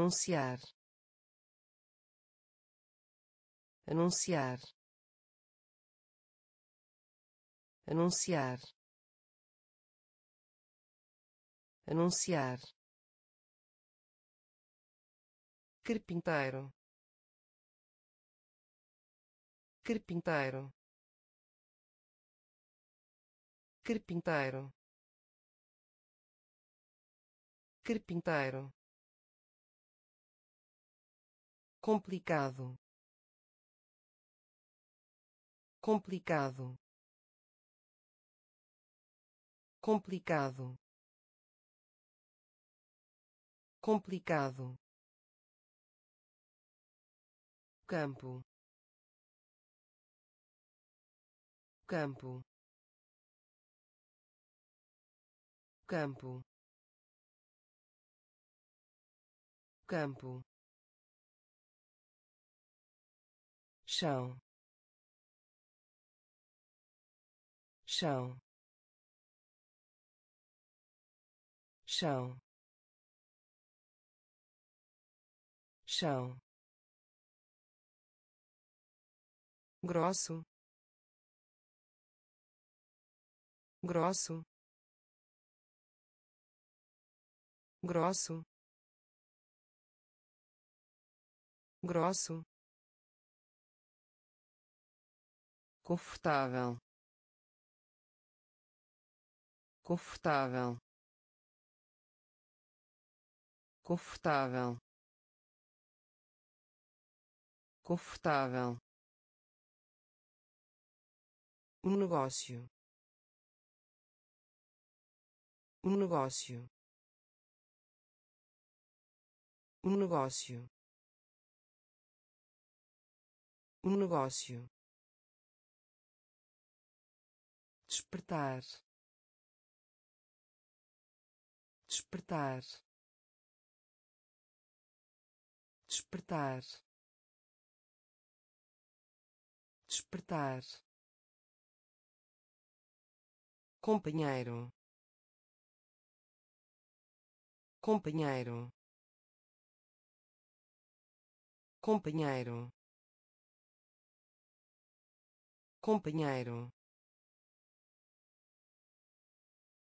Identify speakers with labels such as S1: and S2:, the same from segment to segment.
S1: anunciar. Anunciar. Anunciar. Anunciar. Carpinteiro. Carpinteiro. Carpinteiro. Carpinteiro complicado. Complicado. Complicado. Complicado. Campo. Campo. Campo. Campo chão. Chão. Chão. Chão. Grosso. Grosso. Grosso. Grosso confortável. Confortável. Confortável. Confortável. Um negócio. Um negócio. Um negócio. Um negócio despertar. Despertar. Despertar. Despertar. Companheiro. Companheiro. Companheiro. Companheiro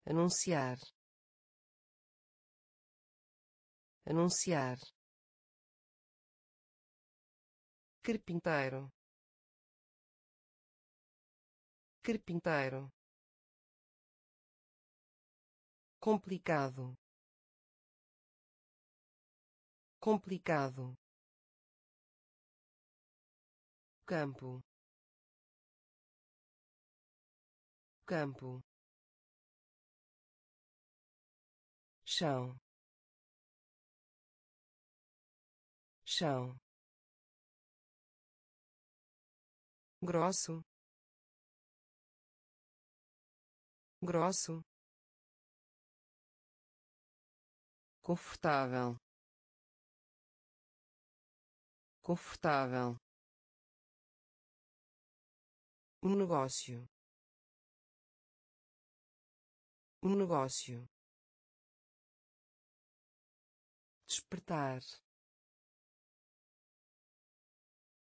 S1: anunciar. Anunciar. Carpinteiro. Carpinteiro. Complicado. Complicado. Campo. Campo chão. Chão. Grosso. Grosso. Confortável. Confortável. Um negócio. Um negócio despertar.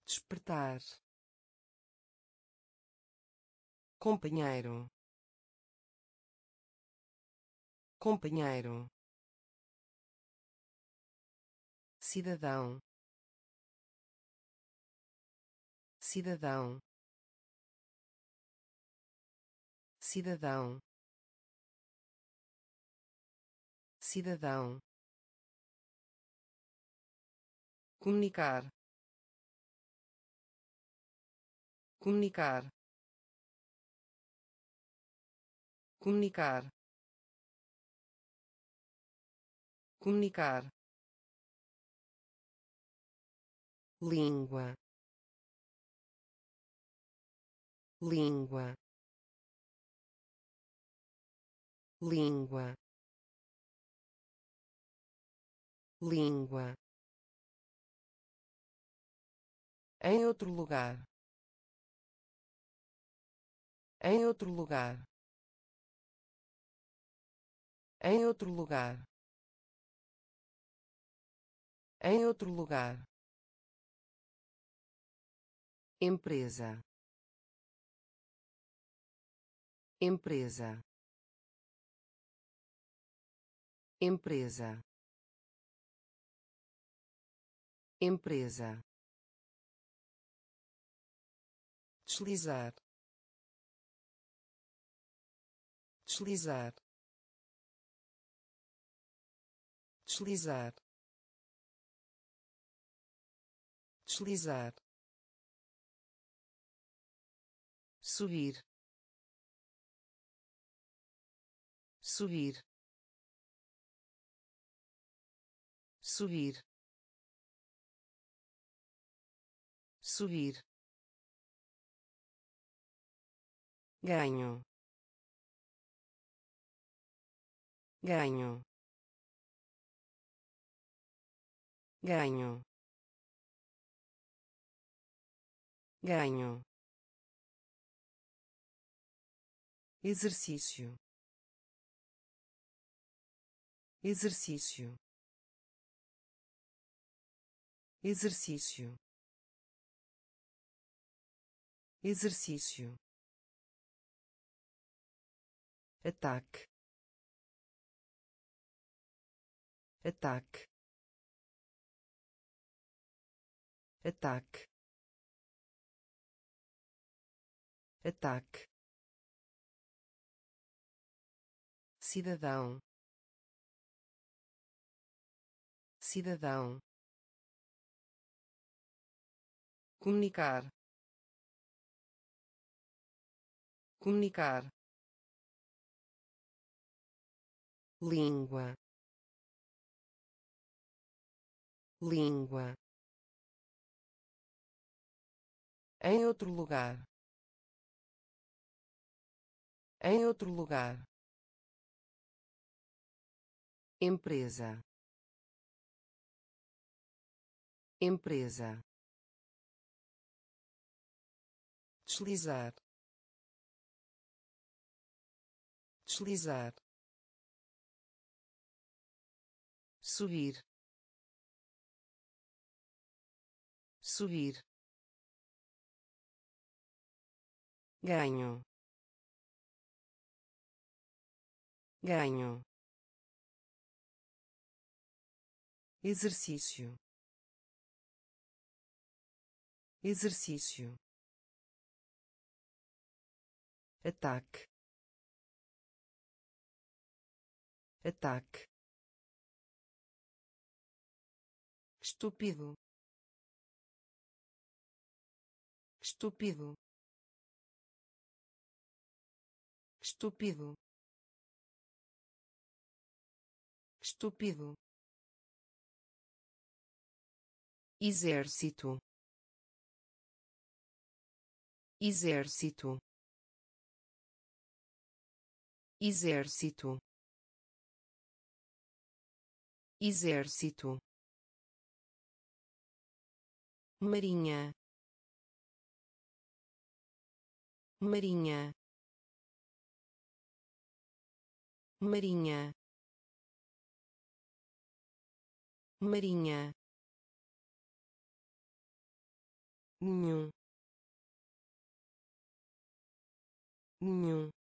S1: Despertar. Companheiro. Companheiro. Cidadão. Cidadão. Cidadão. Cidadão comunicar. Comunicar. Comunicar. Comunicar. Língua. Língua. Língua. Língua em outro lugar em outro lugar em outro lugar Em outro lugar. Empresa. Empresa. Empresa. Empresa. Deslizar. Deslizar. Deslizar. Deslizar. Subir. Subir. Subir. Subir ganho. Ganho. Ganho. Ganho. Exercício. Exercício. Exercício. Exercício ataque ataque ataque ataque cidadão. Cidadão. Comunicar. Comunicar língua. Língua. Em outro lugar. Em outro lugar. Empresa. Empresa. Deslizar. Deslizar subir subir ganho. Ganho. Exercício. Exercício. Ataque. Ataque estúpido. Estúpido. Estúpido. Estúpido. Exército. Exército. Exército. Exército marinha. Marinha. Marinha. Marinha. Nenhum. Nenhum.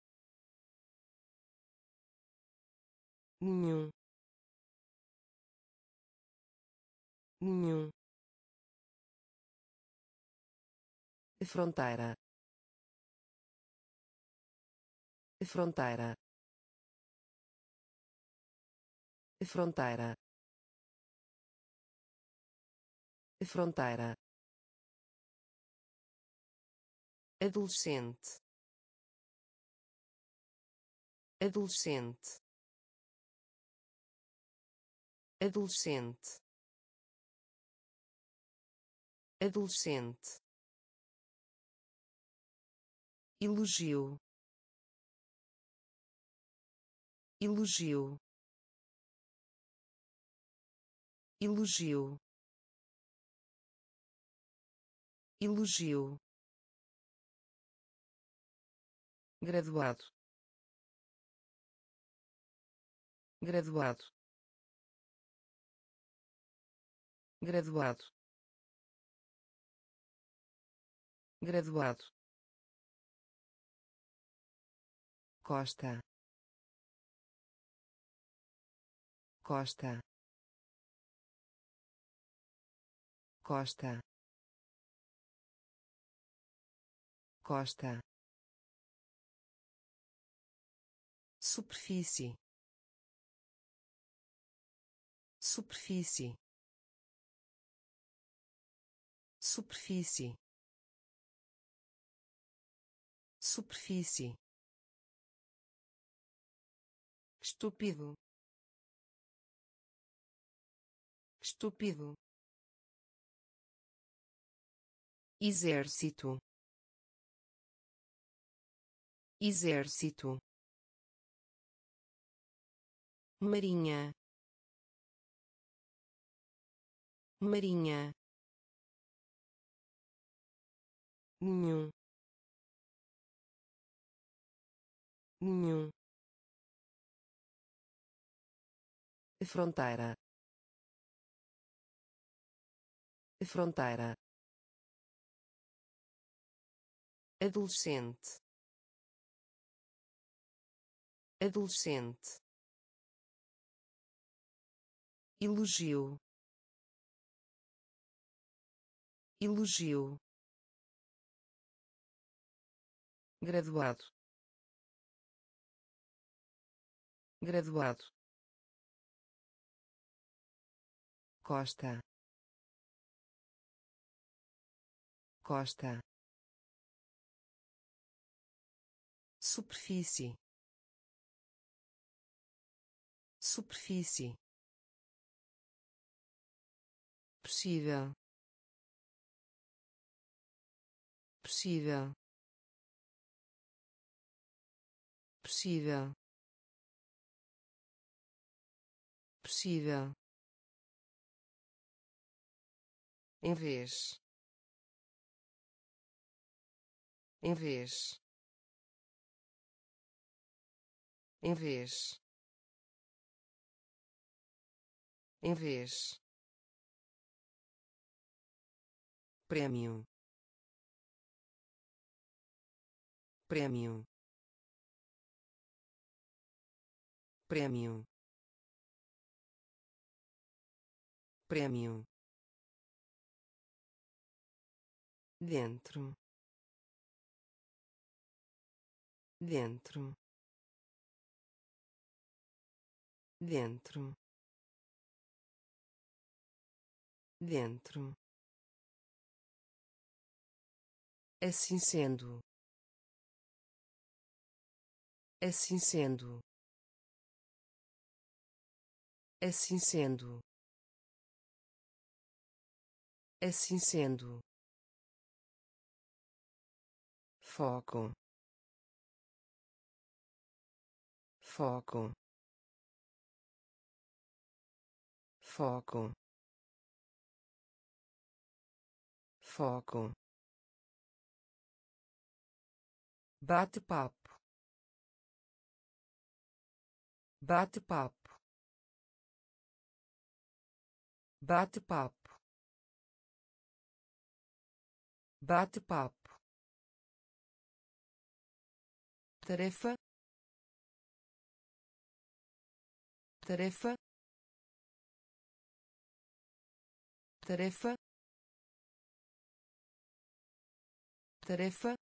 S1: Nenhum. Nenhum fronteira. Fronteira. Fronteira. Fronteira. Adolescente. Adolescente. Adolescente. Adolescente elogio. Elogio. Elogio. Elogio. Graduado. Graduado. Graduado. Graduado Costa. Costa. Costa. Costa. Superfície. Superfície. Superfície. Superfície estúpido. Estúpido. Exército. Exército. Marinha. Marinha. Nenhum nenhum fronteira. Fronteira. Adolescente. Adolescente. Elogio. Elogio. Graduado. Graduado Costa. Costa. Superfície. Superfície. Possível. Possível. Possível. Possível em vez. Em vez. Em vez. Em vez. Prêmio. Prêmio. Prêmio. Prêmio dentro. Dentro. Dentro. Dentro. Assim sendo. Assim sendo. Assim sendo. Assim sendo foco. Foco. Foco. Foco. Bate-papo. Bate-papo. Bate-papo. Bate-papo tarefa. Tarefa. Tarefa. Tarefa.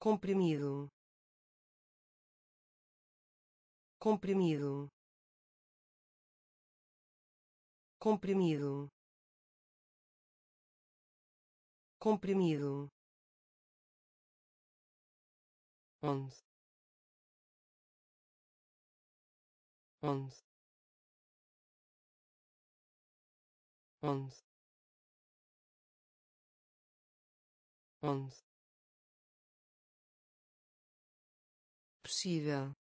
S1: Comprimido. Comprimido. Comprimido. Comprimido onde onde onde onde possível.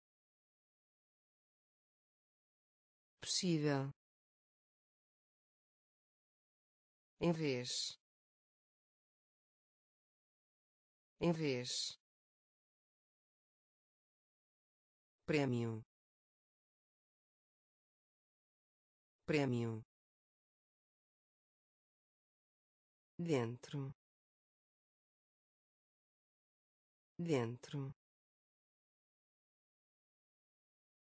S1: Possível. Em vez. Em vez prêmio. Prêmio. Dentro. Dentro.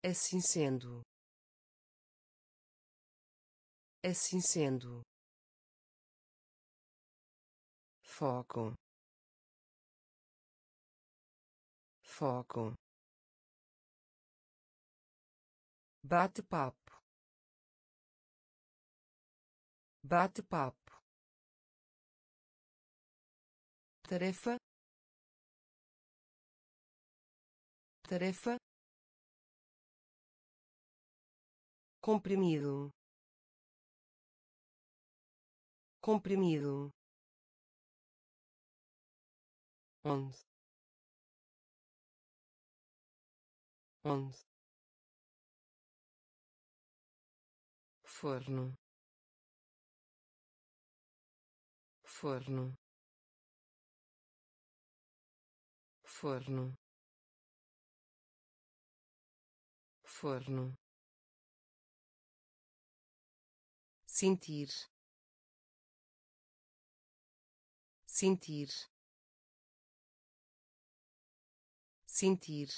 S1: Assim sendo. Assim sendo. Foco. Foco bate-papo. Bate-papo. Tarefa. Tarefa. Comprimido. Comprimido. Onde onde forno. Forno. Forno. Forno. Sentir. Sentir. Sentir.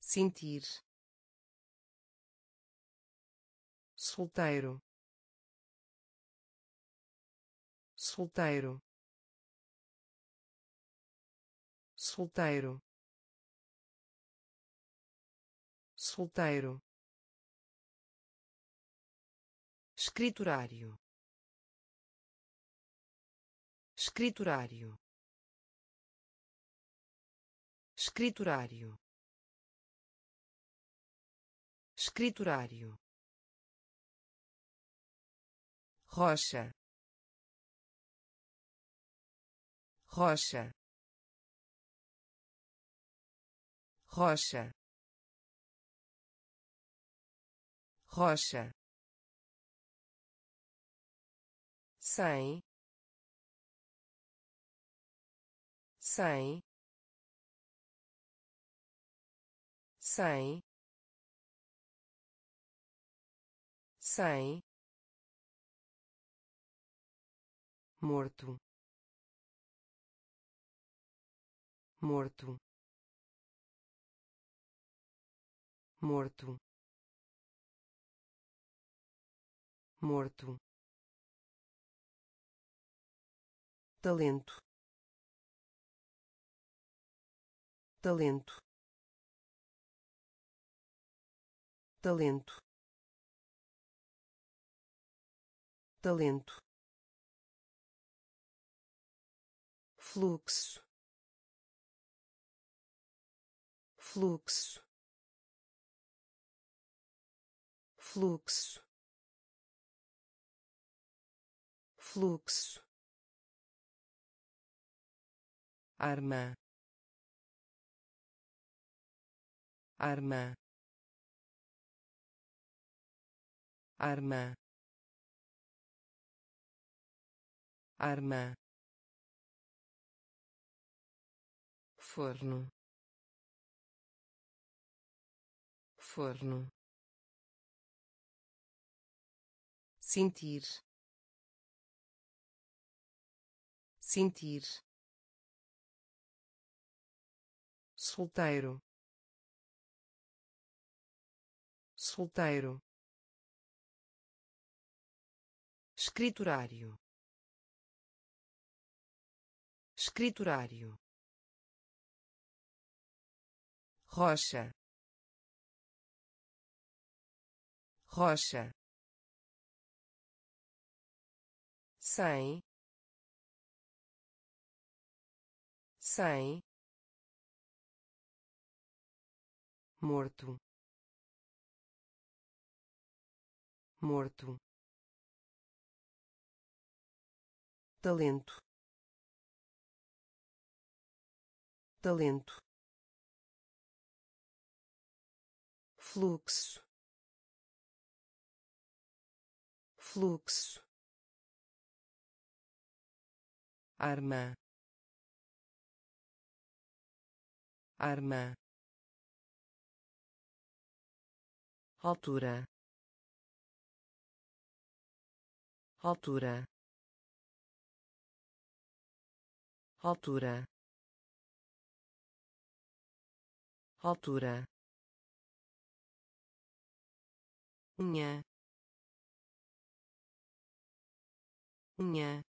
S1: Sentir solteiro. Solteiro. Solteiro. Solteiro. Escriturário. Escriturário. Escriturário. Escriturário rocha. Rocha. Rocha. Rocha. Cem. Cem. Cem. Cem morto. Morto. Morto. Morto. Talento. Talento. Talento. Talento fluxo. Fluxo. Fluxo. Fluxo. Arma. Arma. Arma. Arma forno. Forno. Sentir. Sentir. Solteiro. Solteiro. Escriturário. Escriturário rocha. Rocha. Cem. Cem. Morto. Morto. Talento. Talento fluxo. Fluxo. Arma. Arma. Altura. Altura. Altura. Altura unha unha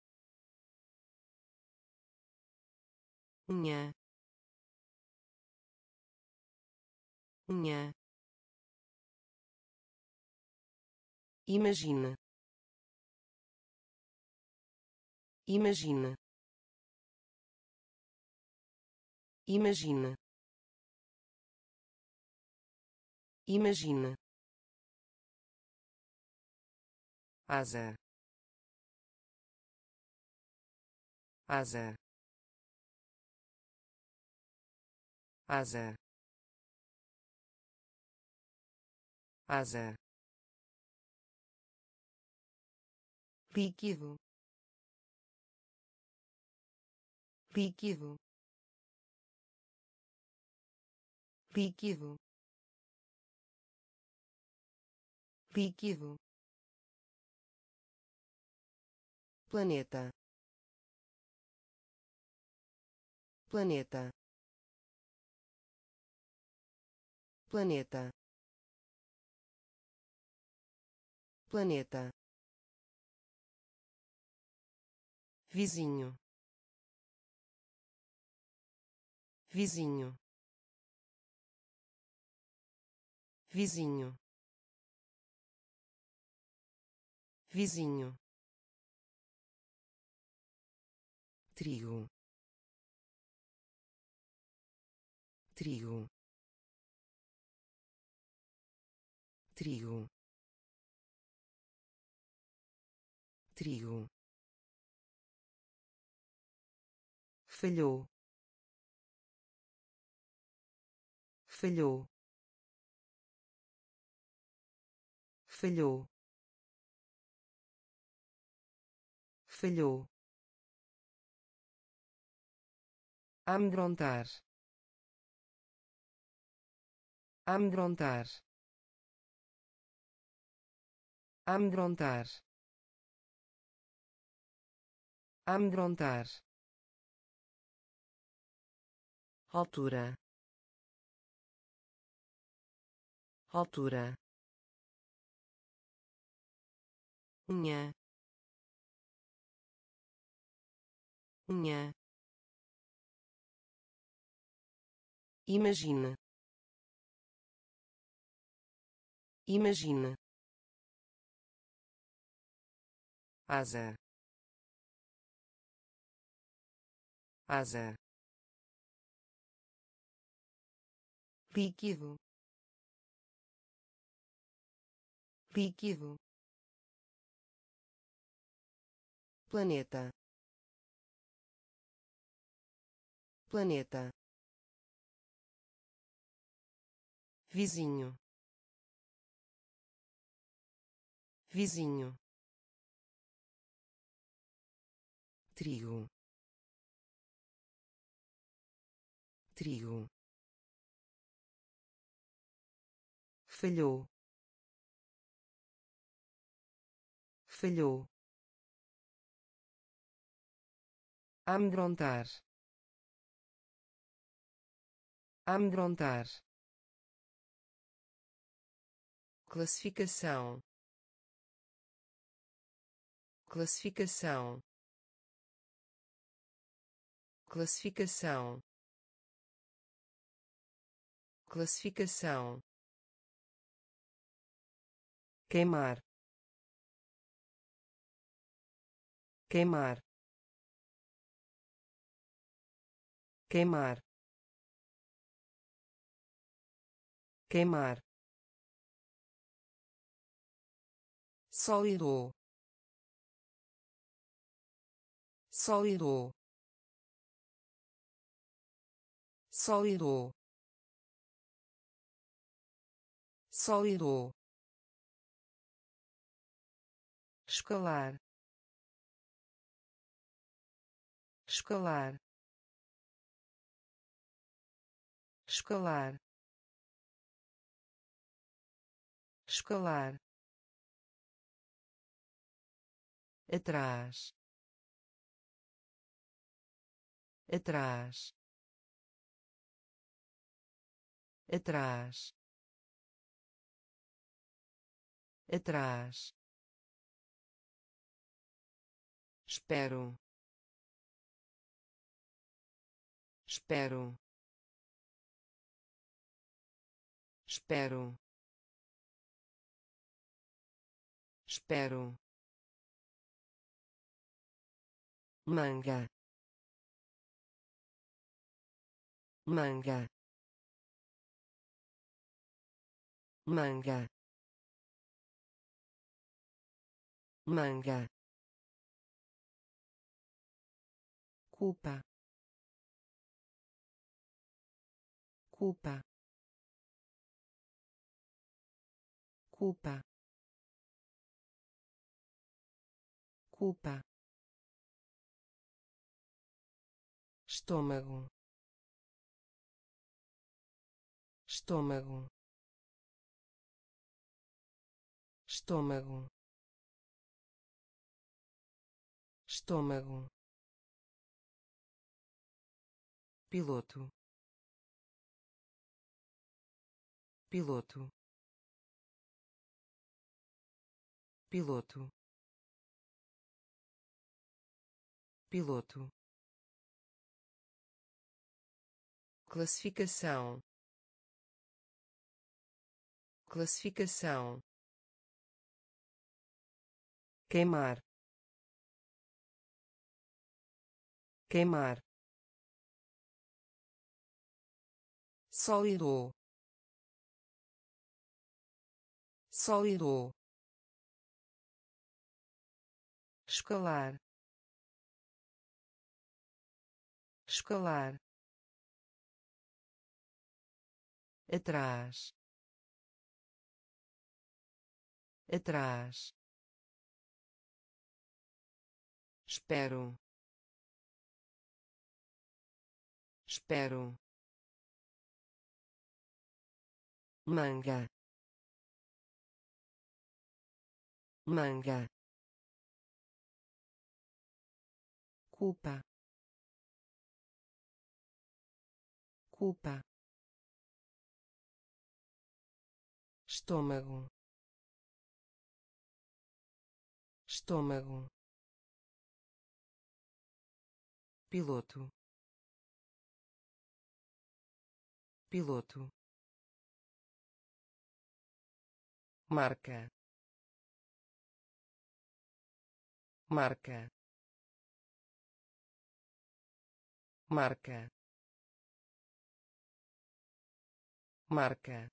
S1: unha unha Imagine. Imagine. Imagine. Imagine. Asa. Asa. Asa. Asa. Líquido. Líquido. Líquido. Líquido planeta. Planeta. Planeta. Planeta. Vizinho. Vizinho. Vizinho. Vizinho trigo. Trigo. Trigo. Trigo. Falhou. Falhou. Falhou. Falhou amedrontar. Amedrontar. Amedrontar. Amedrontar. Altura. Altura. Unha. Unha Imagine. Imagine. asa. Asa. Líquido. Líquido. Planeta. Planeta vizinho. Vizinho. Trigo. Trigo. Falhou. Falhou. Amedrontar. Amedrontar classificação. Classificação. Classificação. Classificação. Queimar. Queimar. Queimar. Queimar sólido. Sólido. Sólido. Sólido. Escalar. Escalar. Escalar. Escalar atrás. Atrás. Atrás. Atrás. Espero. Espero. Espero. Espero manga. Manga. Manga. Manga. Culpa. Culpa. Culpa. Culpa estômago. Estômago. Estômago. Estômago. Piloto. Piloto. Piloto. Piloto classificação. Classificação. Queimar. Queimar. Sólido. Sólido. Escalar. Escalar atrás. Atrás. Espero. Espero. Manga. Manga. Culpa. Culpa estômago. Estômago. Piloto. Piloto. Marca. Marca. Marca. Marca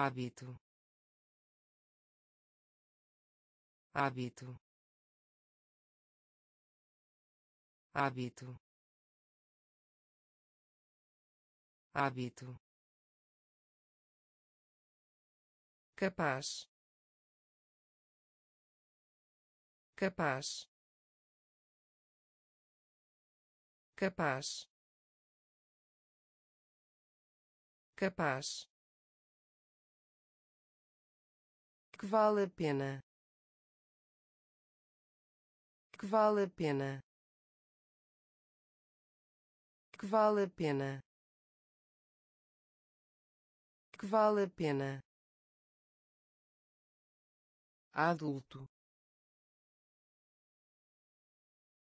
S1: hábito. Hábito. Hábito. Hábito. Capaz. Capaz. Capaz. Capaz que vale a pena? Que vale a pena? Que vale a pena? Que vale a pena? Adulto.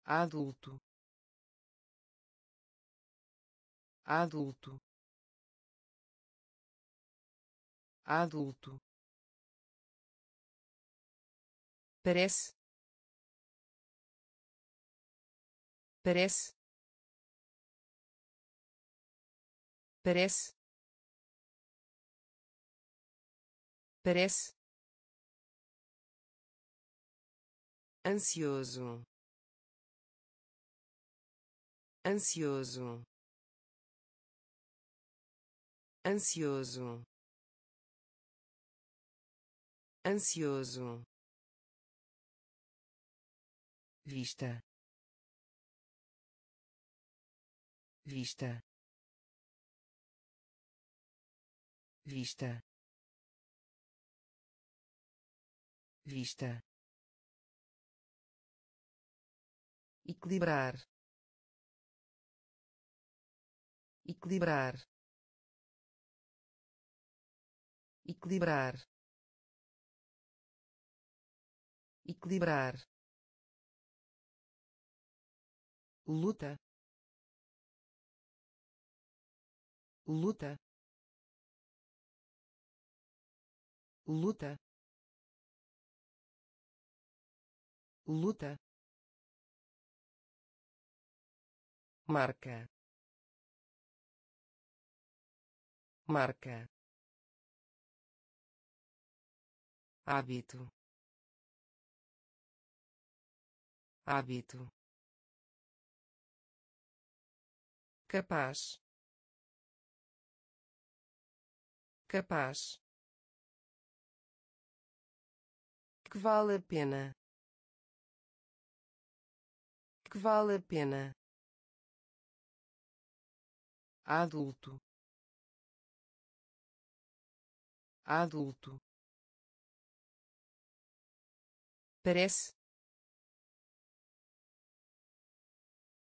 S1: Adulto. Adulto. Adulto parece? Parece? Parece? Parece? Ansioso. Ansioso. Ansioso. Ansioso vista. Vista. Vista. Vista. Equilibrar. Equilibrar. Equilibrar. Equilibrar luta luta luta luta marca marca hábito hábito capaz. Capaz. Que vale a pena. Que vale a pena. Adulto. Adulto. Parece.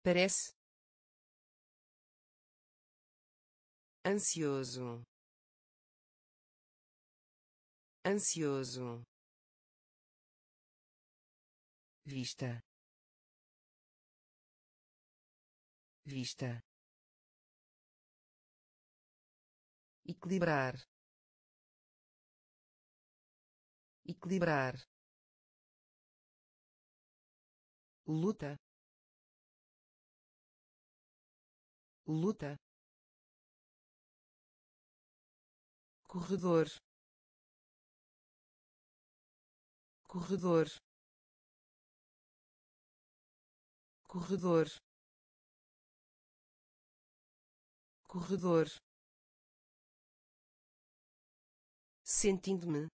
S1: Parece ansioso. Ansioso. Vista. Vista. Equilibrar. Equilibrar. Luta. Luta corredor. Corredor. Corredor. Corredor. Sentindo-me.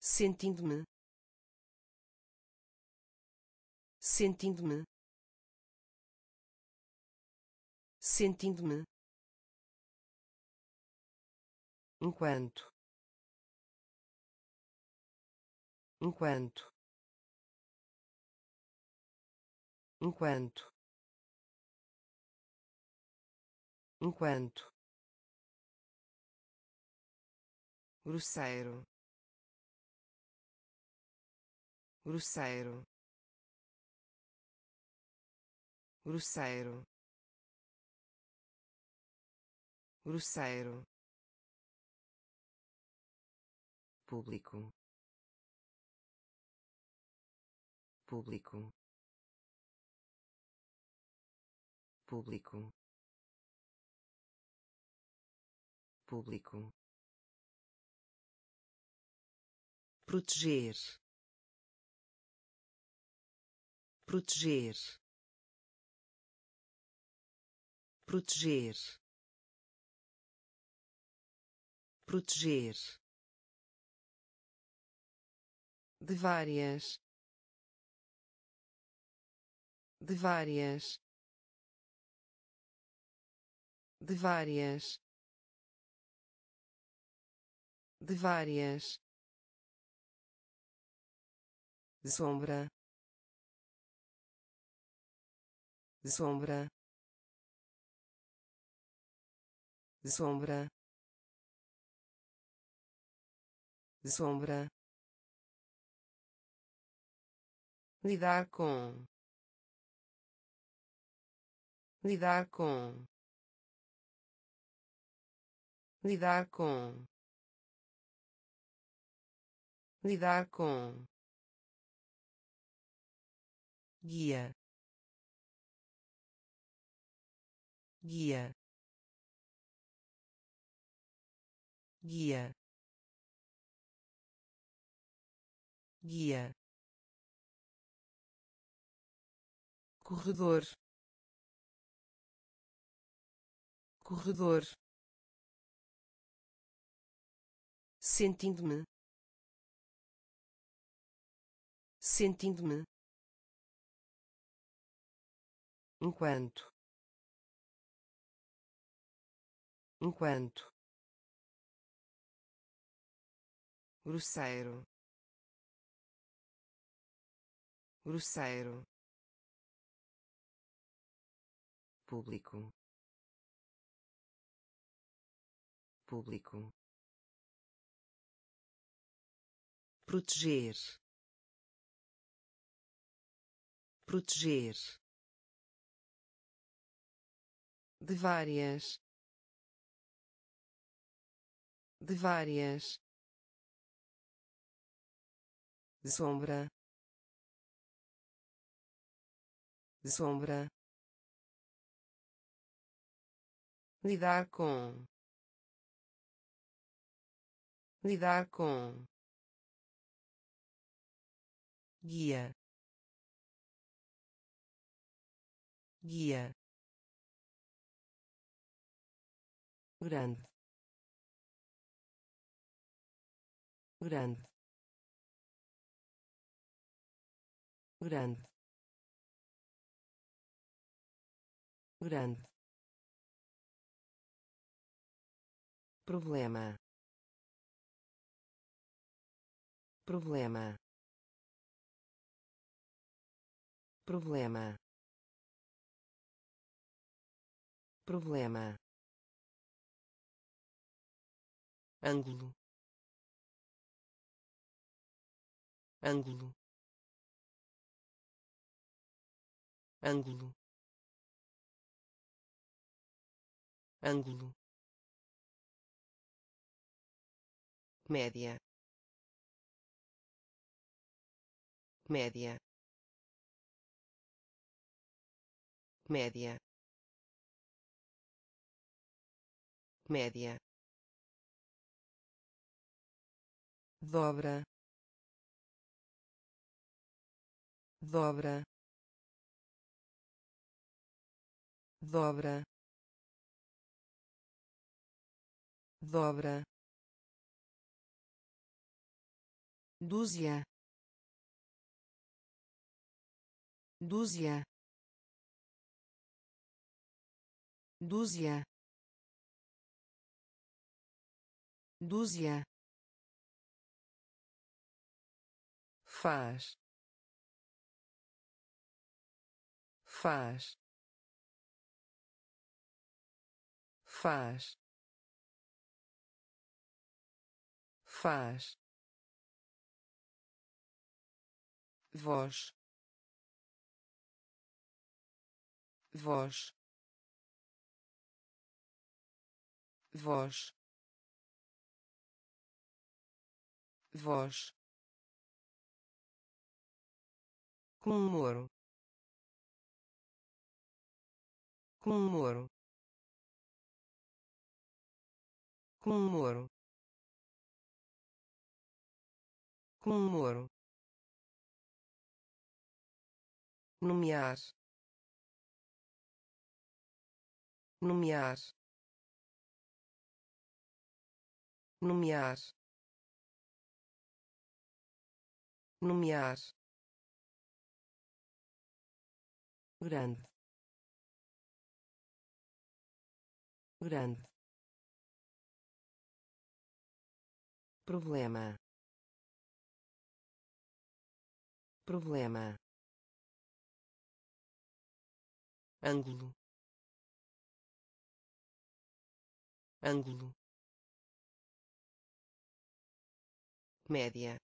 S1: Sentindo-me. Sentindo-me. Sentindo-me enquanto. Enquanto. Enquanto. Enquanto. Grosseiro. Grosseiro. Grosseiro. Grosseiro público. Público. Público. Público. Proteger. Proteger. Proteger. Proteger de várias. De várias. De várias. De várias. Sombra. Sombra. Sombra. Sombra lidar com. Lidar com. Lidar com. Lidar com. Guia. Guia. Guia. Guia corredor. Corredor. Sentindo-me. Sentindo-me. Enquanto. Enquanto. Grosseiro. Grosseiro público. Público. Proteger. Proteger. De várias. De várias. Sombra. Sombra lidar com. Lidar com. Guia. Guia. Grande. Grande. Grande. Grande problema. Problema. Problema. Problema. Ângulo. Ângulo. Ângulo. Ângulo média média média média dobra. Dobra. Dobra. Dobra dúzia. Dúzia. Dúzia. Dúzia. Faz. Faz. Faz. Faz voz. Voz. Voz. Voz. Comemoro comemoro comemoro comemoro nomear. Nomear. Nomear. Nomear. Grande. Grande. Problema. Problema ângulo. Ângulo. Média.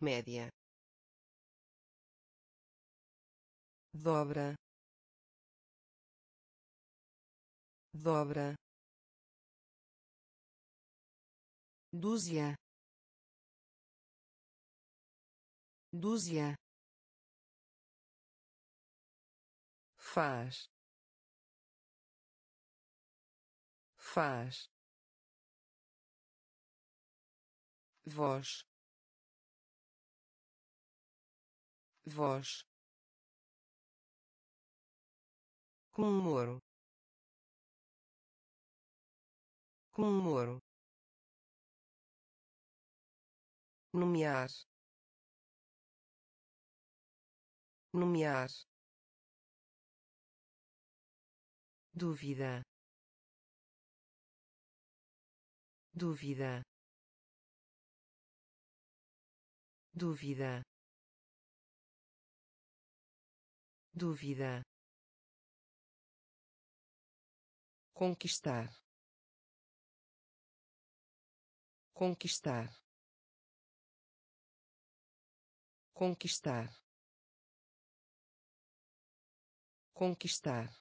S1: Média. Dobra. Dobra. Dúzia. Dúzia faz. Faz. Voz. Voz. Comemoro comemoro nomear. Nomear dúvida. Dúvida. Dúvida. Dúvida. Conquistar. Conquistar. Conquistar. Conquistar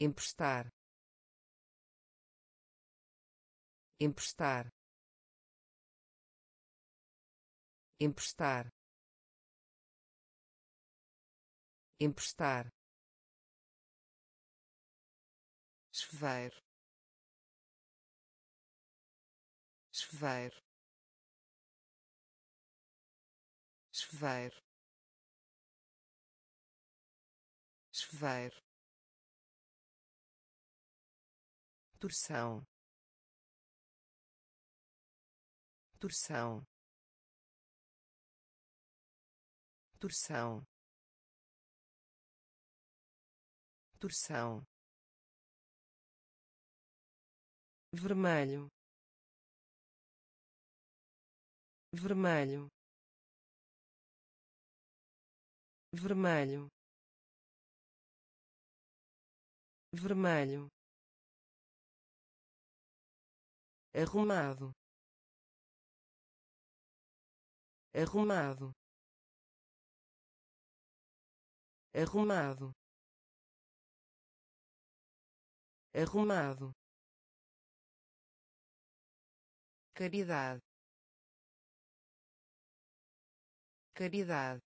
S1: emprestar emprestar emprestar emprestar. Chuveiro chuveiro chuveiro chuveiro torção. Torção. Torção. Torção. Vermelho. Vermelho. Vermelho. Vermelho arrumado. Arrumado. Arrumado. Arrumado. Caridade. Caridade.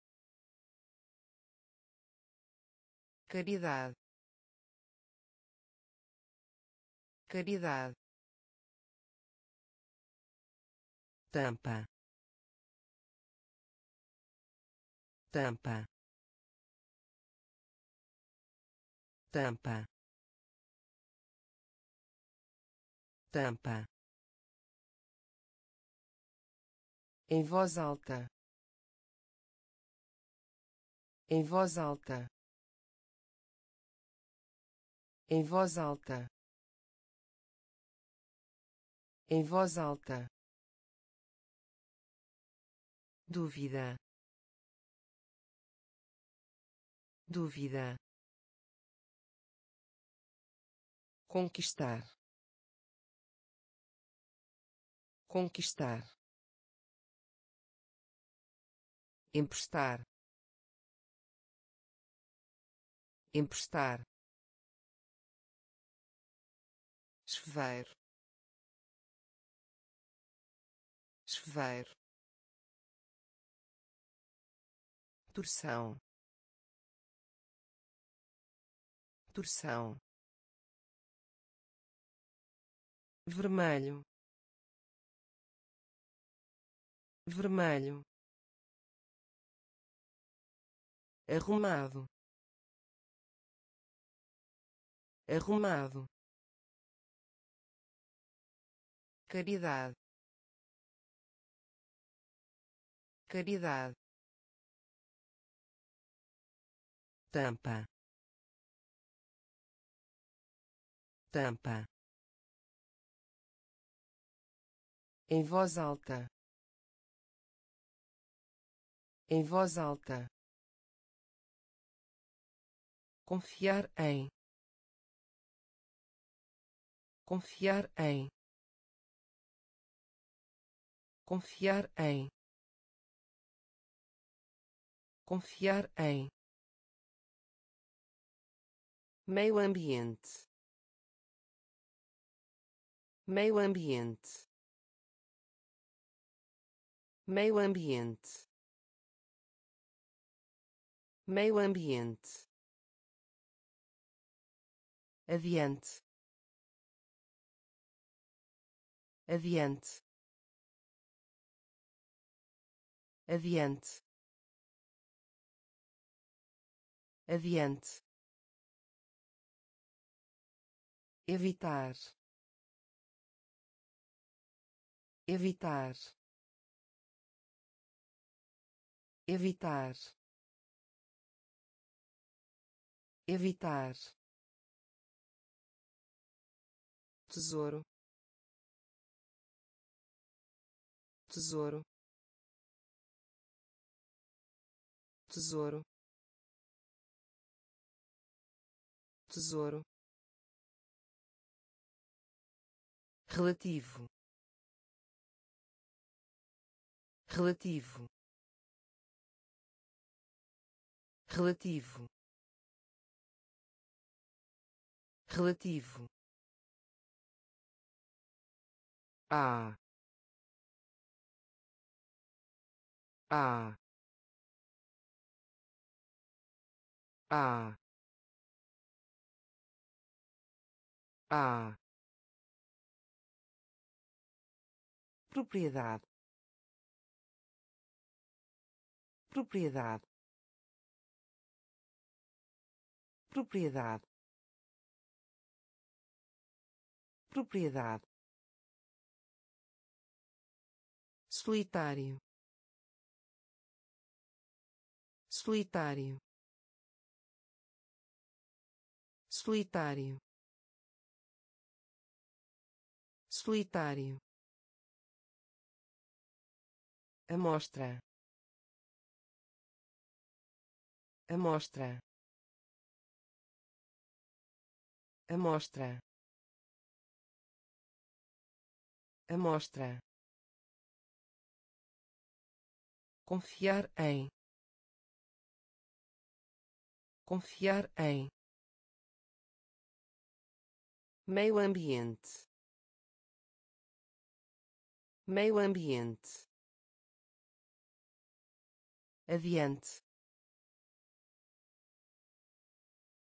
S1: Caridade. Caridade tampa. Tampa. Tampa. Tampa. Em voz alta. Em voz alta. Em voz alta. Em voz alta dúvida. Dúvida. Conquistar. Conquistar. Emprestar. Emprestar. Chuveiro chuveiro torção. Torção. Vermelho. Vermelho. Arrumado. Arrumado. Caridade. Caridade tampa tampa em voz alta em voz alta confiar em confiar em confiar em confiar em meio ambiente. Meio ambiente. Meio ambiente. Meio ambiente. Adiante adiante adiante adiante evitar. Evitar. Evitar. Evitar. Tesouro. Tesouro. Tesouro. Tesouro relativo. Relativo. Relativo. Relativo. A. A. A. A propriedade. Propriedade. Propriedade. Propriedade. Solitário. Solitário. Solitário. Solitário amostra. Amostra. Amostra. Amostra. Confiar em. Confiar em. Meio ambiente. Meio ambiente adiante.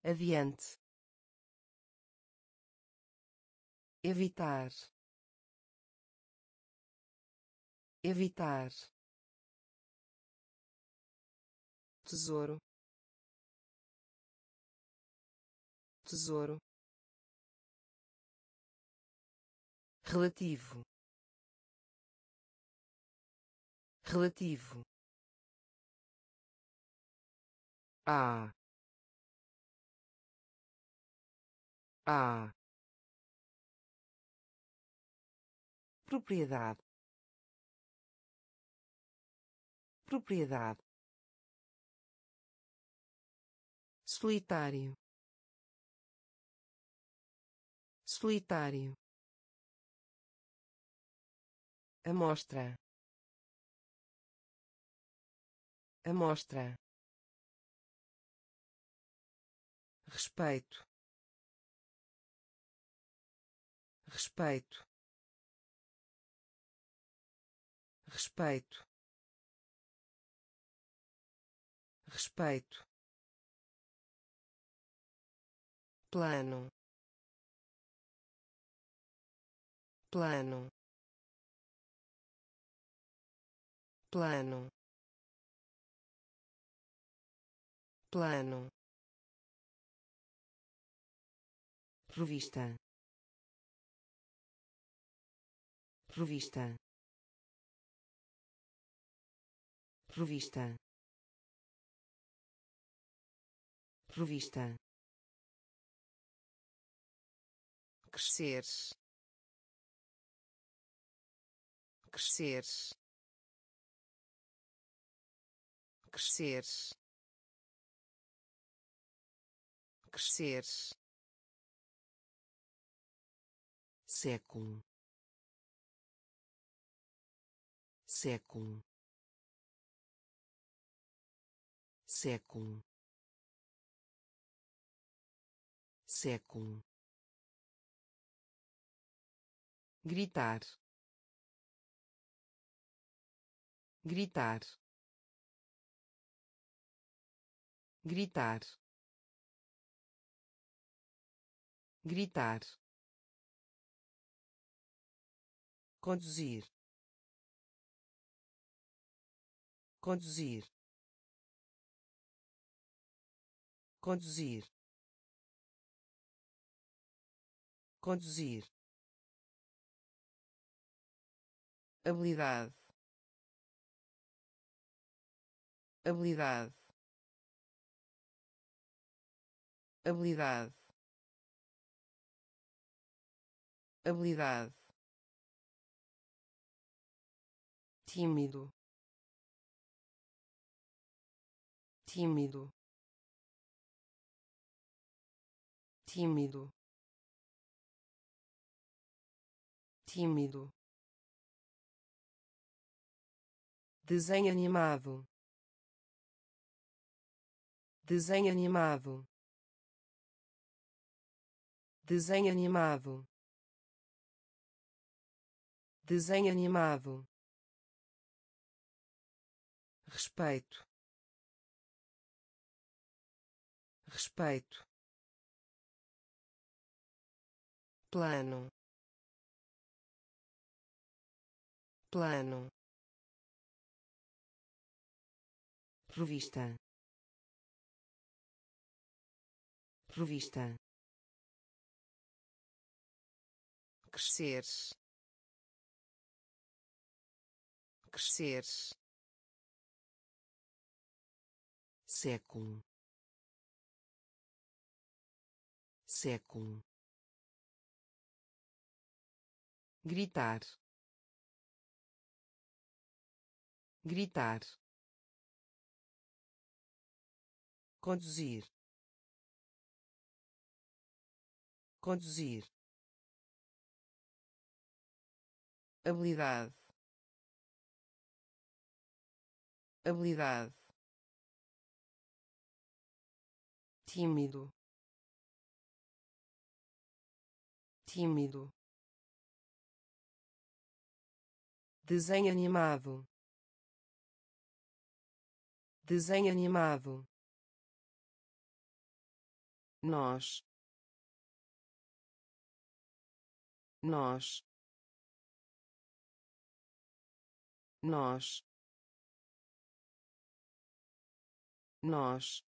S1: Adiante. Evitar. Evitar. Tesouro. Tesouro. Relativo. Relativo a. A. Propriedade. Propriedade. Solitário. Solitário. Amostra. Amostra respeito. Respeito. Respeito. Respeito. Plano. Plano. Plano. Plano revista revista revista revista crescer. Crescer. Crescer. Crescer século. Século. Século. Século. Gritar. Gritar. Gritar. Gritar conduzir. Conduzir. Conduzir. Conduzir. Habilidade. Habilidade. Habilidade. Habilidade tímido. Tímido. Tímido. Tímido. Desenho animado. Desenho animado. Desenho animado. Desenho animado respeito. Respeito. Plano. Plano. Revista. Revista. Crescer crescer século. Século. Gritar. Gritar. Conduzir. Conduzir. Habilidade. Habilidade tímido. Tímido. Desenho animado. Desenho animado. Nós. Nós. Nós. Nós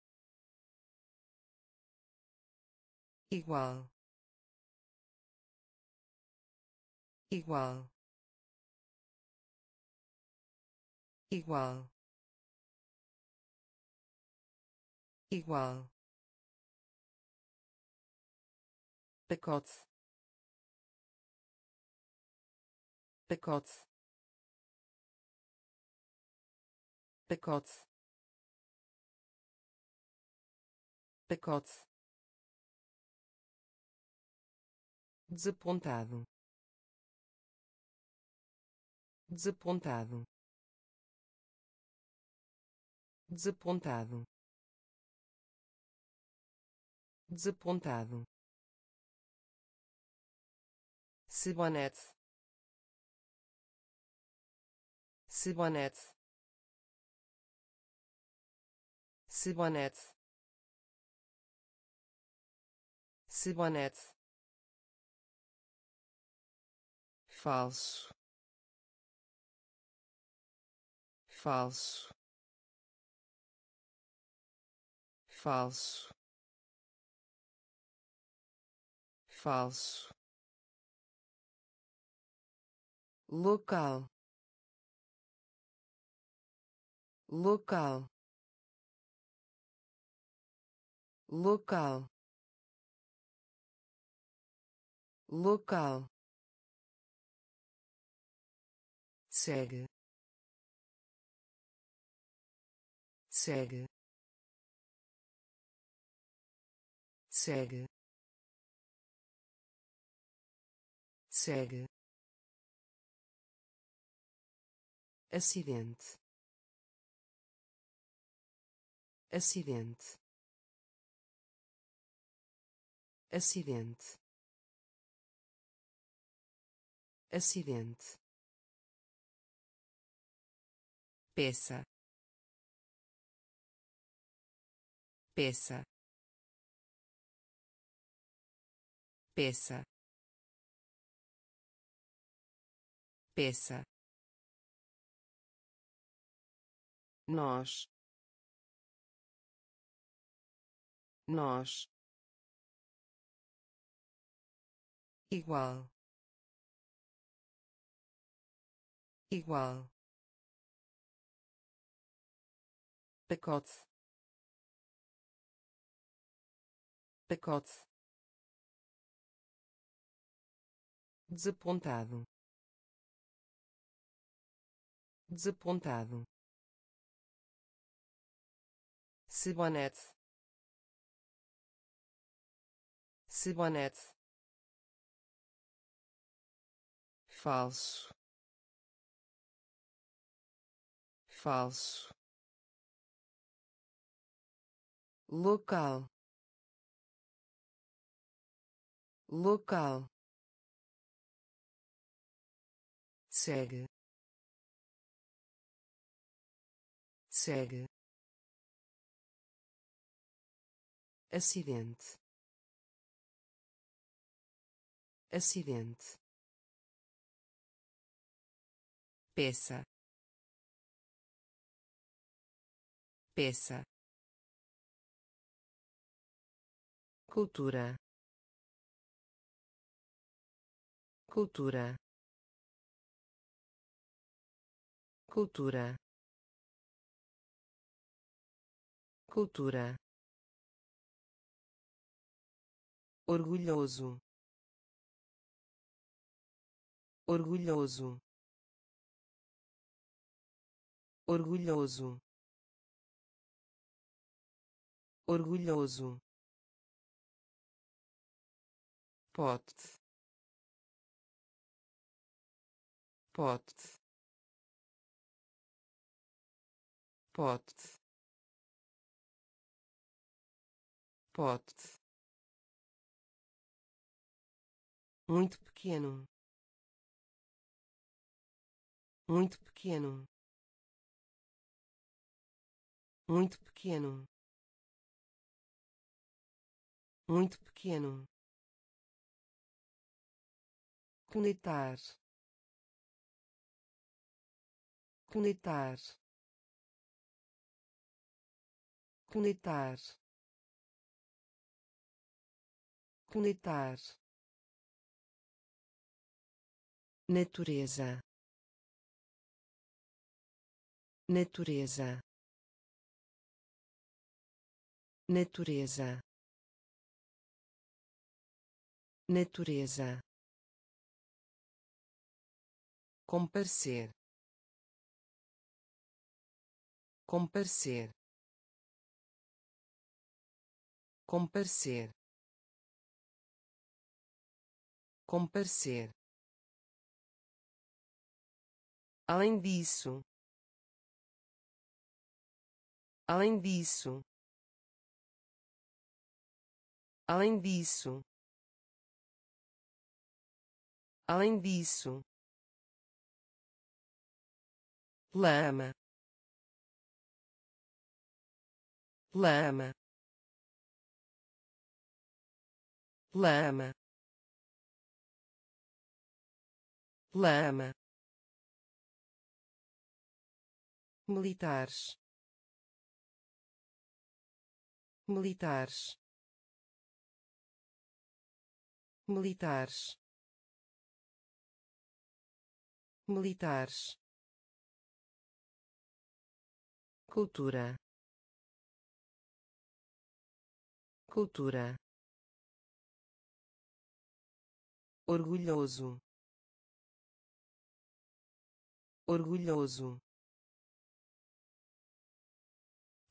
S1: igual. Igual. Igual. Igual. Pacote pacote pacote pacote desapontado desapontado desapontado desapontado Cibonete. Cibonete. Cibonete. Cibonete. Falso. Falso. Falso. Falso local local local local segue. Segue. Segue. Segue. Acidente. Acidente. Acidente. Acidente peça. Peça. Peça. Peça. Nós. Nós. Igual. Igual pacote pacote desapontado desapontado Cibonete. Cibonete. Falso. Falso. Local. Local. segue segue acidente acidente peça peça cultura. Cultura. Cultura. Cultura. Orgulhoso. Orgulhoso. Orgulhoso. Orgulhoso pote pote pote pote muito pequeno. Muito pequeno. Muito pequeno. Muito pequeno conectar conectar conectar conectar natureza. Natureza. Natureza. Natureza comparecer. Comparecer. Comparecer. Comparecer. Além disso. Além disso. Além disso. Além disso lama. Lama. Lama. Lama. Militares. Militares. Militares. Militares cultura. Cultura. Orgulhoso. Orgulhoso.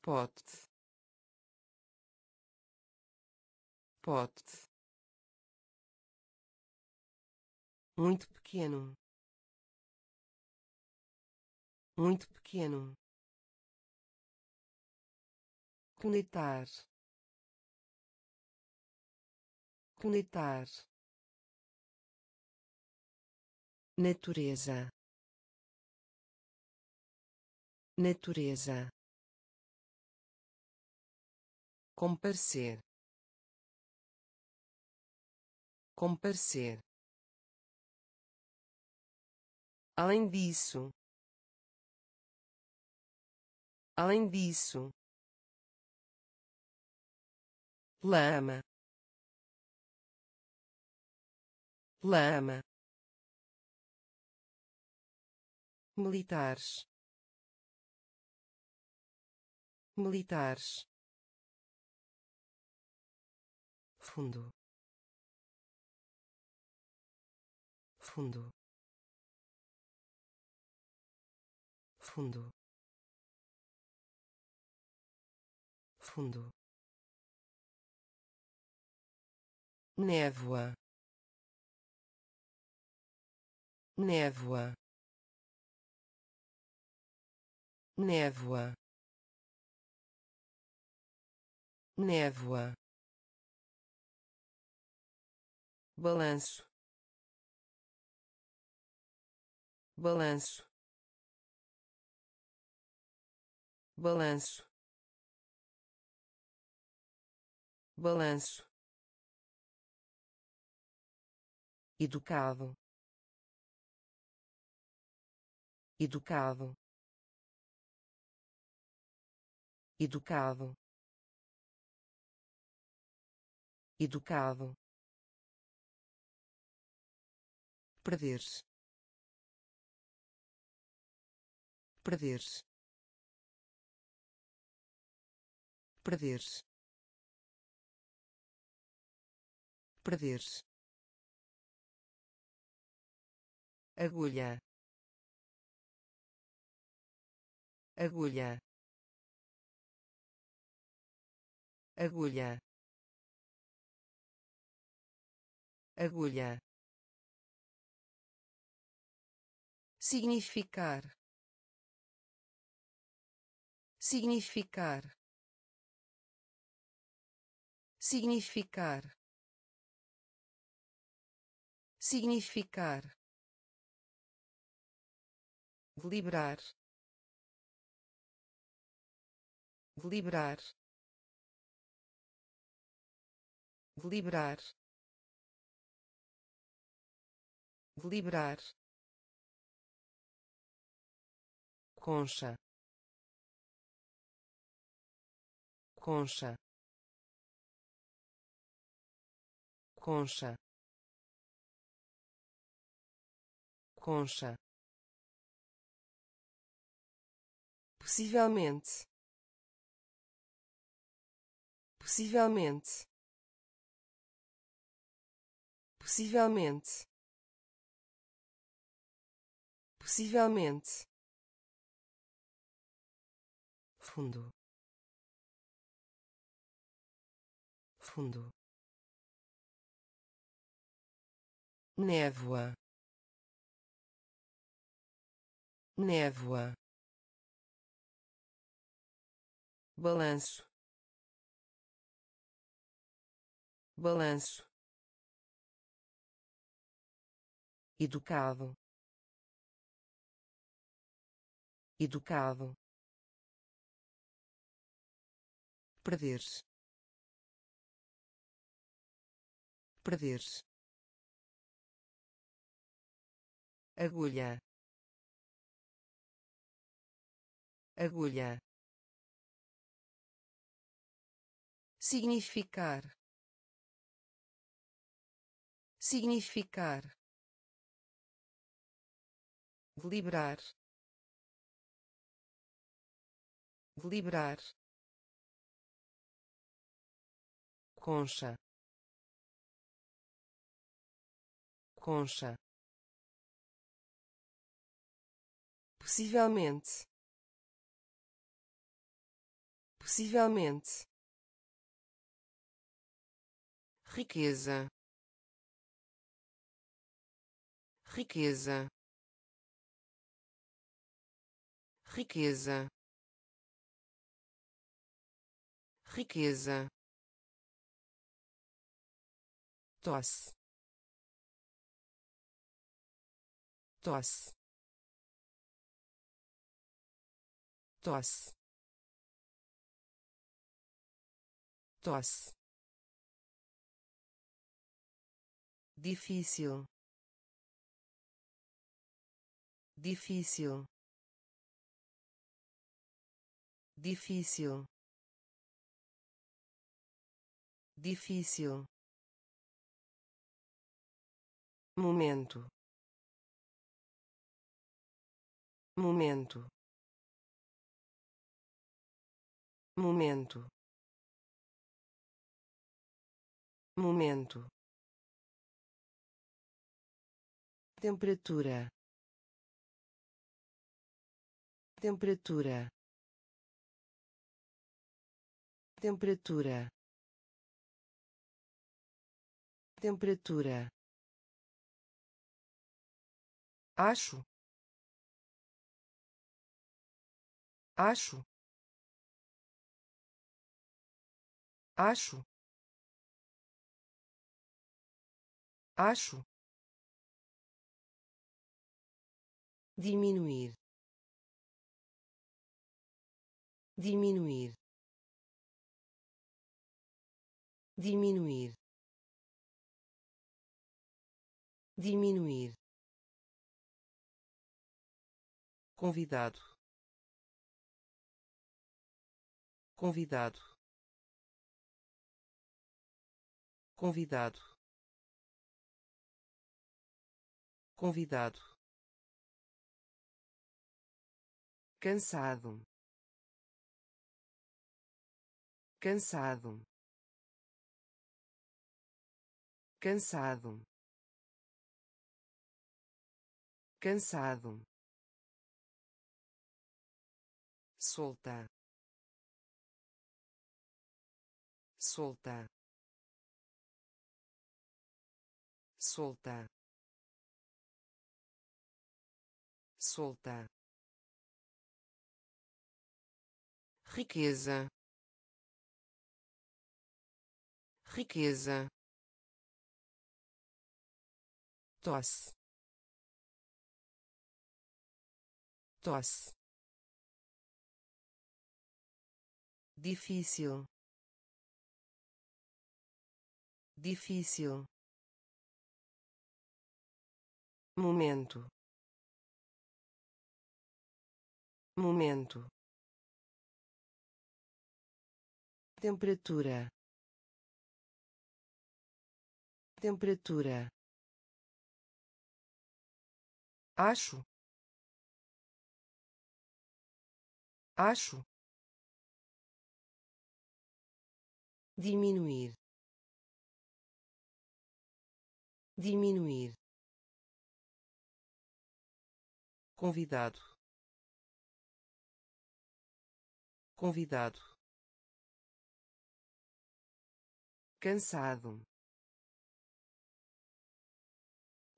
S1: Pote. Pote. Muito pequeno. Muito pequeno conectar conectar natureza. Natureza. Comparecer. Comparecer. Além disso. Além disso lama. Lama. Militares. Militares. Fundo. Fundo. Fundo. Fundo névoa névoa névoa névoa. Balanço. Balanço. Balanço. Balanço educado. Educado. Educado. Educado. Perder-se perder-se perder-se perder-se agulha. Agulha. Agulha. Agulha. Significar. Significar. Significar. Significar deliberar deliberar deliberar deliberar concha. Concha. Concha. Concha possivelmente. Possivelmente. Possivelmente. Possivelmente. Fundo. Fundo. Névoa. Névoa balanço. Balanço. Educado. Educado. Perder-se. Perder-se. Agulha. Agulha significar. Significar. Deliberar. Deliberar. Concha. Concha. Possivelmente. Possivelmente riqueza. Riqueza. Riqueza. Riqueza. Tosse. Tosse. Tosse. Tosse difícil. Difícil. Difícil. Difícil. Momento. Momento. Momento. Momento temperatura. Temperatura. Temperatura. Temperatura. Acho. Acho. Acho. Acho diminuir diminuir diminuir diminuir. Convidado. Convidado. Convidado. Convidado cansado. Cansado. Cansado. Cansado. Solta. Solta. Solta. Solta riqueza. Riqueza. Tosse. Tosse. Difícil. Difícil. Momento. Momento temperatura. Temperatura. Acho. Acho. Diminuir. Diminuir. Convidado. Convidado cansado.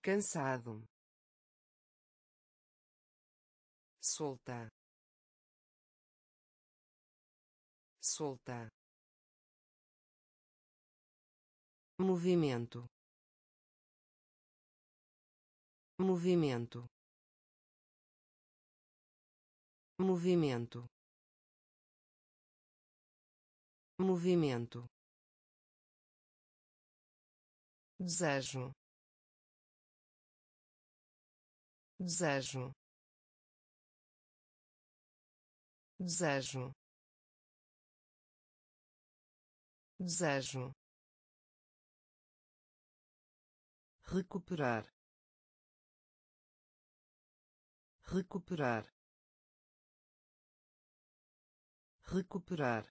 S1: Cansado. Solta. Solta. Movimento. Movimento. Movimento. Movimento desejo. Desejo. Desejo. Desejo. Recuperar. Recuperar. Recuperar.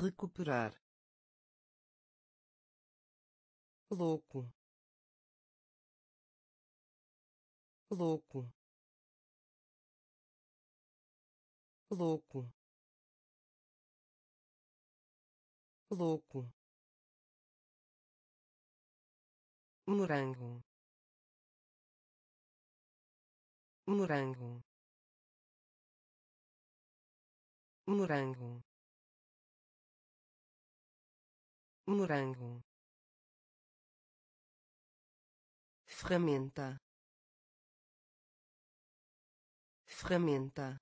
S1: Recuperar louco. Louco. Louco. Louco. Morango. Morango. Morango. Morango ferramenta. Ferramenta.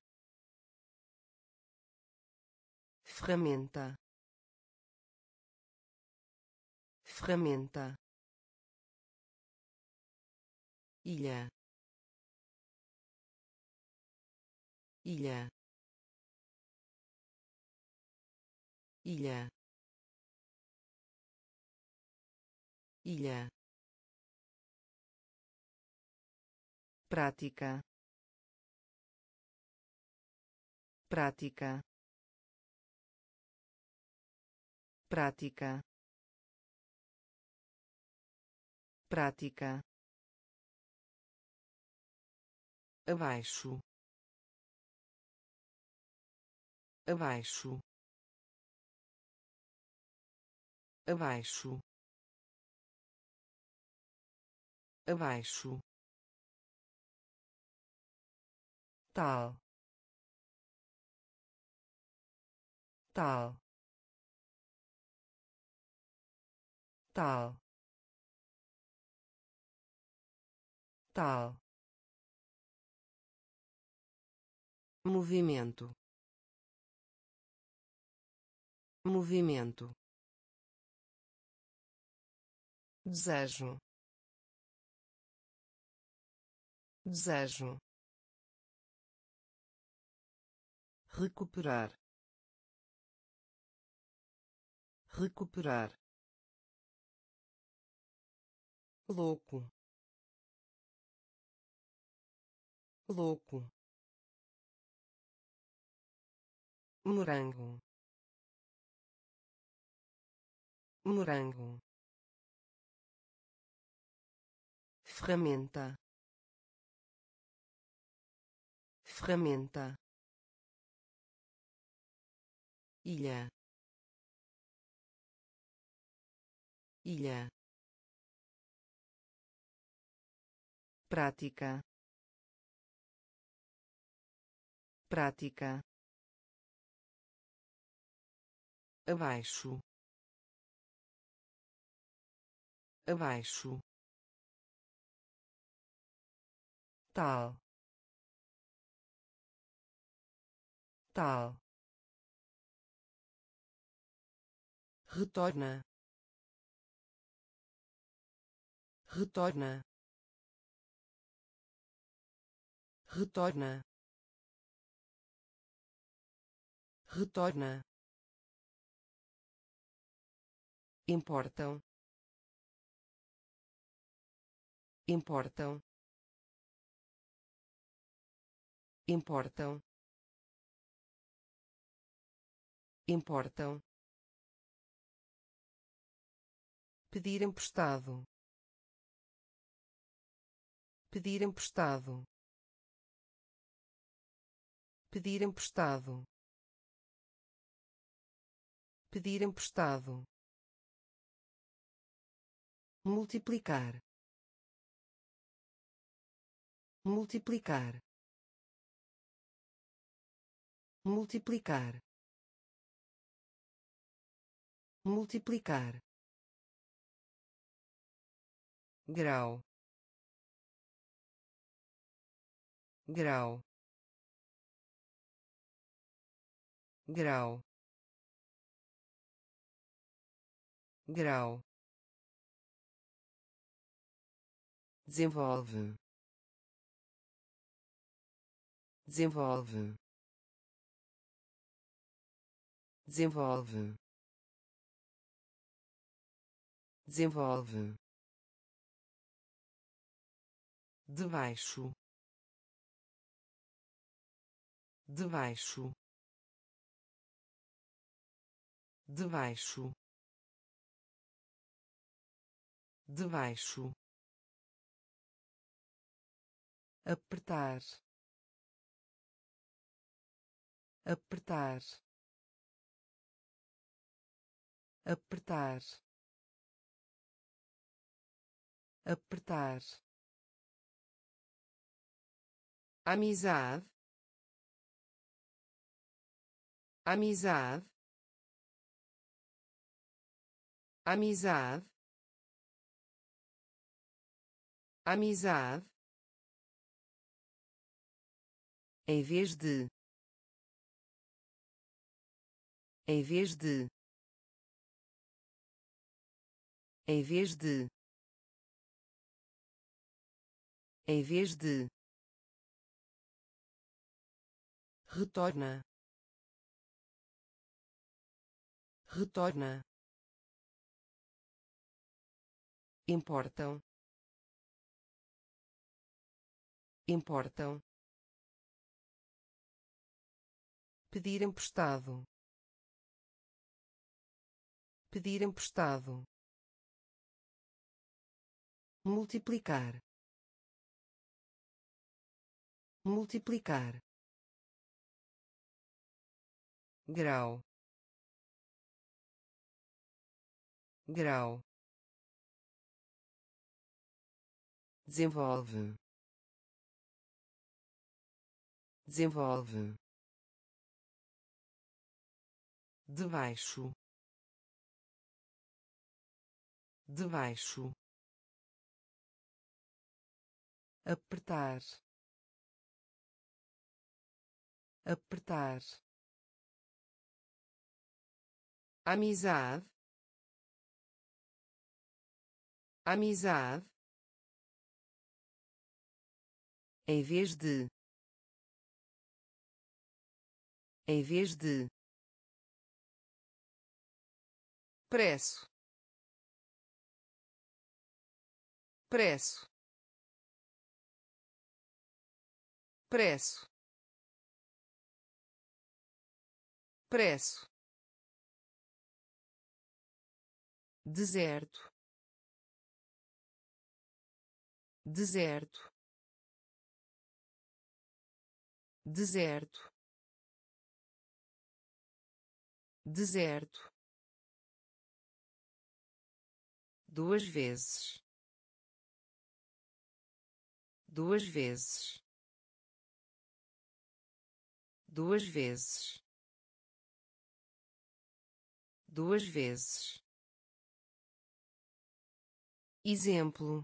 S1: Ferramenta. Ferramenta. Ilha. Ilha. Ilha. Ilha prática. Prática. Prática. Prática. Abaixo. Abaixo. Abaixo. Abaixo tal tal tal tal. Movimento. Movimento. Desejo. Desejo recuperar recuperar louco louco morango morango ferramenta ferramenta ilha. Ilha. Prática. Prática. Abaixo. Abaixo. Tal. Tal retorna retorna retorna retorna. Importam importam. Importam importam pedir emprestado. Pedir emprestado. Pedir emprestado. Pedir emprestado. Multiplicar. Multiplicar. Multiplicar. Multiplicar grau. Grau. Grau. Grau. Desenvolve. Desenvolve. Desenvolve. Desenvolve debaixo. Debaixo. Debaixo. Debaixo. Apertar. Apertar. Apertar. Apertar amizade. Amizade. Amizade. Amizade. Em vez de. Em vez de. Em vez de. Em vez de retorna retorna importam importam pedir emprestado pedir emprestado multiplicar multiplicar grau. Grau. Desenvolve. Desenvolve. Debaixo. Debaixo. Apertar. Apertar amizade. Amizade. Em vez de. Em vez de. Preço. Preço. Preço. Preço deserto. Deserto. Deserto. Deserto. Duas vezes. Duas vezes. Duas vezes. Duas vezes exemplo.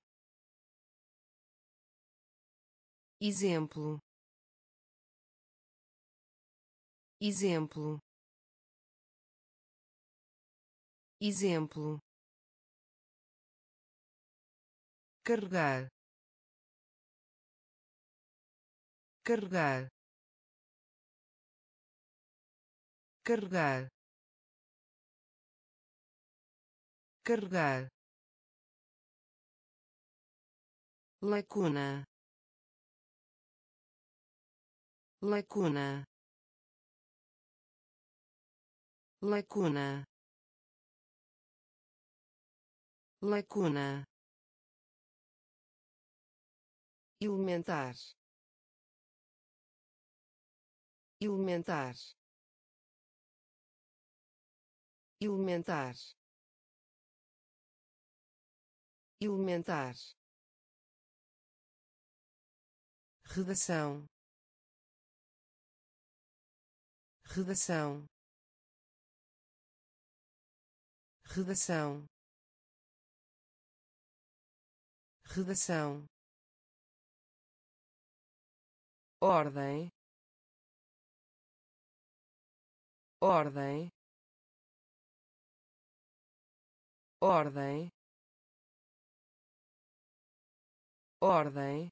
S1: Exemplo. Exemplo. Exemplo. Carregar. Carregar. Carregar. Carregar lacuna. Lacuna. Lacuna. Lacuna. Elementar. Elementar. Elementar. Elementar redação. Redação. Redação. Redação. Ordem. Ordem. Ordem. Ordem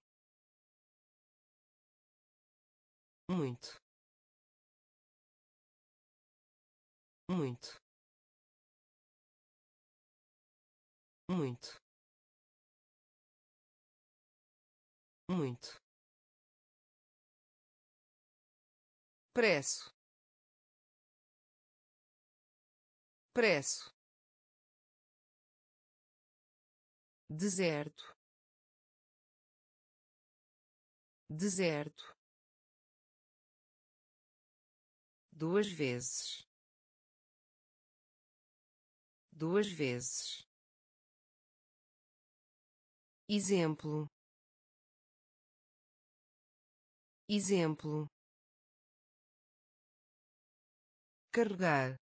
S1: muito. Muito. Muito. Muito. Preço. Preço. Deserto. Deserto duas vezes. Duas vezes. Exemplo. Exemplo. Carregar.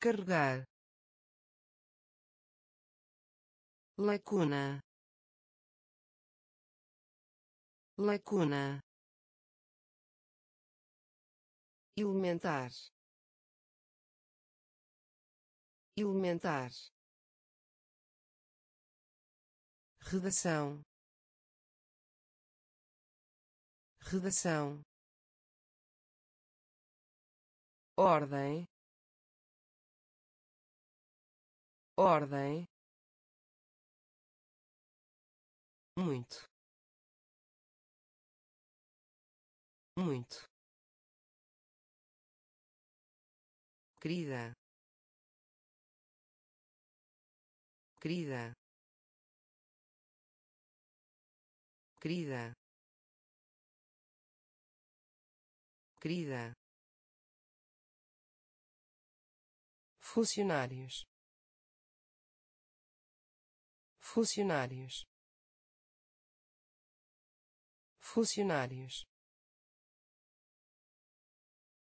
S1: Carregar. Lacuna. Lacuna elementar. Elementar. Redação. Redação. Ordem. Ordem. Muito. Muito querida. Querida. Querida. Querida. Funcionários. Funcionários. Funcionários.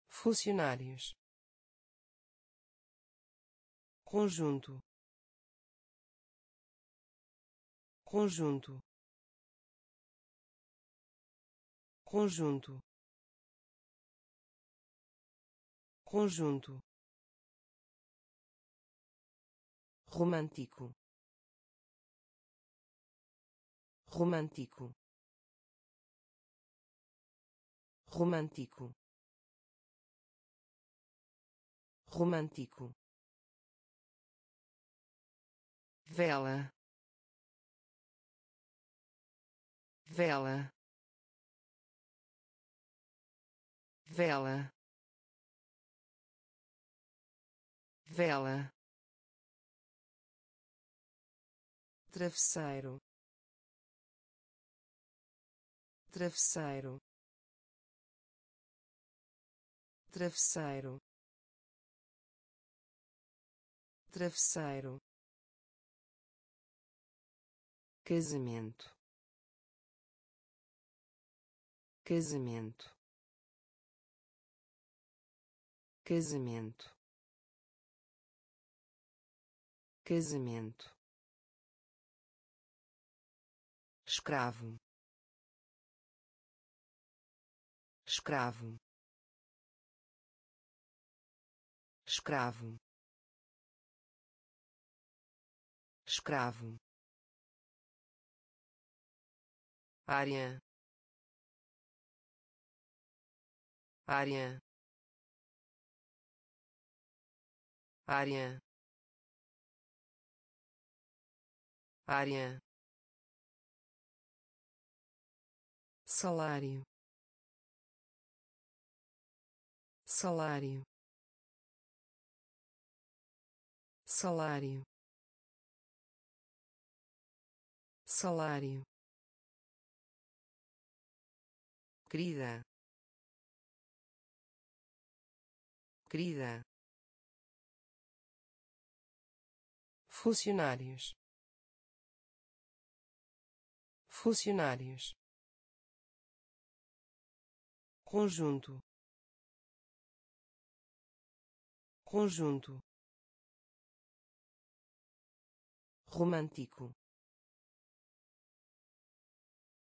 S1: Funcionários conjunto. Conjunto. Conjunto. Conjunto. Romântico. Romântico. Romântico. Romântico vela. Vela. Vela. Vela. Travesseiro. Travesseiro. Travesseiro. Travesseiro casamento. Casamento. Casamento. Casamento. Escravo. Escravo. Escravo. Escravo área área área área. Salário. Salário. Salário. Salário querida. Querida. Funcionários. Funcionários. Conjunto. Conjunto. Romântico.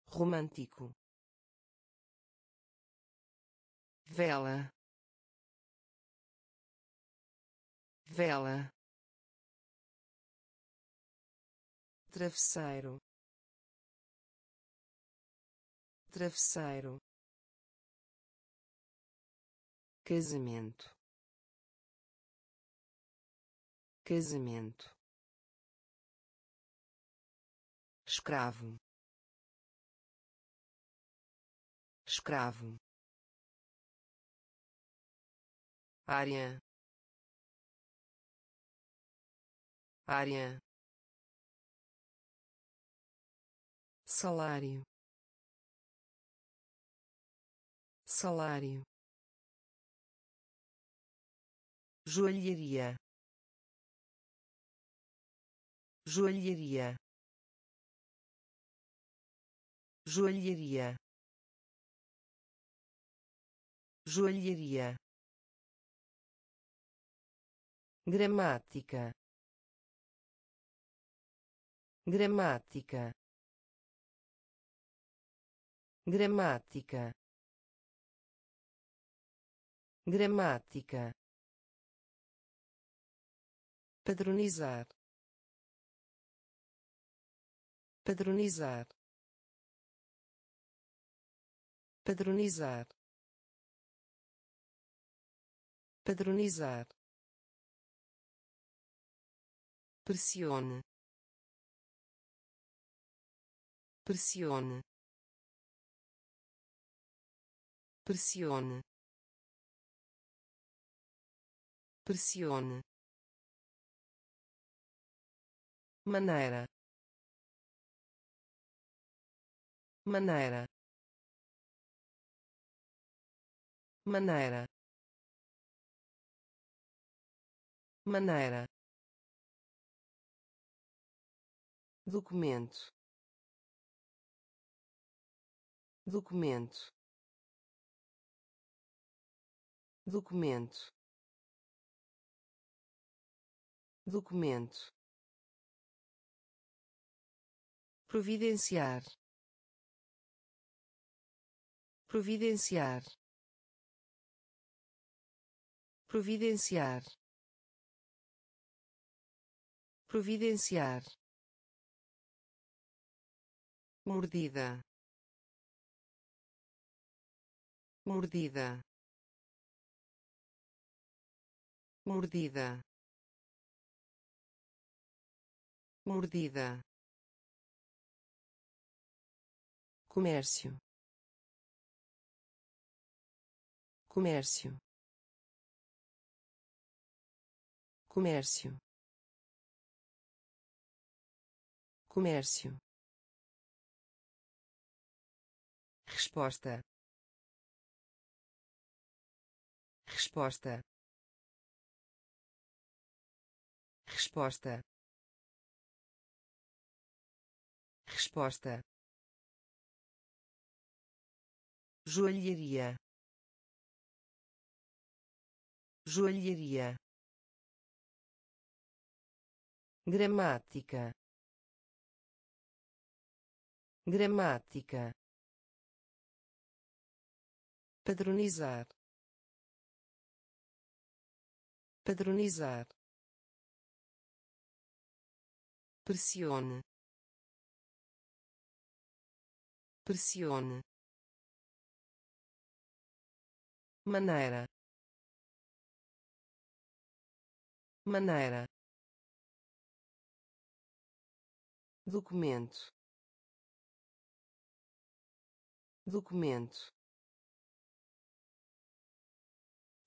S1: Romântico vela. Vela. Travesseiro. Travesseiro. Casamento. Casamento. Escravo. Escravo área. Área. Salário. Salário. Joalheria. Joalheria. Joalheria. Joalheria gramática gramática gramática gramática padronizar. Padronizar. Padronizar. Padronizar pressione. Pressione. Pressione. Pressione. Maneira maneira maneira maneira documento. Documento. Documento. Documento. Providenciar. Providenciar. Providenciar. Providenciar mordida. Mordida. Mordida. Mordida. Comércio. Comércio. Comércio. Comércio resposta. Resposta. Resposta. Resposta. Joalheria. Joalheria. Gramática. Gramática padronizar padronizar pressione pressione maneira maneira documento documento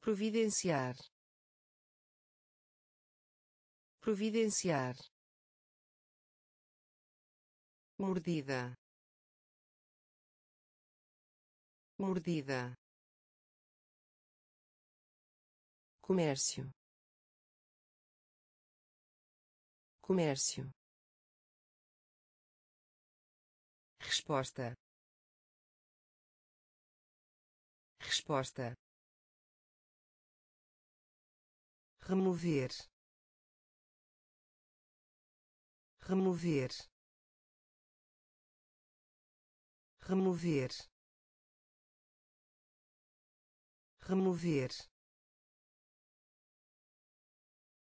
S1: providenciar. Providenciar. Mordida. Mordida. Comércio. Comércio. Resposta. Resposta remover remover remover remover.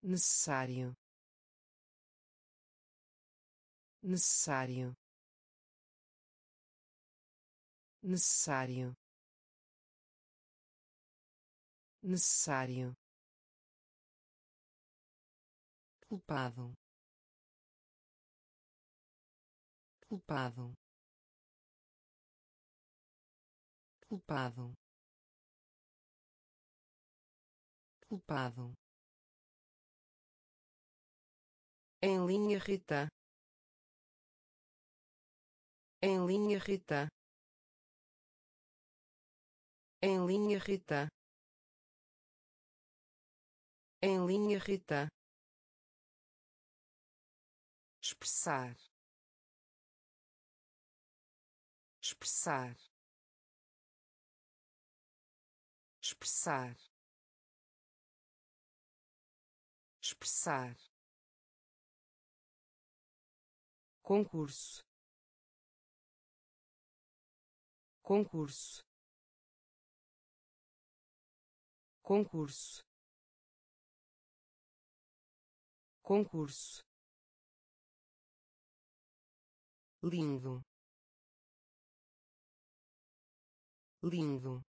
S1: Necessário. Necessário. Necessário. Necessário culpado. Culpado. Culpado. Culpado. Em linha Rita em linha Rita em linha Rita em linha Rita expressar. Expressar. Expressar. Expressar. Concurso. Concurso. Concurso. Concurso lindo. Lindo.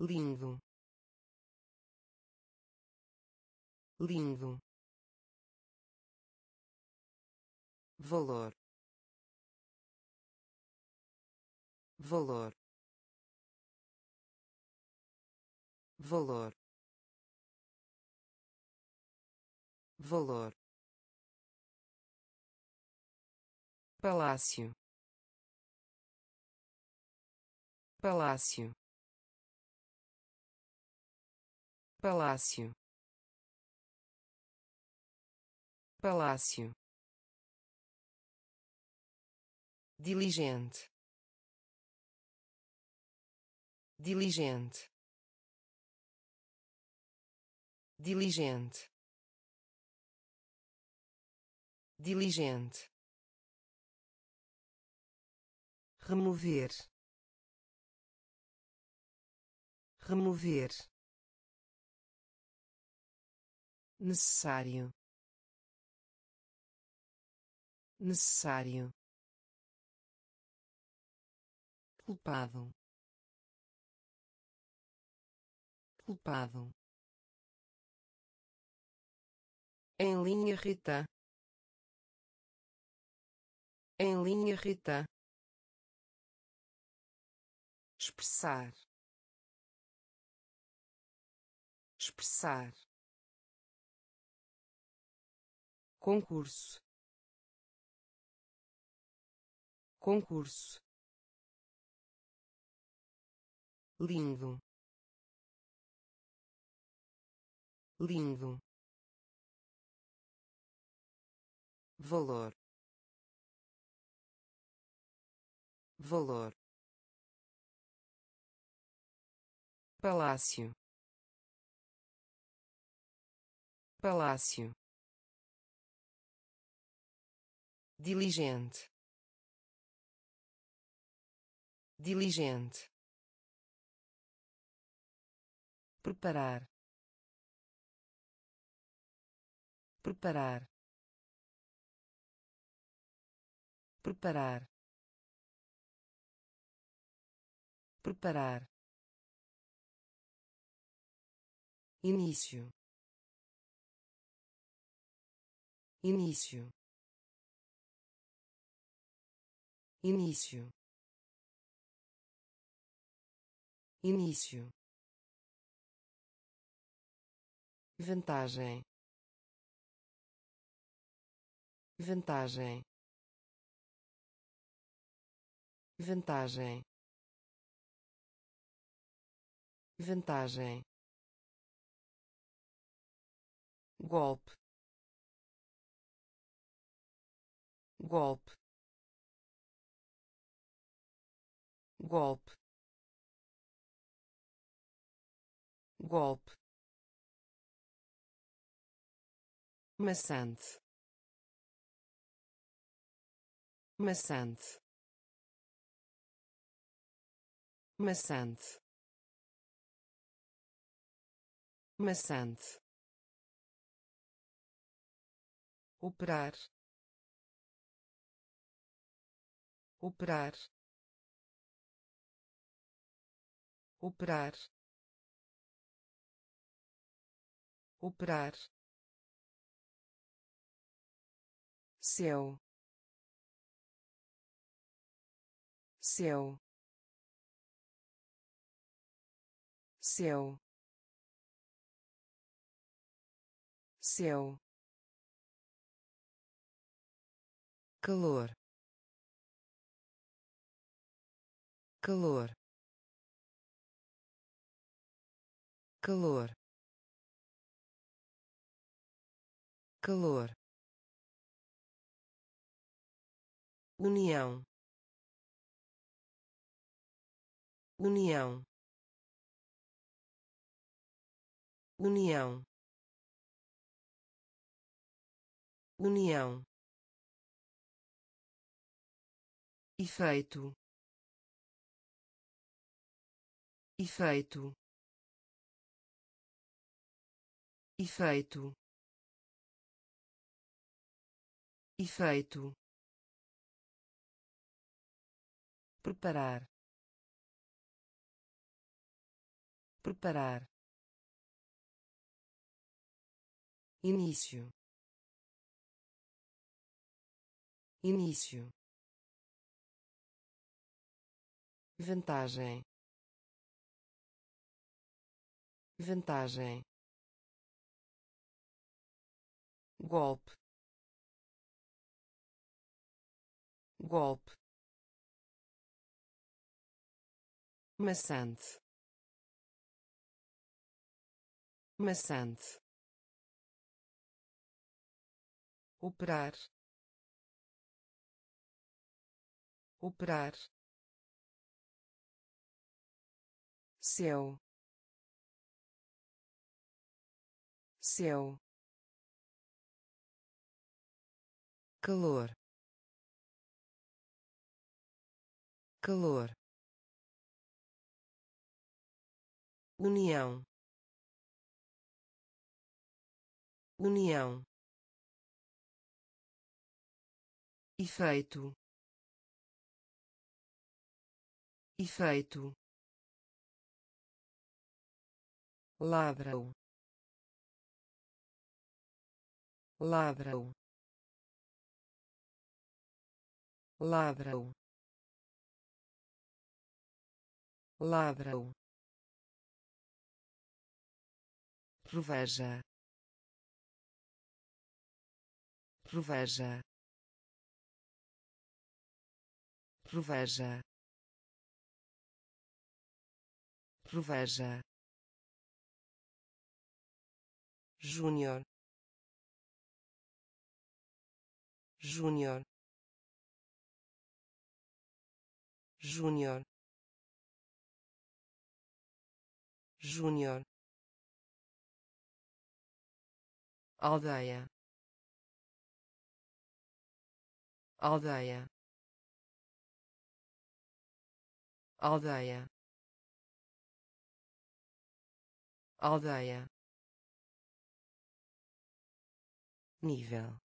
S1: Lindo. Lindo. Valor. Valor. Valor. Valor palácio. Palácio. Palácio. Palácio. Diligente. Diligente. Diligente. Diligente remover remover necessário necessário culpado culpado em linha Rita em linha Rita expressar. Expressar. Concurso. Concurso. Lindo. Lindo. Valor. Valor palácio. Palácio. Diligente. Diligente. Preparar. Preparar. Preparar. Preparar início. Início. Início. Início. Vantagem. Vantagem. Vantagem. Vantagem golpe. Golpe. Golpe. Golpe. Maçante. Maçante. Maçante. Maçante operar. Operar. Operar. Operar. Céu céu céu céu calor. Calor. Calor. Calor. União. União. União. União efeito. Efeito. Efeito. Efeito. Preparar. Preparar. Início. Início vantagem. Vantagem. Golpe. Golpe. Maçante. Maçante. Operar. Operar céu céu calor. Calor. União. União. Efeito. Efeito ladrão. Ladrão. Ladrão. Ladrão. Proveja. Proveja. Proveja. Proveja Júnior Júnior Júnior Júnior aldeia. Aldeia. Aldeia. Aldeia nível.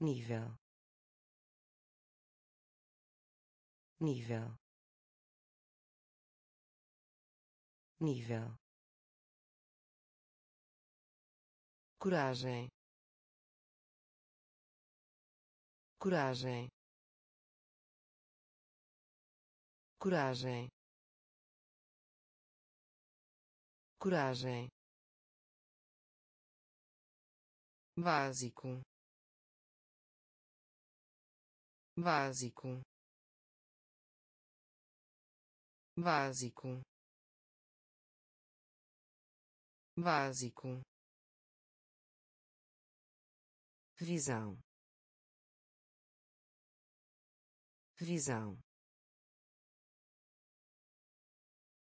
S1: Nível. Nível. Nível. Coragem. Coragem. Coragem. Coragem básico. Básico. Básico. Básico. Visão. Visão.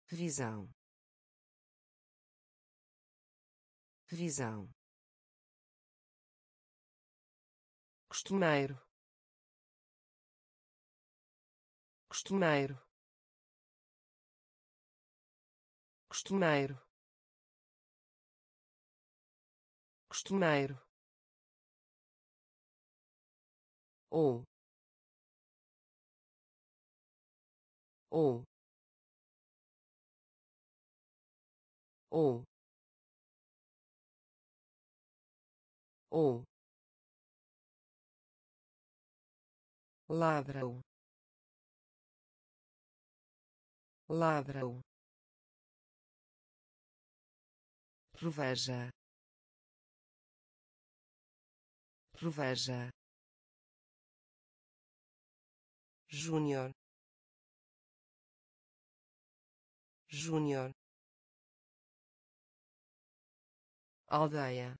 S1: Visão. Visão costumeiro. Costumeiro. Costumeiro. Costumeiro. Ou ou ou ou ladrão. Ladrão. Proveja. Proveja. Júnior. Júnior. Aldeia.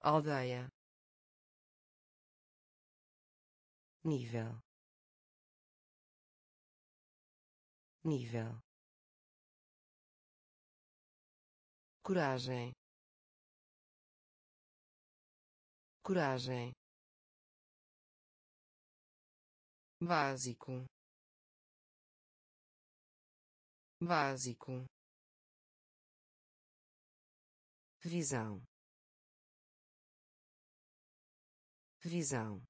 S1: Aldeia nível. Nível. Coragem. Coragem. Básico. Básico. Visão. Visão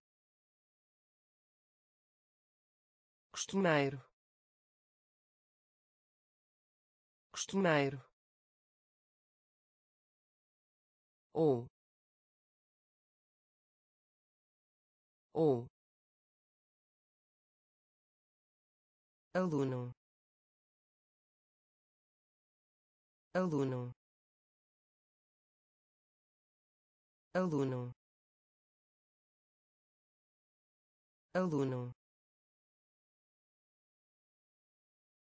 S1: costumeiro. Costumeiro. Ou ou aluno. Aluno. Aluno. Aluno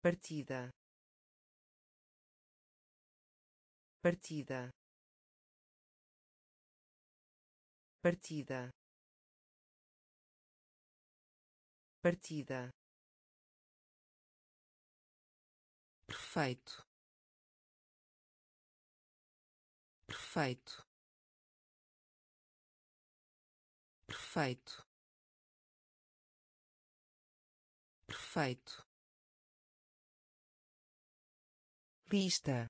S1: partida. Partida. Partida. Partida. Perfeito. Perfeito. Perfeito. Perfeito pista.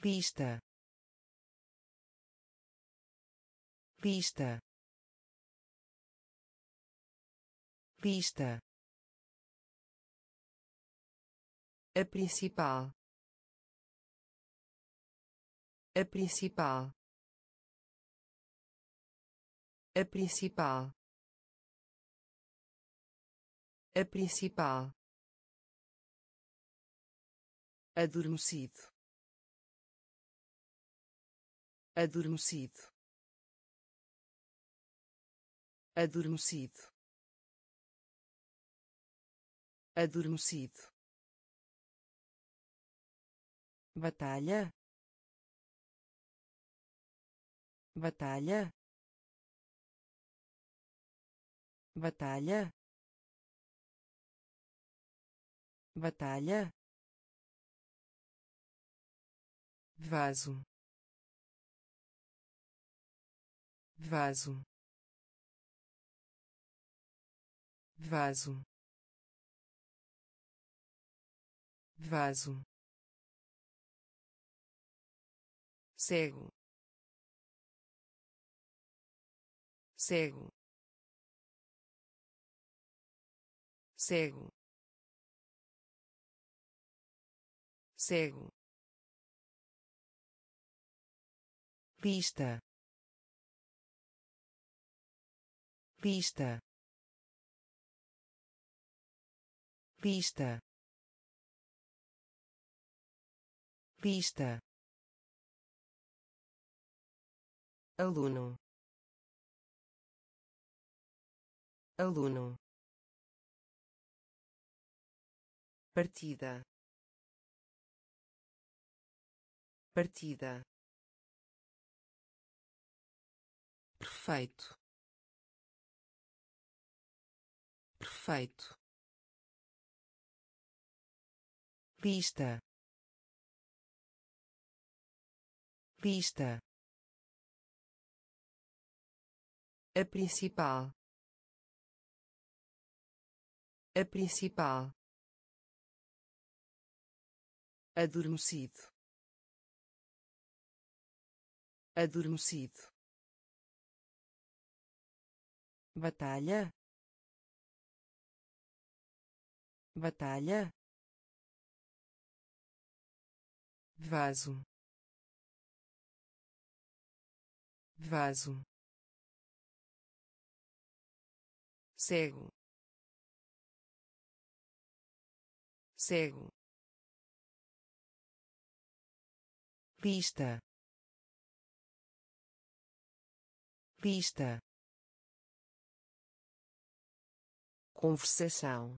S1: Pista. Pista. Pista. A principal. A principal. A principal. A principal adormecido. Adormecido. Adormecido. Adormecido. Batalha. Batalha. Batalha. Batalha vaso. Vaso. Vaso. Vaso. Cego. Cego. Cego. Cego pista. Pista. Pista. Pista. Aluno. Aluno. Partida. Partida perfeito. Perfeito. Pista pista a principal. A principal. Adormecido. Adormecido batalha. Batalha. Vaso. Vaso. Cego. Cego. Pista pista conversação.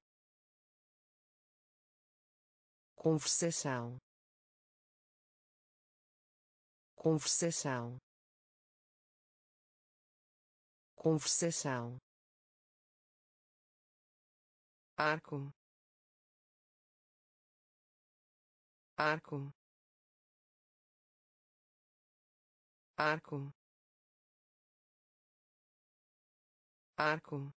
S1: Conversação. Conversação. Conversação. Arco. Arco. Arco. Arco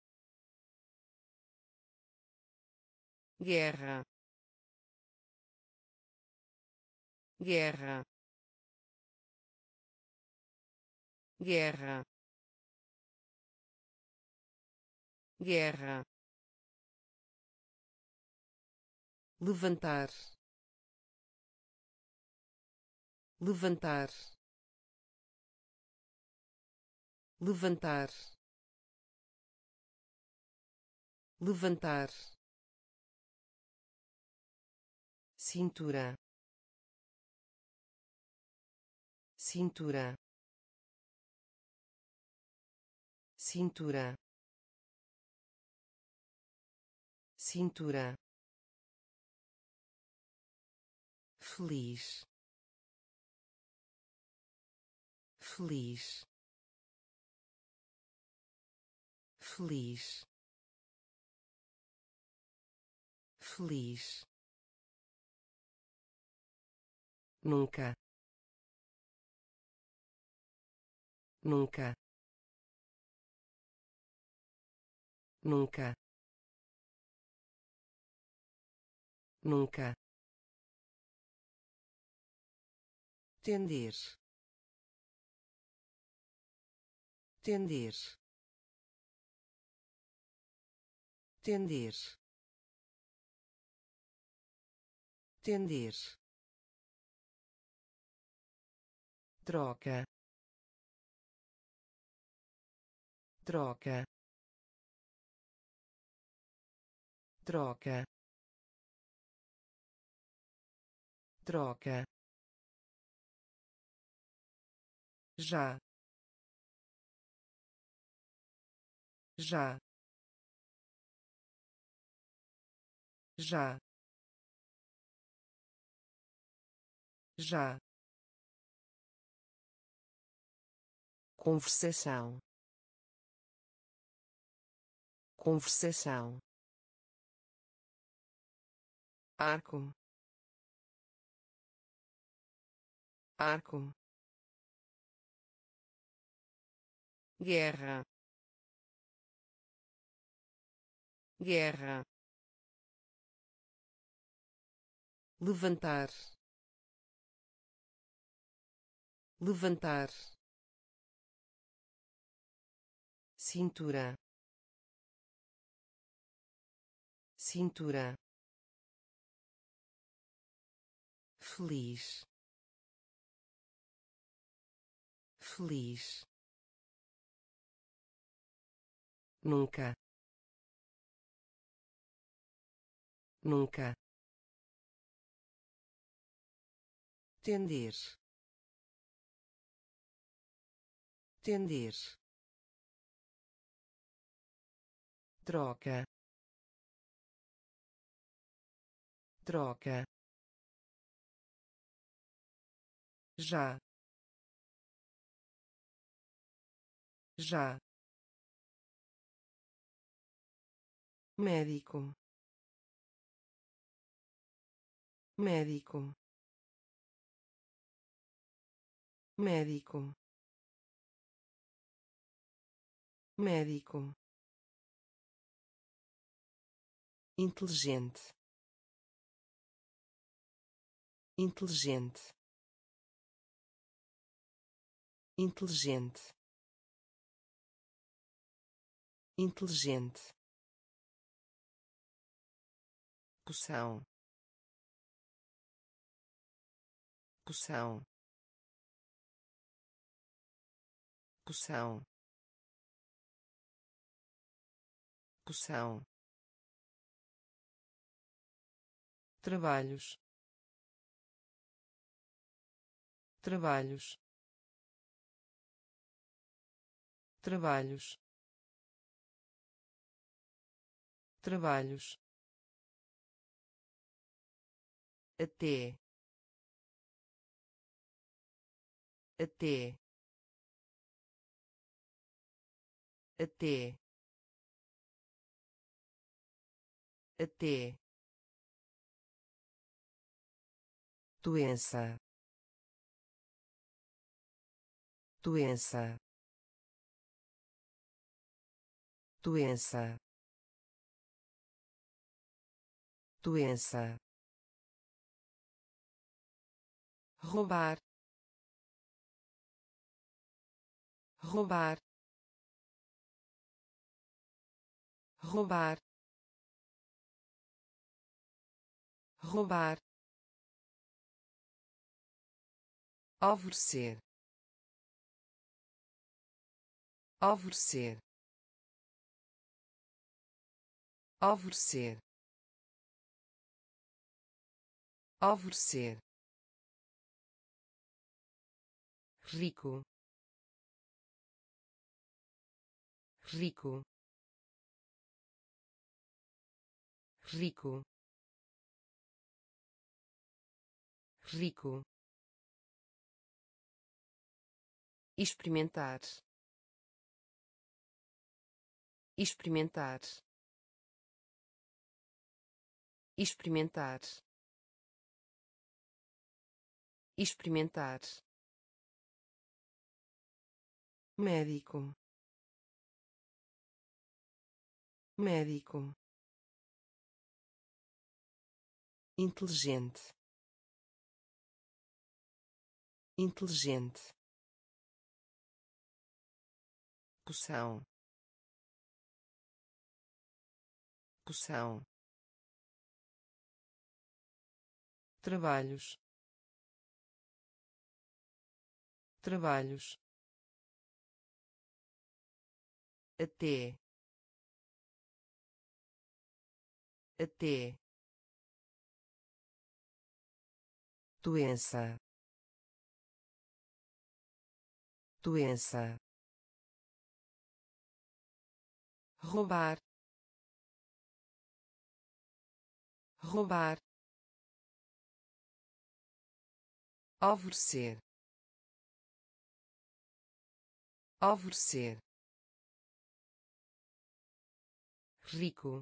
S1: guerra. Guerra. Guerra. Guerra. Levantar. Levantar. Levantar. Levantar cintura. Cintura. Cintura. Cintura. Feliz. Feliz. Feliz. Feliz nunca. Nunca. Nunca. Nunca. Tender tender tender tender troca troca troca troca já já já já conversação. Conversação. Arco. Arco. Guerra. Guerra. Levantar. Levantar cintura. Cintura. Feliz. Feliz. Nunca. Nunca. Tender. Tender troca. Troca. Já. Já. Médico. Médico. Médico. Médico inteligente. Inteligente. Inteligente. Inteligente. Poção. Poção. Poção. Poção trabalhos. Trabalhos. Trabalhos. Trabalhos. Até. Até. Até. Até doença. Doença. Doença. Doença. Roubar. Roubar. Roubar. Roubar alvorecer. Alvorecer. Alvorecer. Alvorecer. Rico. Rico. Rico. Rico experimentar. Experimentar. Experimentar. Experimentar. Médico. Médico. Inteligente. Inteligente poção. Poção. Trabalhos. Trabalhos. Até. Até. Doença. Doença roubar roubar alvorecer alvorecer rico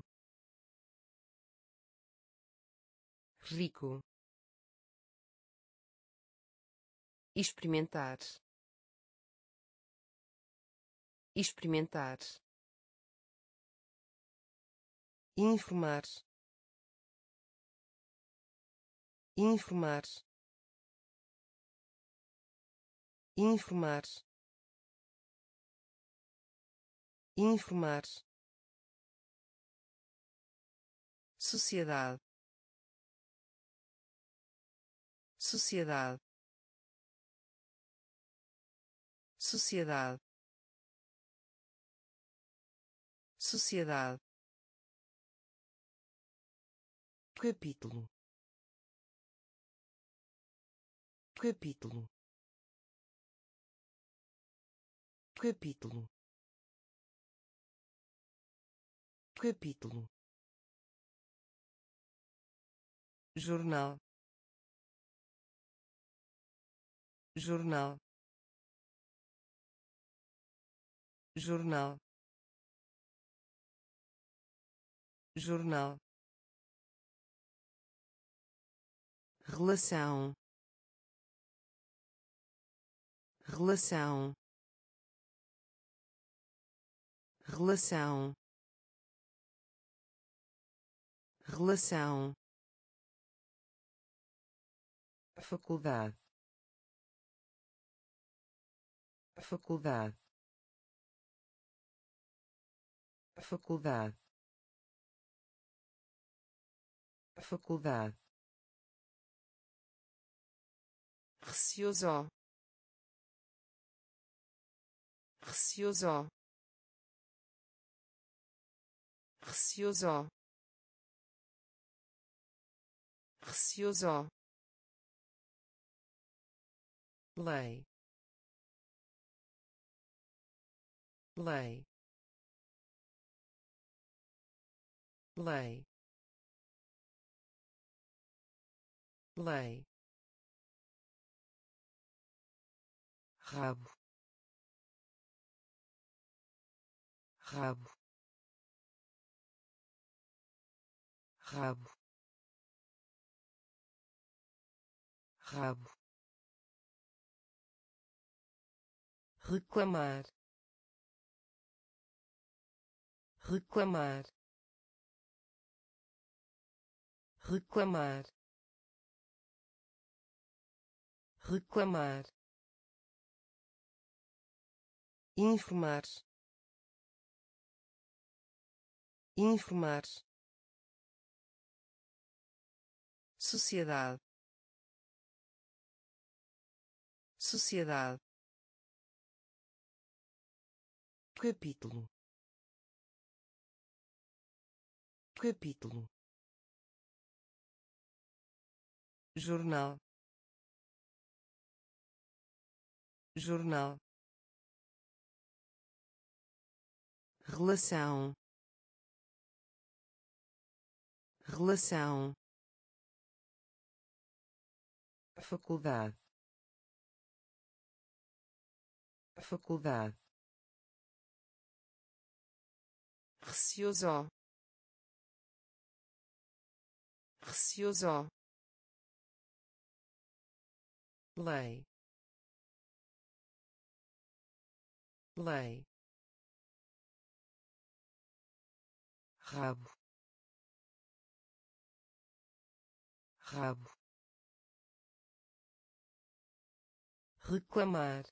S1: rico experimentar experimentar informar. Informar. Informar. Informar. Sociedade. Sociedade. Sociedade. Sociedade capítulo. Capítulo. Capítulo. Capítulo. Jornal. Jornal. Jornal. Jornal relação. Relação. Relação. Relação. Faculdade. Faculdade. Faculdade. Faculdade receoso receoso receoso receoso lei. Lei. Lei. Lei rabo rabo rabo rabo. Reclamar reclamar. Reclamar reclamar informar. Informar. Sociedade. Sociedade. Capítulo. Capítulo. Jornal. Jornal relação. Relação. Faculdade. Faculdade. Receoso. Receoso. Lei. Lei rabo rabo reclamar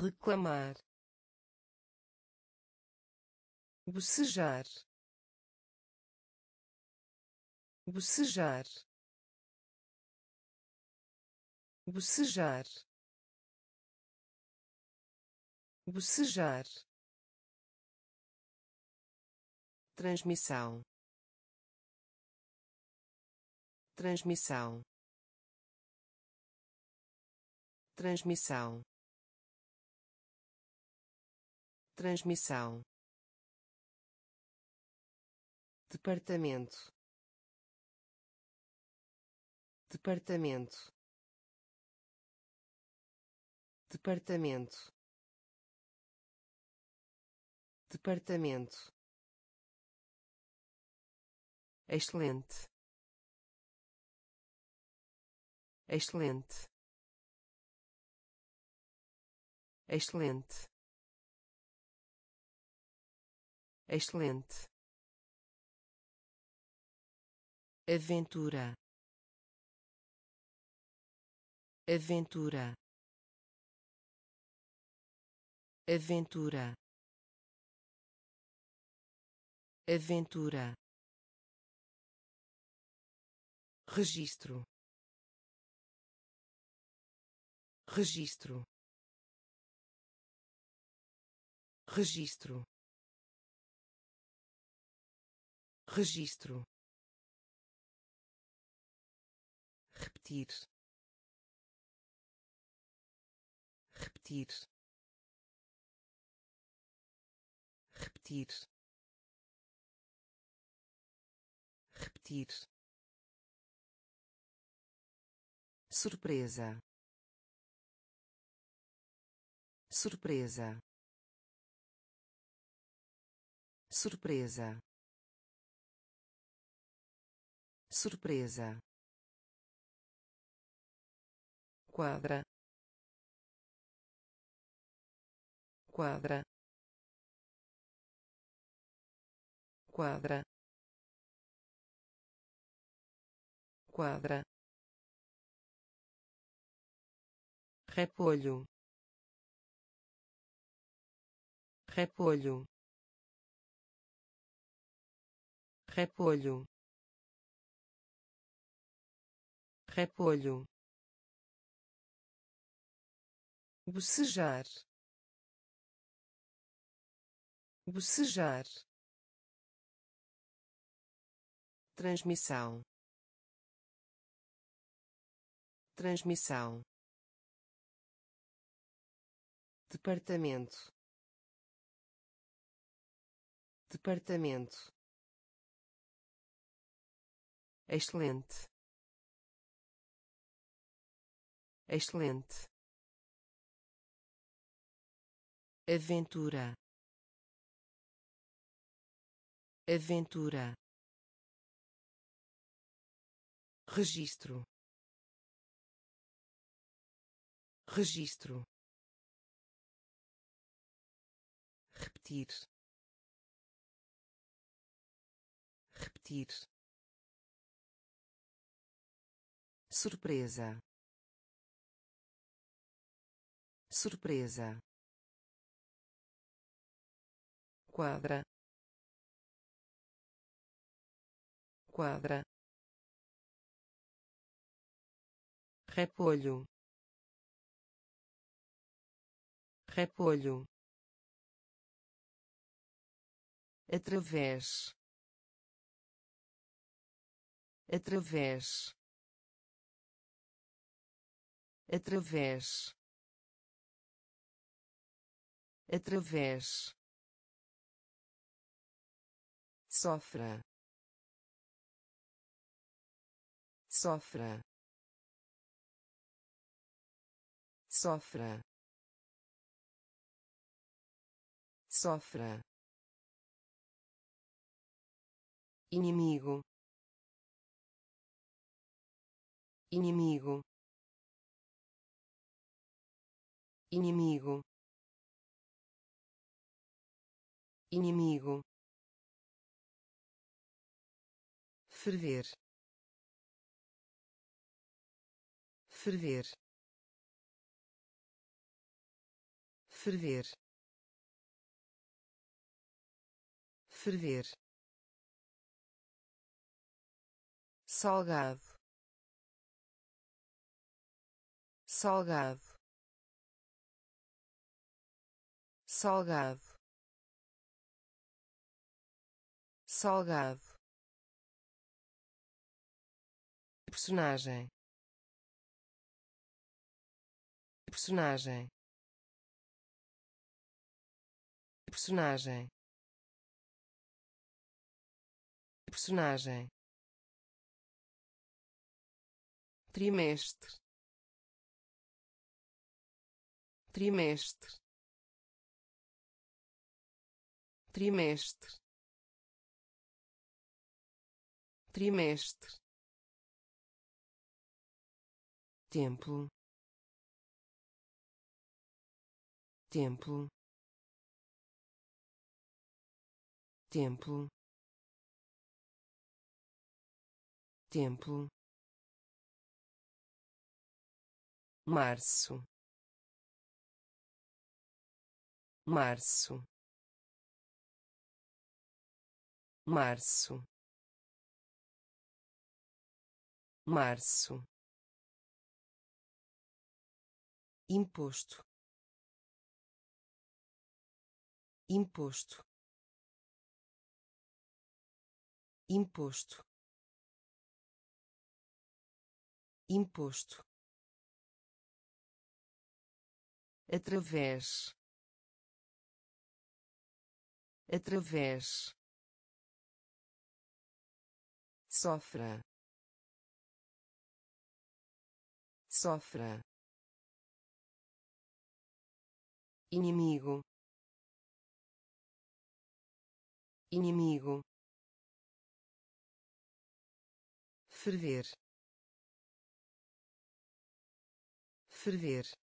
S1: reclamar bocejar bocejar bocejar bocejar transmissão. Transmissão. Transmissão. Transmissão. Departamento. Departamento. Departamento. Departamento excelente. Excelente. Excelente. Excelente. Aventura. Aventura. Aventura. Aventura registro. Registro. Registro. Registro. Repetir. Repetir. Repetir. Repetir surpresa. Surpresa. Surpresa. Surpresa. Quadra. Quadra. Quadra. Quadra repolho. Repolho. Repolho. Repolho. Bocejar. Bocejar. Transmissão. Transmissão departamento. Departamento. Excelente. Excelente. Aventura. Aventura. Registro. Registro repetir. Repetir. Surpresa. Surpresa. Quadra. Quadra. Repolho. Repolho através. Através. Através. Através. Sofra. Sofra. Sofra. Sofra inimigo. Inimigo. Inimigo. Inimigo. Ferver. Ferver. Ferver. Ferver salgado. Salgado. Salgado. Salgado. Personagem. Personagem. Personagem. Personagem trimestre. Trimestre. Trimestre. Trimestre. Templo templo templo templo março. Março. Março. Março. Imposto. Imposto. Imposto. Imposto através. Através. Sofra. Sofra. Inimigo. Inimigo. Ferver. Ferver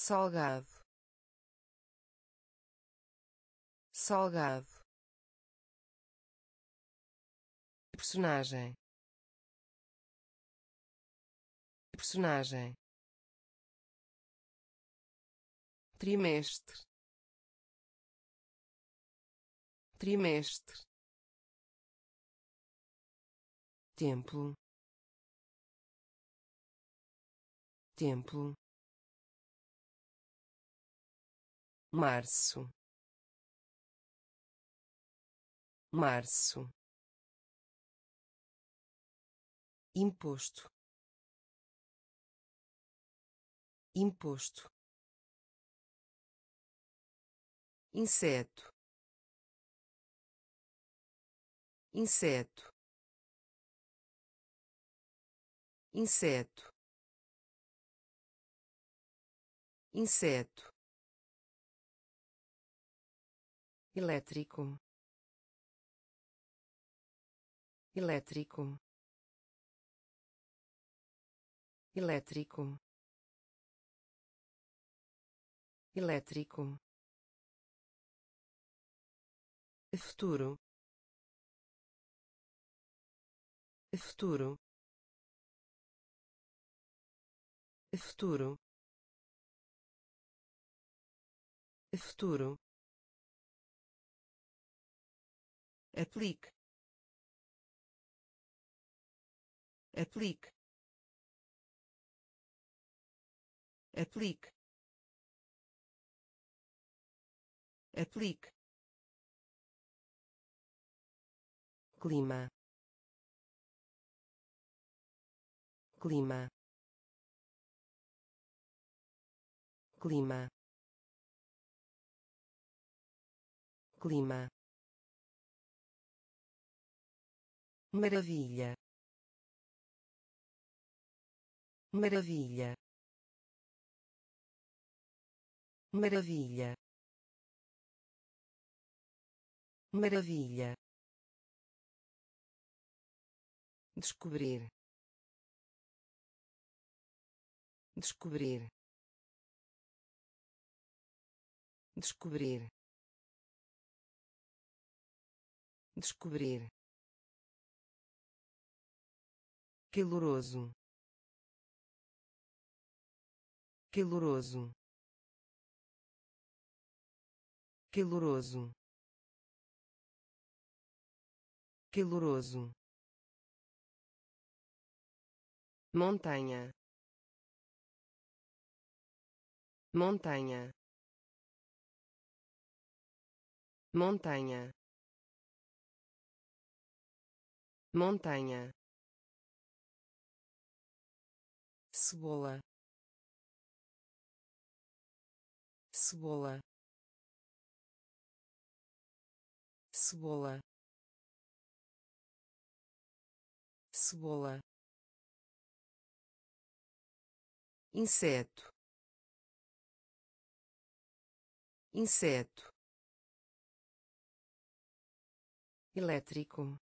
S1: salgado. Salgado. Personagem. Personagem. Trimestre. Trimestre. Templo. Templo março. Março. Imposto. Imposto. Inseto. Inseto. Inseto. Inseto elétrico. Elétrico. Elétrico. Elétrico. Futuro. Futuro. Futuro. Futuro aplique. Aplique. Aplique. Aplique. Clima. Clima. Clima. Clima maravilha. Maravilha. Maravilha. Maravilha. Descobrir. Descobrir. Descobrir. Descobrir caloroso. Caloroso. Caloroso. Caloroso. Montanha. Montanha. Montanha. Montanha cebola. Cebola. Cebola. Cebola. Inseto. Inseto. Elétrico.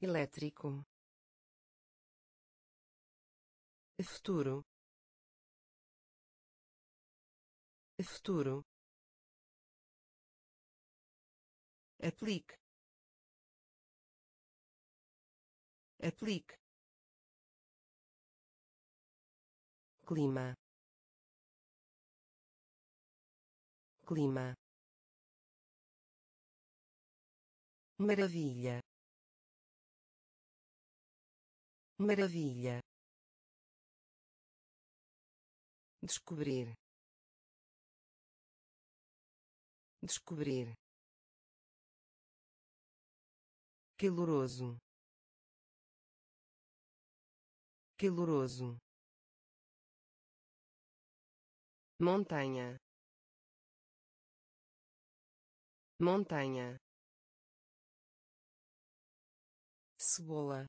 S1: Elétrico futuro? Futuro? Aplique. Aplique. Clima. Clima. Maravilha. Maravilha descobrir. Descobrir. Caloroso. Caloroso. Montanha. Montanha. Cebola.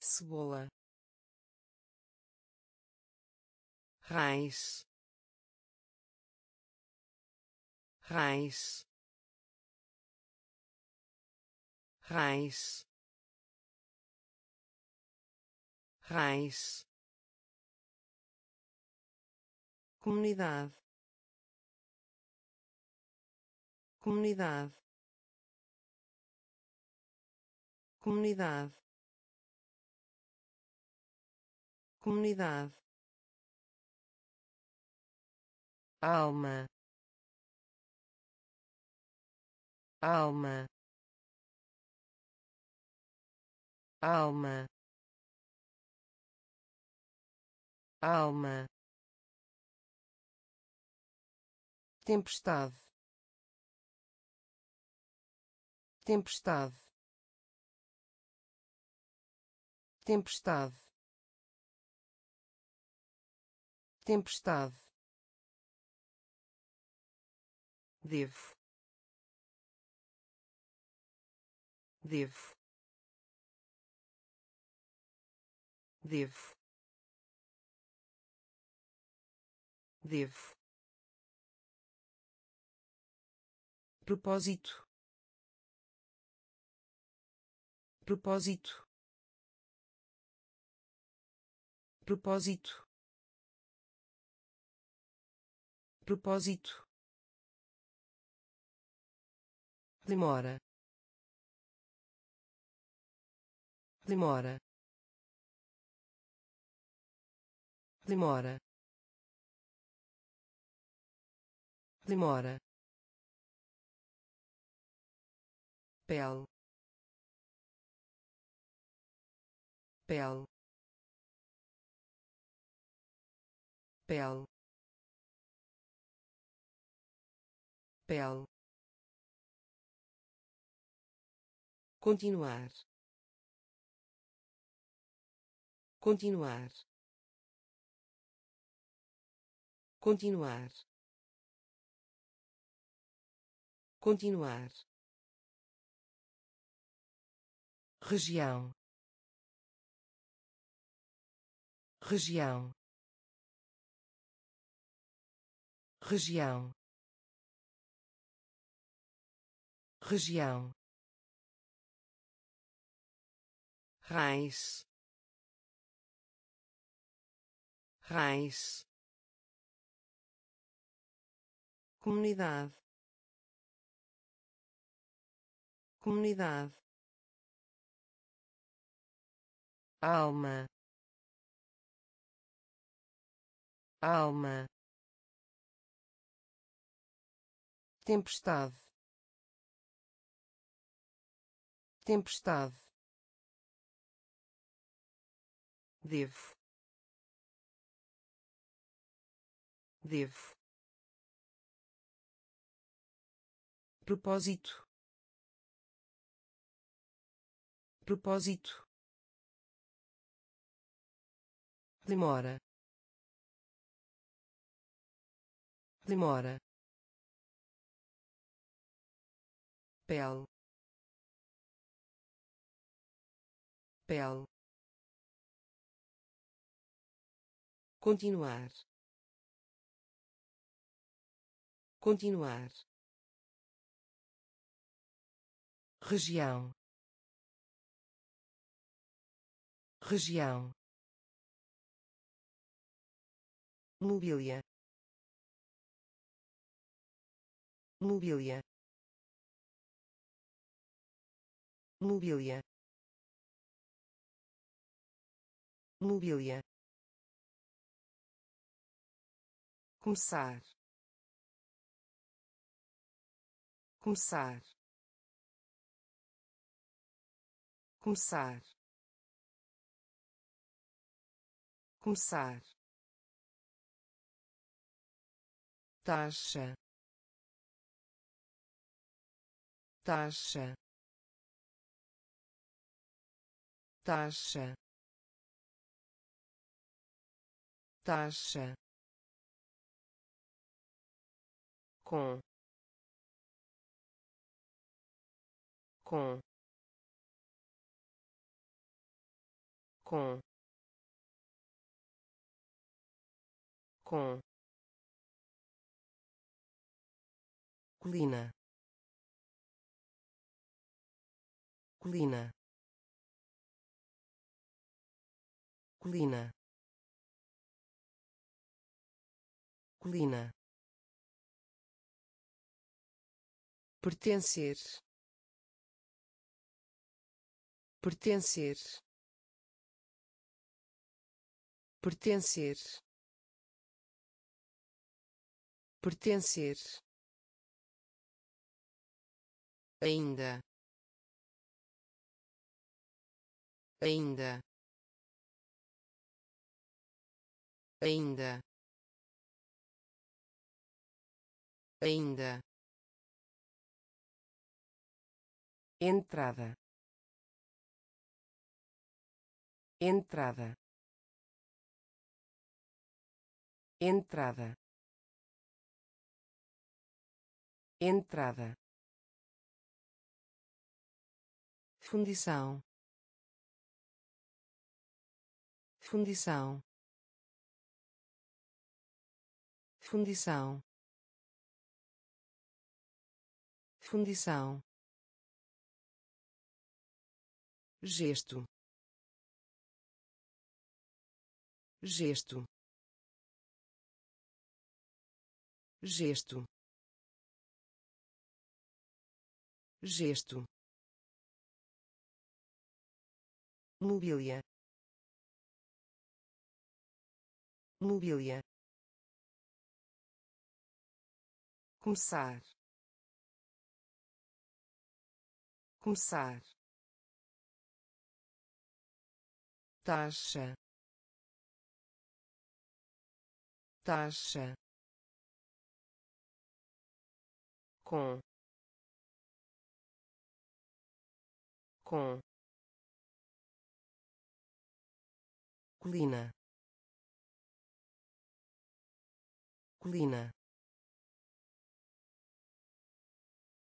S1: Cebola raiz. Raiz. Raiz. Raiz. Comunidade. Comunidade. Comunidade. Comunidade alma. Alma. Alma. Alma. Tempestade. Tempestade. Tempestade. Tempestade devo. Devo. Devo. Devo. Propósito. Propósito. Propósito. Propósito demora. Demora. Demora. Demora. Pel. Pel. Pele pele continuar. Continuar. Continuar. Continuar. Região. Região. Região. Região raiz. Raiz. Comunidade. Comunidade. Alma. Alma. Tempestade. Tempestade devo. Devo. Propósito. Propósito. Demora. Demora. Pele pele continuar. Continuar. Região. Região. Mobília. Mobília. Mobília. Mobília começar. Começar. Começar. Começar. Taxa. Taxa. Taxa. Taxa com com com com. Colina. Colina. Colina. Colina pertencer. Pertencer. Pertencer. Pertencer. Ainda. Ainda. Ainda. Ainda entrada. Entrada. Entrada. Entrada. Fundição. Fundição. Fundição. Fundição gesto. Gesto. Gesto. Gesto. Mobília. Mobília. Começar. Começar taxa taxa com com colina colina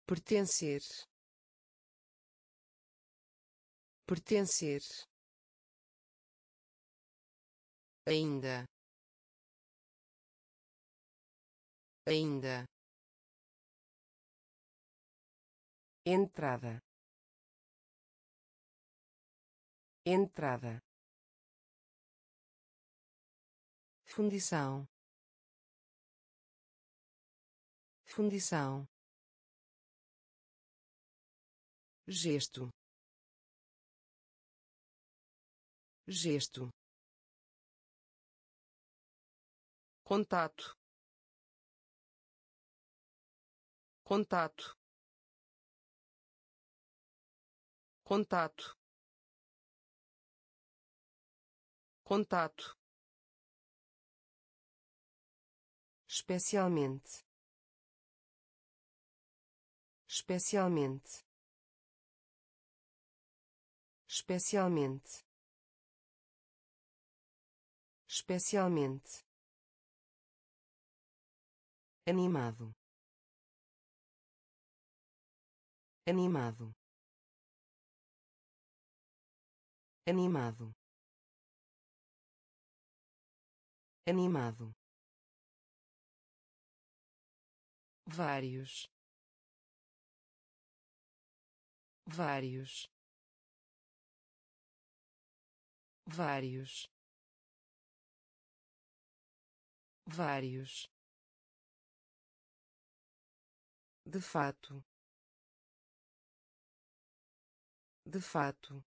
S1: pertencer pertencer ainda. Ainda. Entrada. Entrada. Fundição. Fundição. Gesto. Gesto contato. Contato. Contato. Contato. Especialmente. Especialmente. Especialmente. Especialmente animado. Animado. Animado. Animado. Vários. Vários. Vários. Vários de fato. De fato.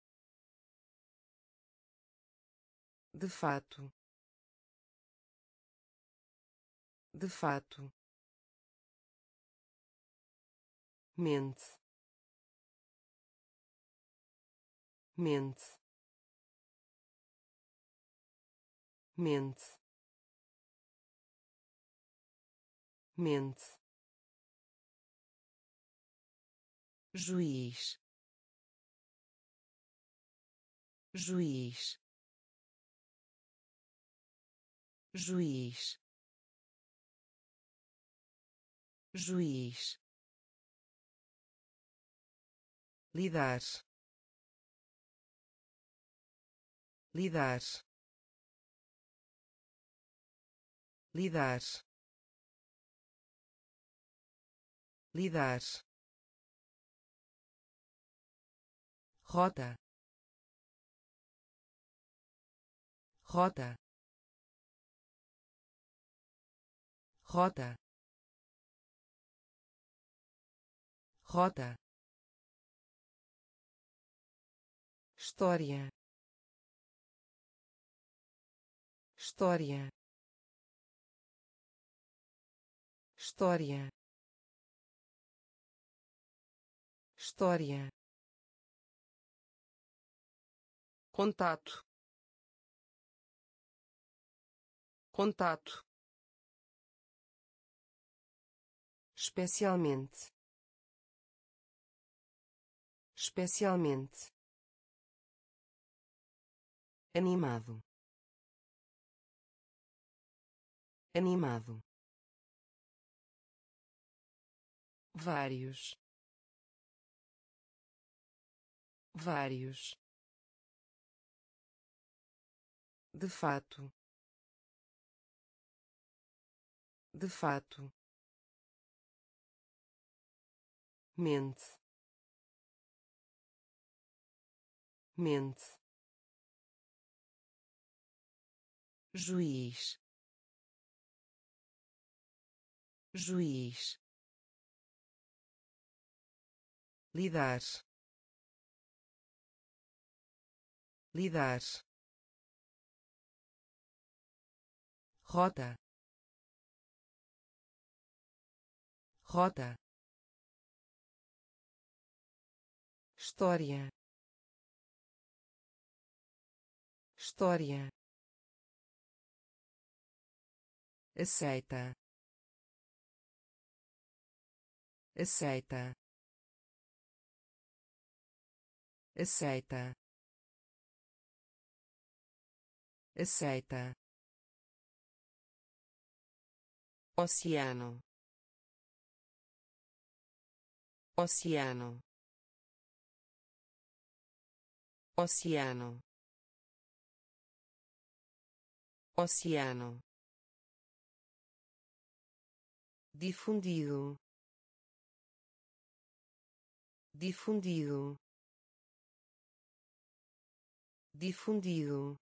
S1: De fato. De fato. Mente. Mente. Mente. Mente juiz. Juiz. Juiz. Juiz. Lidar. Lidar. Lidar. Lidar rota. Rota. Rota. Rota. História. História. História. História contato. Contato. Especialmente. Especialmente. Animado. Animado. Vários. Vários de fato. De fato. Mente. Mente. Juiz. Juiz. Lidar. Lidar rota. Rota. História. História. Aceita. Aceita. Aceita. Aceita oceano. Oceano. Oceano. Oceano. Difundido. Difundido. Difundido.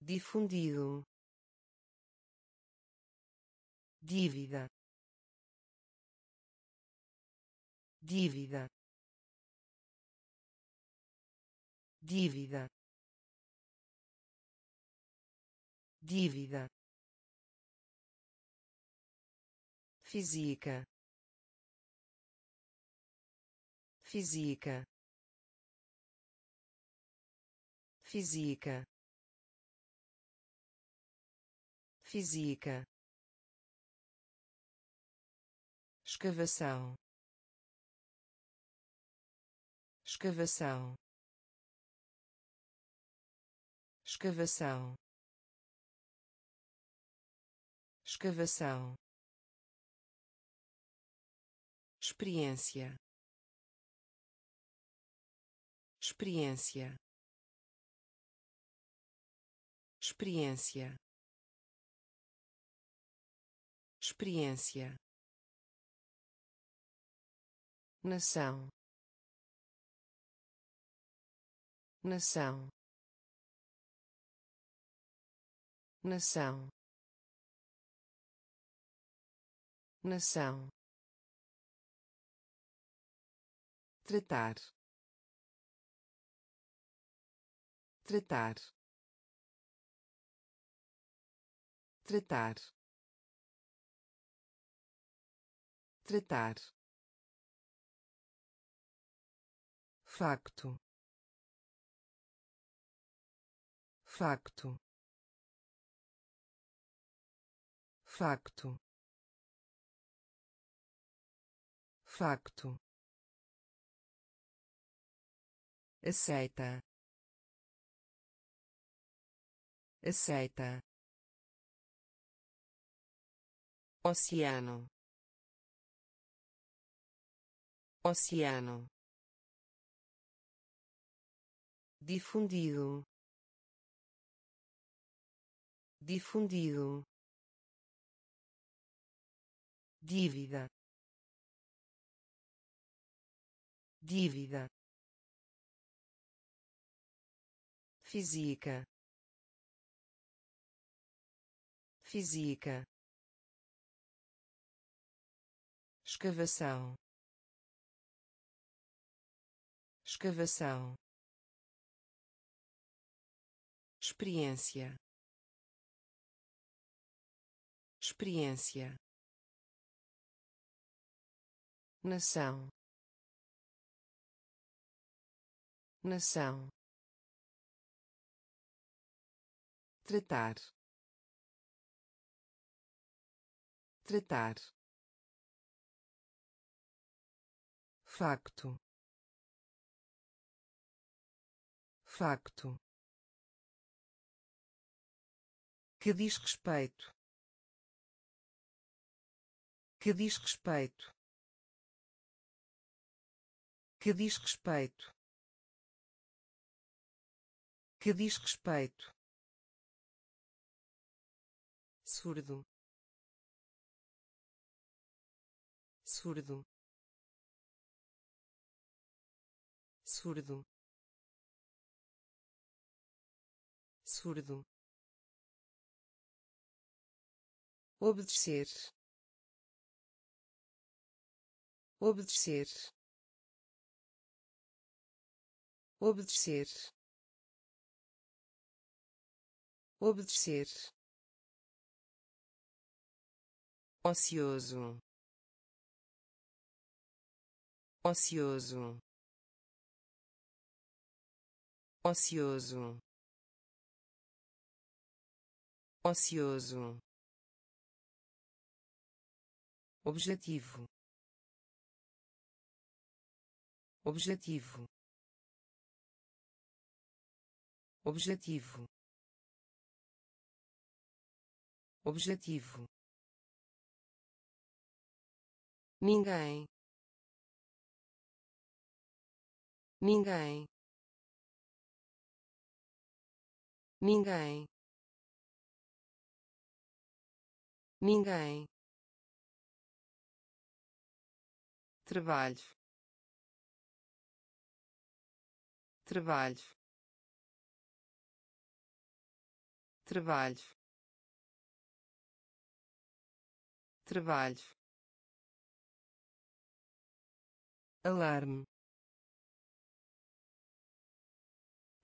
S1: Difundido dívida. Dívida. Dívida. Dívida. Física. Física. Física. Física escavação. Escavação. Escavação. Escavação. Experiência. Experiência. Experiência. Experiência nação. Nação. Nação. Nação. Tratar. Tratar. Tratar. Tratar facto facto facto facto aceita aceita oceano oceano difundido. Difundido. Dívida. Dívida. Física. Física. Escavação. Escavação experiência. Experiência. Nação. Nação. Tratar. Tratar. Facto. Facto que diz respeito. Que diz respeito. Que diz respeito. Que diz respeito. Surdo. Surdo. Surdo. Surdo obedecer. Obedecer. Obedecer. Obedecer. Ocioso. Ocioso. Ocioso. Ocioso objetivo. Objetivo. Objetivo. Objetivo. Ninguém. Ninguém. Ninguém. Ninguém trabalho trabalho trabalho trabalho alarme.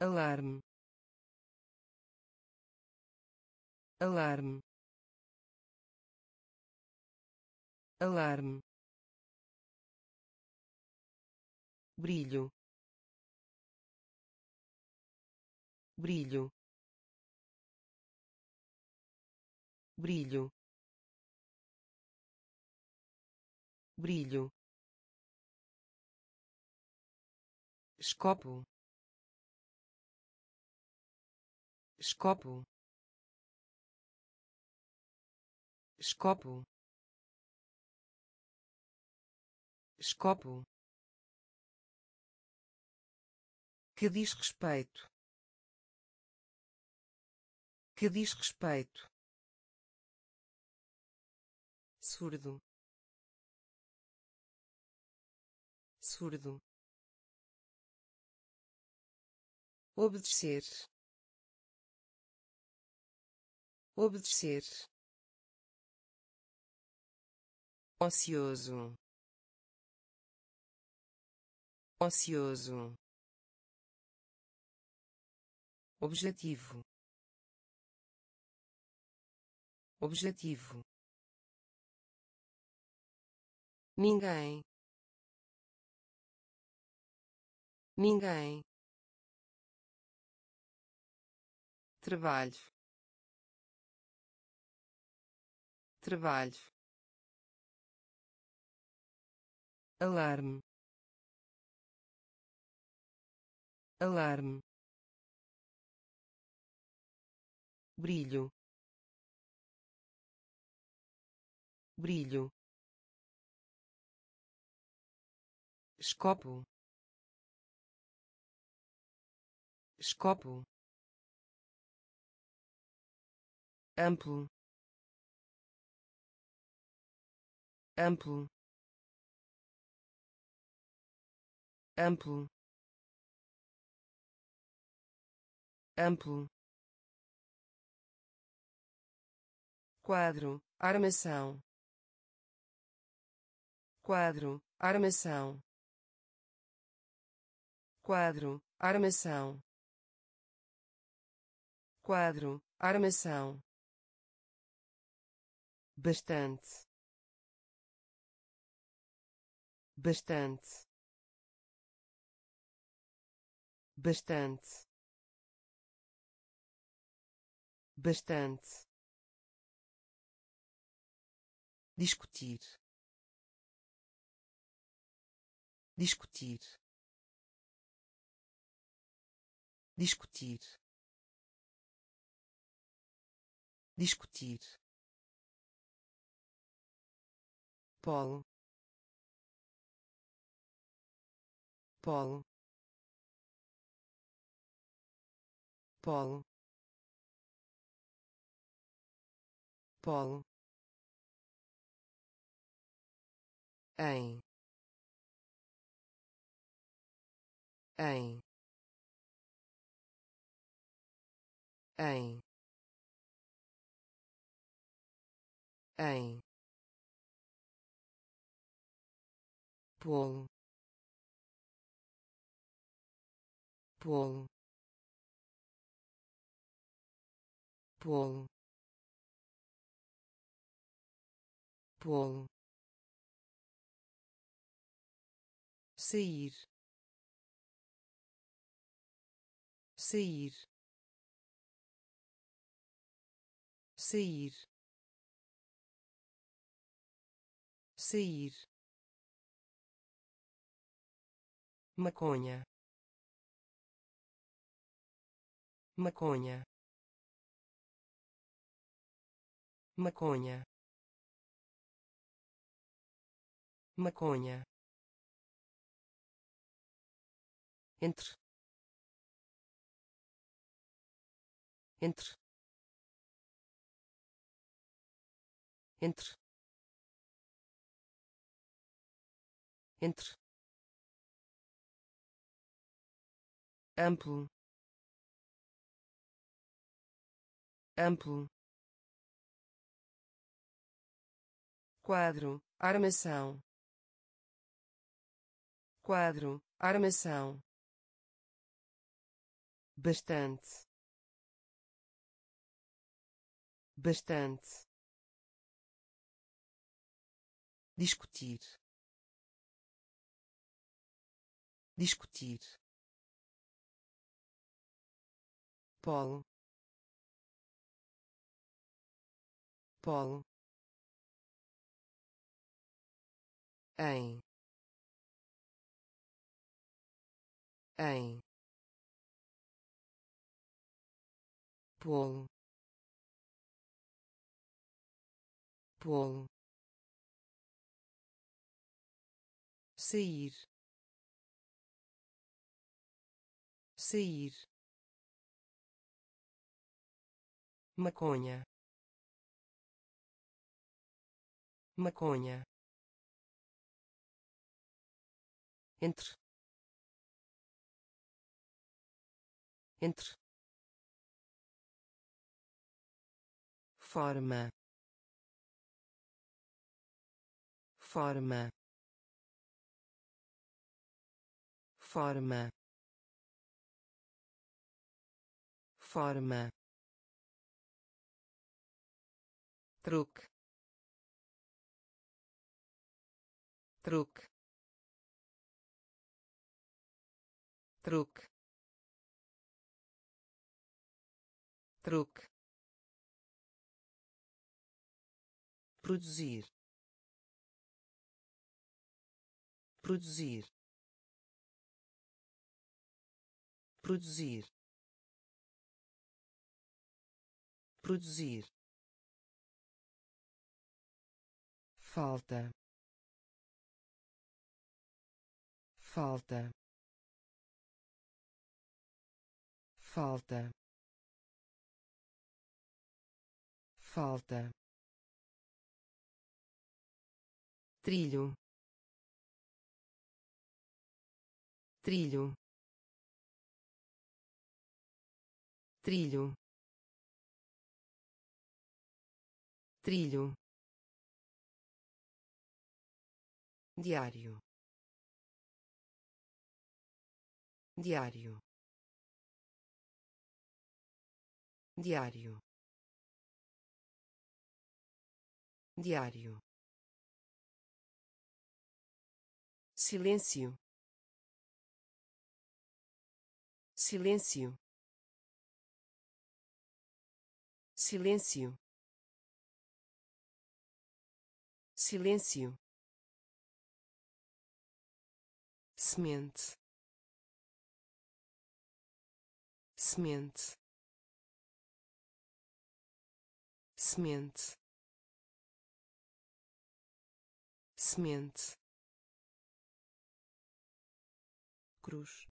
S1: Alarme. Alarme. Alarme brilho. Brilho. Brilho. Brilho. Escopo. Escopo. Escopo. Escopo que diz respeito. Que diz respeito. Surdo. Surdo. Obedecer. Obedecer. Ocioso. Ocioso objetivo. Objetivo. Ninguém. Ninguém. Trabalho. Trabalho. Alarme. Alarme brilho. Brilho. Escopo. Escopo. Amplo. Amplo. Amplo. Amplo quadro, armação, quadro, armação, quadro, armação, quadro, armação, bastante, bastante, bastante, bastante discutir. Discutir. Discutir. Discutir. Polo polo polo polo em. Em. Em. Em. Polo polo polo polo sair. Sair. Sair. Sair. Maconha. Maconha. Maconha. Maconha entre. Entre. Entre. Entre. Amplo. Amplo. Quadro. Armação. Quadro. Armação bastante. Bastante. Discutir. Discutir. Polo polo em. Em polo. Polo. Sair. Sair. Maconha. Maconha. Entre. Entre forma. Forma. Forma. Forma. Truque. Truque. Truque. Truque produzir. Produzir. Produzir. Produzir. Falta. Falta. Falta. Falta trilho. Trilho. Trilho. Trilho. Diário. Diário. Diário. Diário silêncio. Silêncio. Silêncio. Silêncio. Semente. Semente. Semente. Semente cruz.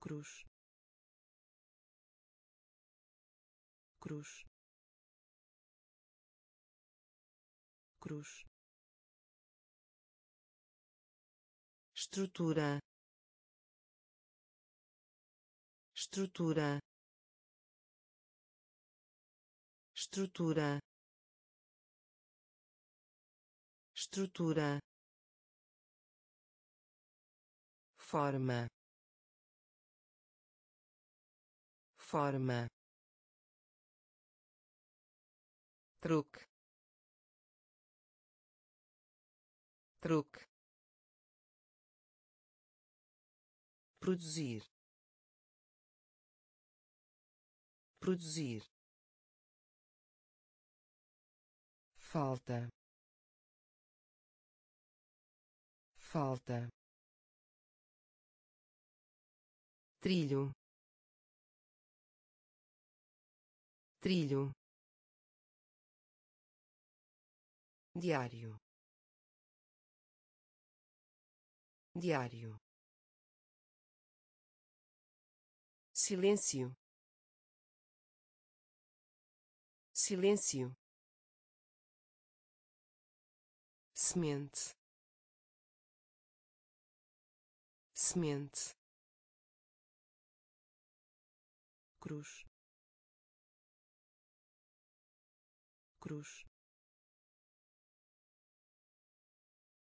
S1: Cruz. Cruz. Cruz. Estrutura. Estrutura. Estrutura. Estrutura forma. Forma. Truque. Truque. Produzir. Produzir. Falta. Falta trilho. Trilho. Diário. Diário. Silêncio. Silêncio. Semente. Semente cruz. Cruz.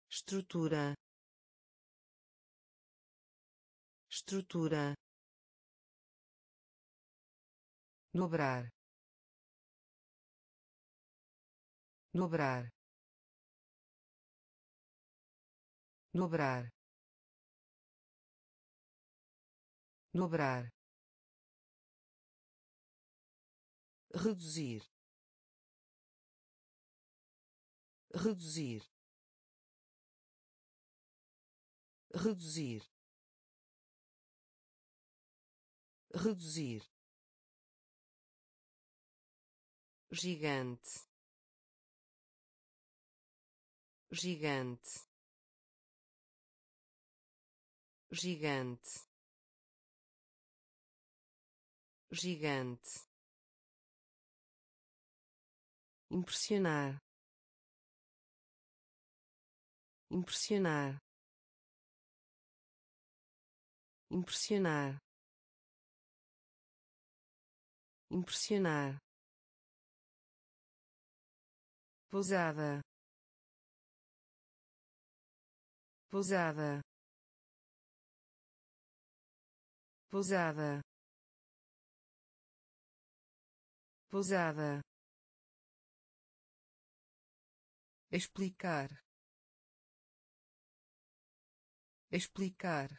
S1: Estrutura. Estrutura. Dobrar. Dobrar. Dobrar. Dobrar reduzir. Reduzir. Reduzir. Reduzir. Gigante. Gigante. Gigante. Gigante impressionar. Impressionar. Impressionar. Impressionar. Pousada. Pousada. Pousada. Pousada explicar. Explicar.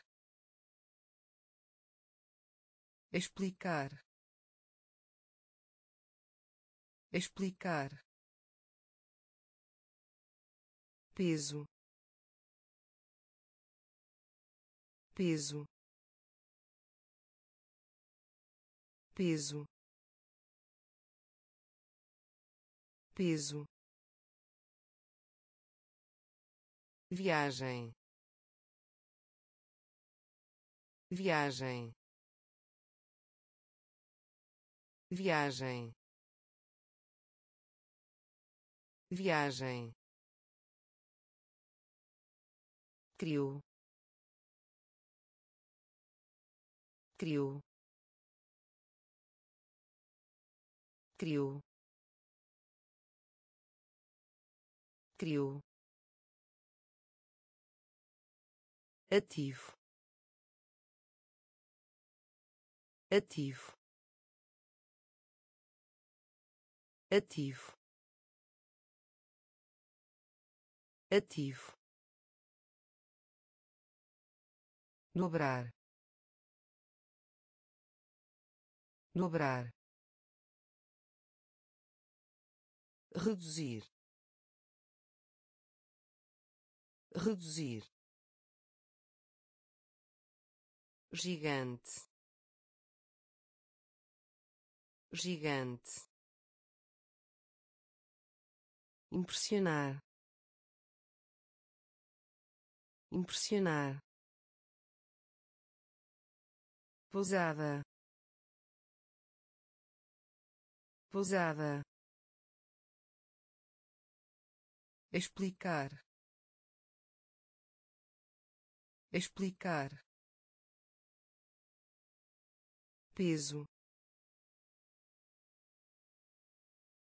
S1: Explicar. Explicar. Peso. Peso. Peso. Peso viagem. Viagem. Viagem. Viagem. Criou criou criou criou ativo. Ativo. Ativo. Ativo. Dobrar. Dobrar. Reduzir. Reduzir gigante. Gigante. Impressionar. Impressionar. Pousada. Pousada. Explicar. Explicar peso.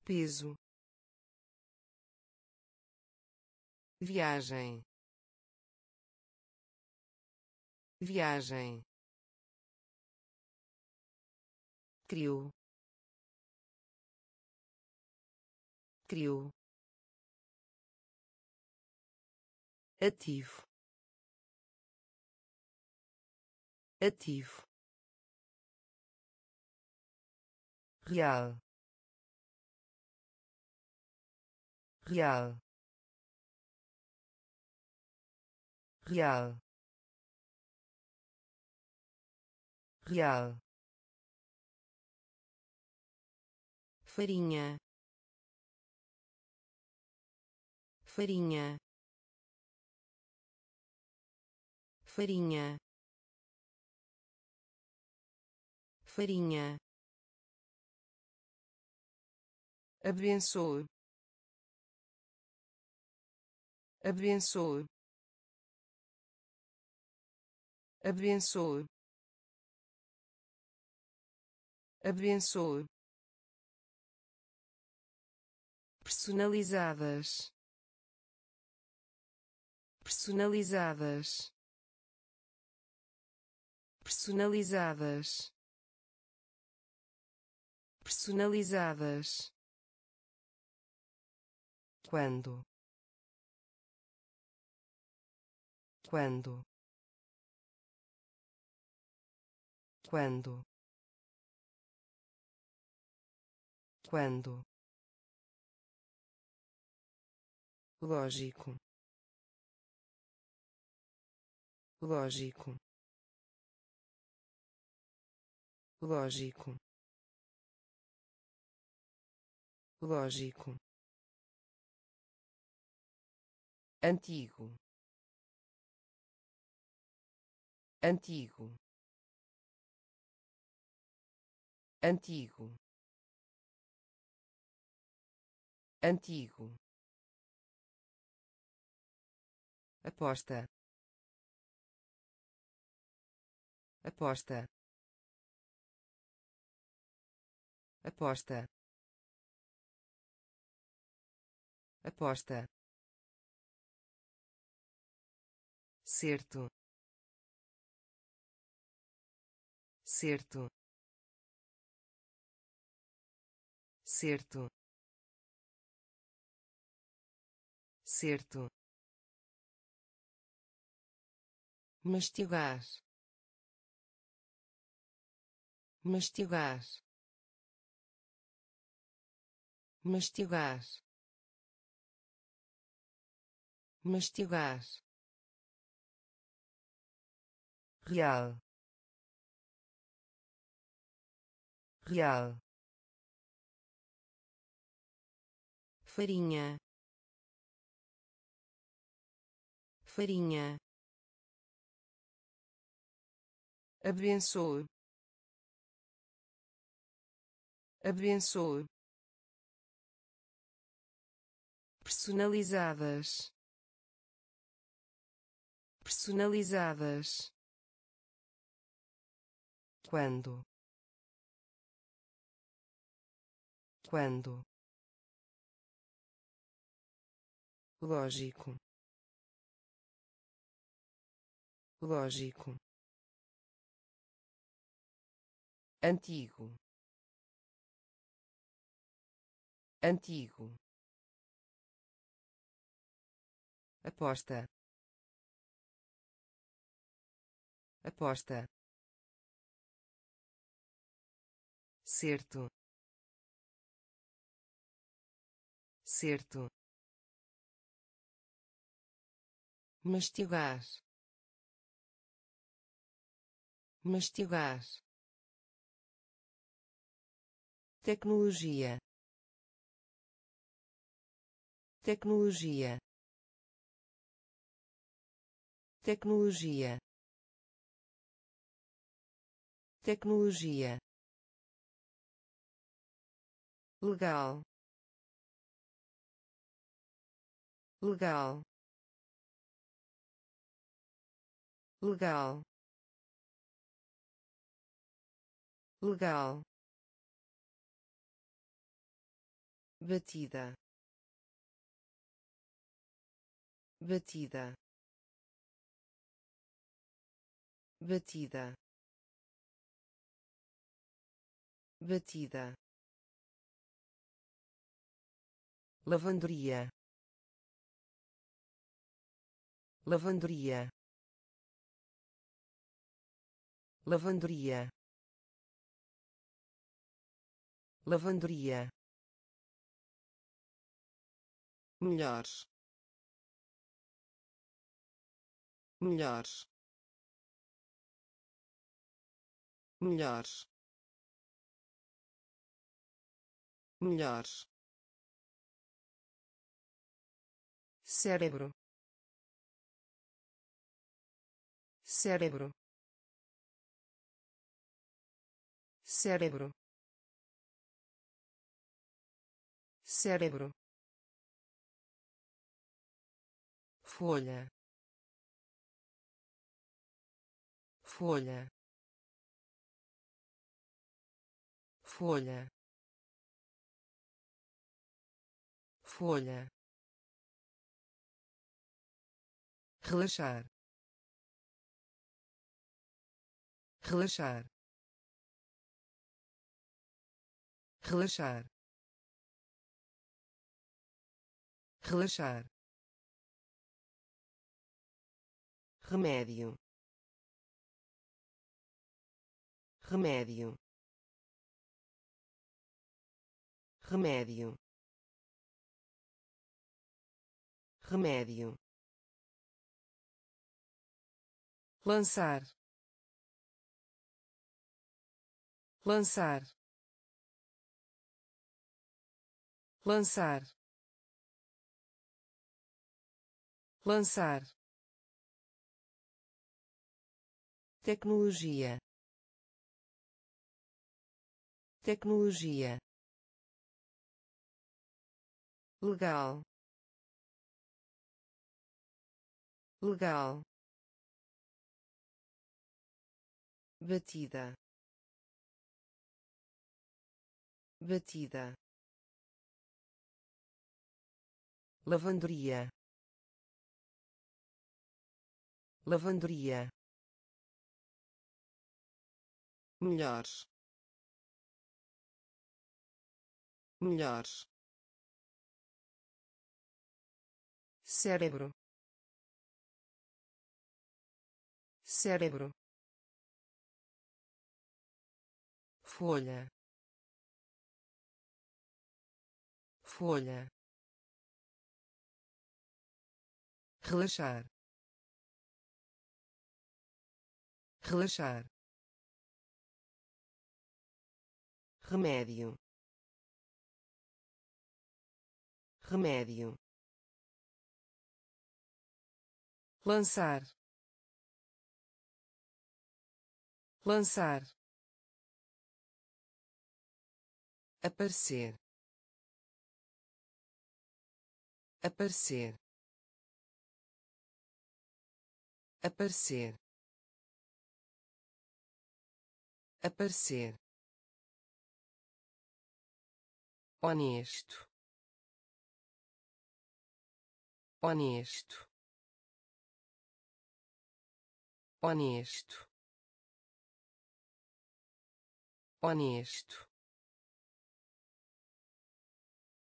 S1: Peso. Viagem. Viagem. Criou criou ativo. Ativo real real real real. Farinha farinha farinha. Farinha abençoe. Abençoe. Abençoe. Abençoe. Personalizadas. Personalizadas. Personalizadas. Personalizadas quando? Quando? Quando? Quando? Lógico. Lógico. Lógico. Lógico antigo. Antigo. Antigo. Antigo. Aposta. Aposta. Aposta. Aposta certo. Certo. Certo. Certo. Mastigar. Mastigar. Mastigar. Mastigar real. Real. Farinha. Farinha. Abençoe. Abençoe. Personalizadas. Personalizadas quando? Quando? Lógico. Lógico. Antigo. Antigo. Aposta. Aposta certo. Certo. Mastigar. Mastigar. Tecnologia. Tecnologia. Tecnologia. Tecnologia legal. Legal. Legal. Legal. Batida. Batida. Batida. Batida lavanderia. Lavanderia. Lavanderia. Lavanderia. Melhores. Melhores. Melhores. Melhores cérebro. Cérebro. Cérebro. Cérebro. Folha. Folha. Folha. Folha relaxar. Relaxar. Relaxar. Relaxar. Remédio. Remédio. Remédio. Remédio lançar. Lançar. Lançar. Lançar. Tecnologia. Tecnologia. Legal. Legal batida batida lavanderia lavanderia melhores melhores cérebro cérebro folha. Folha. Relaxar. Relaxar. Remédio. Remédio. Lançar. Lançar aparecer. Aparecer. Aparecer. Aparecer. Honesto. Honesto. Honesto. Honesto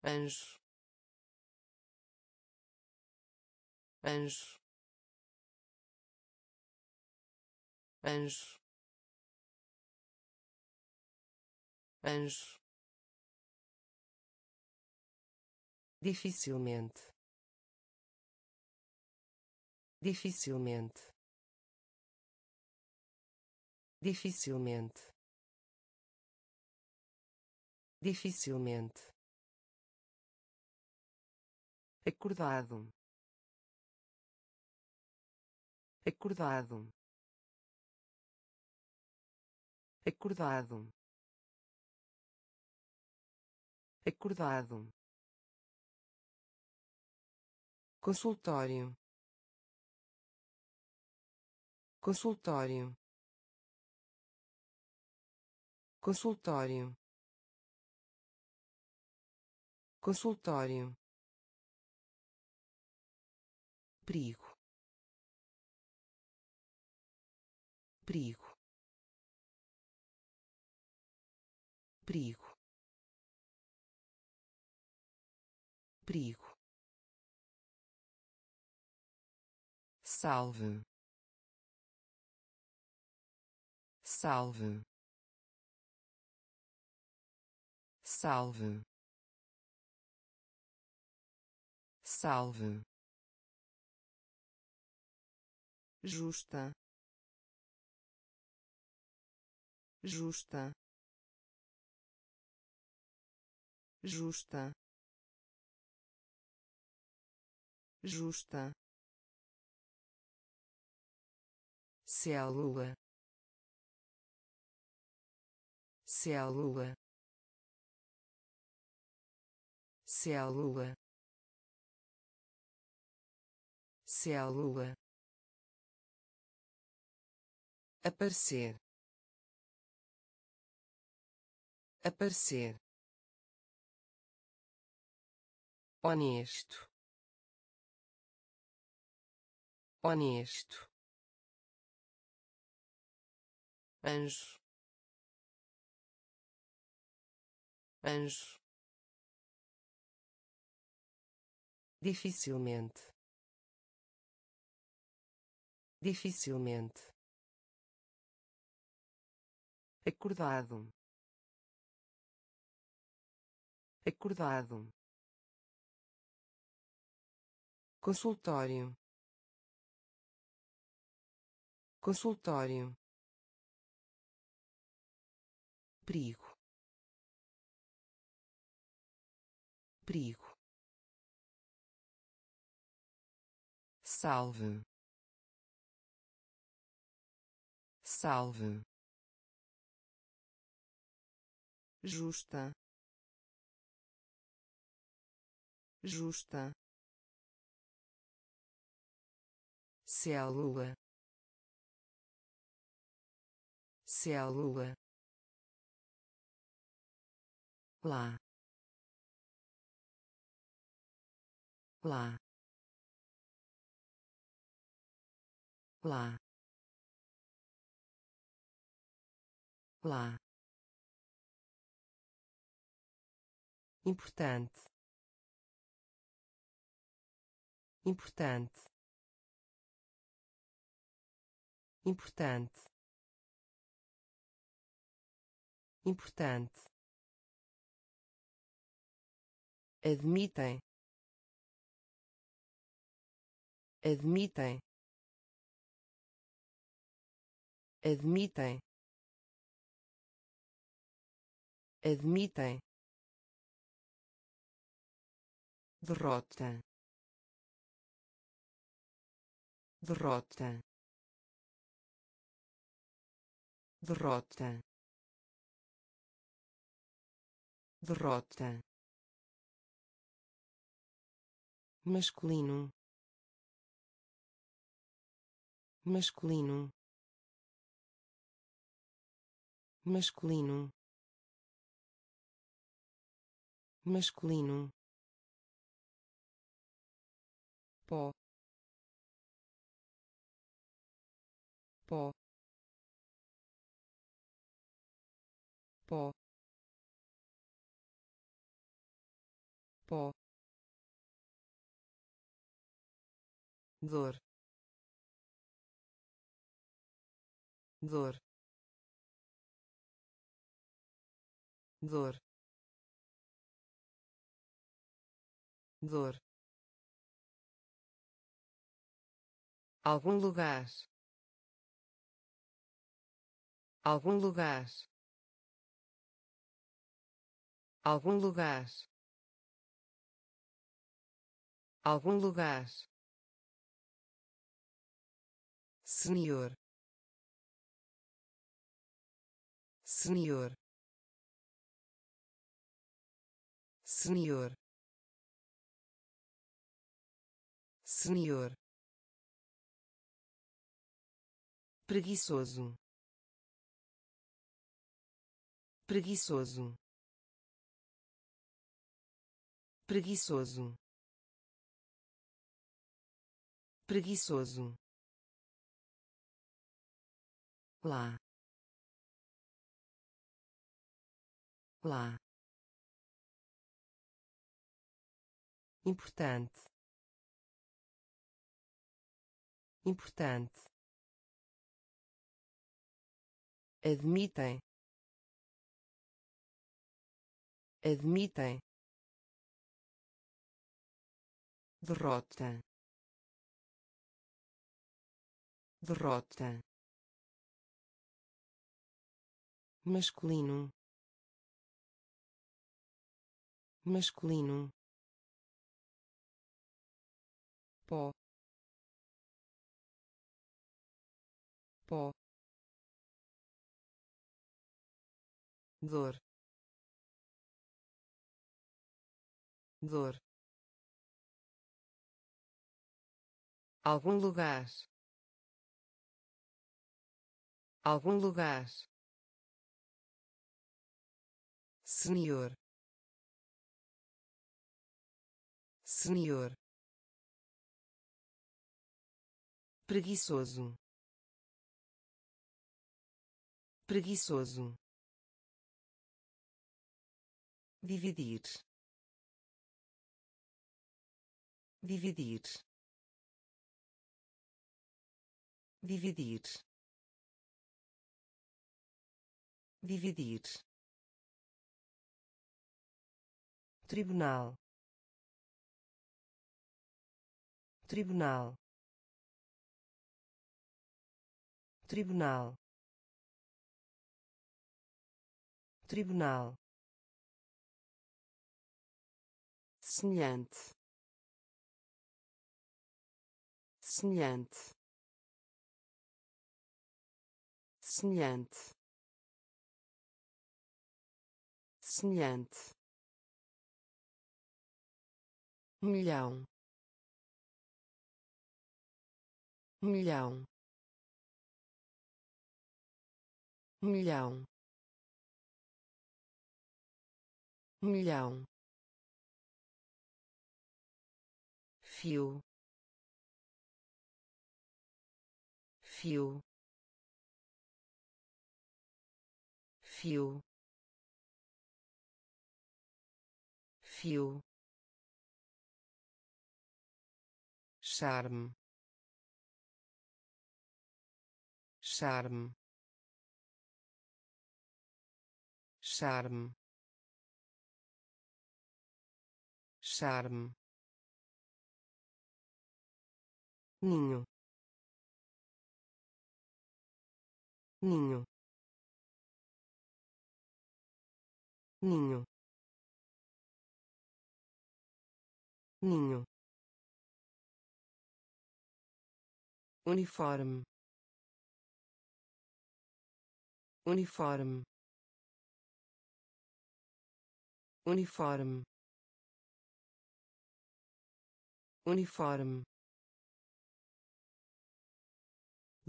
S1: anjo. Anjo. Anjo. Anjo. Dificilmente. Dificilmente. Dificilmente. Dificilmente acordado. Acordado. Acordado. Acordado. Consultório. Consultório. Consultório. Consultório perigo. Perigo. Perigo. Perigo. Salve. Salve. Salve. Salve justa. Justa. Justa. Justa. Célula. Célula. Célula. Célula aparecer. Aparecer. Honesto. Honesto. Anjo. Anjo. Dificilmente. Dificilmente acordado. Acordado. Consultório. Consultório. Perigo. Perigo. Salve. Salve justa. Justa. Célula. Célula. Lá. Lá. Lá. Lá importante. Importante. Importante. Importante. Admitem. Admitem. Admitem. Admitem derrota. Derrota. Derrota. Derrota. Masculino. Masculino. Masculino. Masculino pó pó pó pó dor dor dor dor algum lugar. Algum lugar. Algum lugar. Algum lugar. Senhor. Senhor. Senhor. Senhor preguiçoso. Preguiçoso. Preguiçoso. Preguiçoso. Lá. Lá. Importante. Importante admitem. Admitem. Derrota. Derrota. Masculino. Masculino. Pó. Pó dor. Dor. Algum lugar. Algum lugar. Senhor. Senhor. Preguiçoso. Preguiçoso dividir. Dividir. Dividir. Dividir. Tribunal. Tribunal. Tribunal. Tribunal semelhante semelhante semelhante semelhante milhão. Milhão. Milhão. Milhão fio fio fio fio charme. Charme. Charme. Charme ninho. Ninho. Ninho. Ninho. Uniforme. Uniforme. Uniforme. Uniforme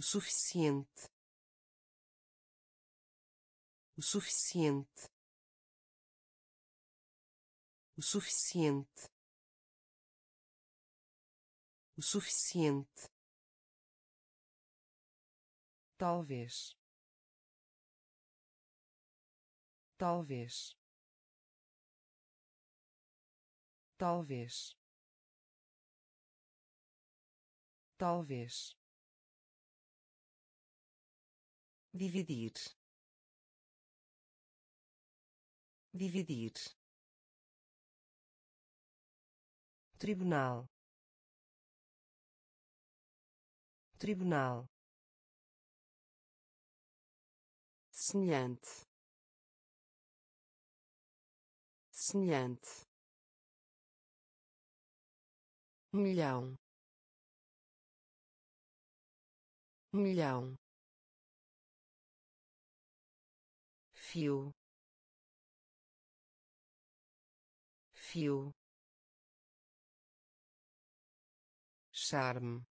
S1: o suficiente. O suficiente. O suficiente. O suficiente. Talvez. Talvez. Talvez. Talvez dividir. Dividir. Tribunal. Tribunal. Semelhante. Semelhante. Milhão. Milhão fio. Fio. Charme.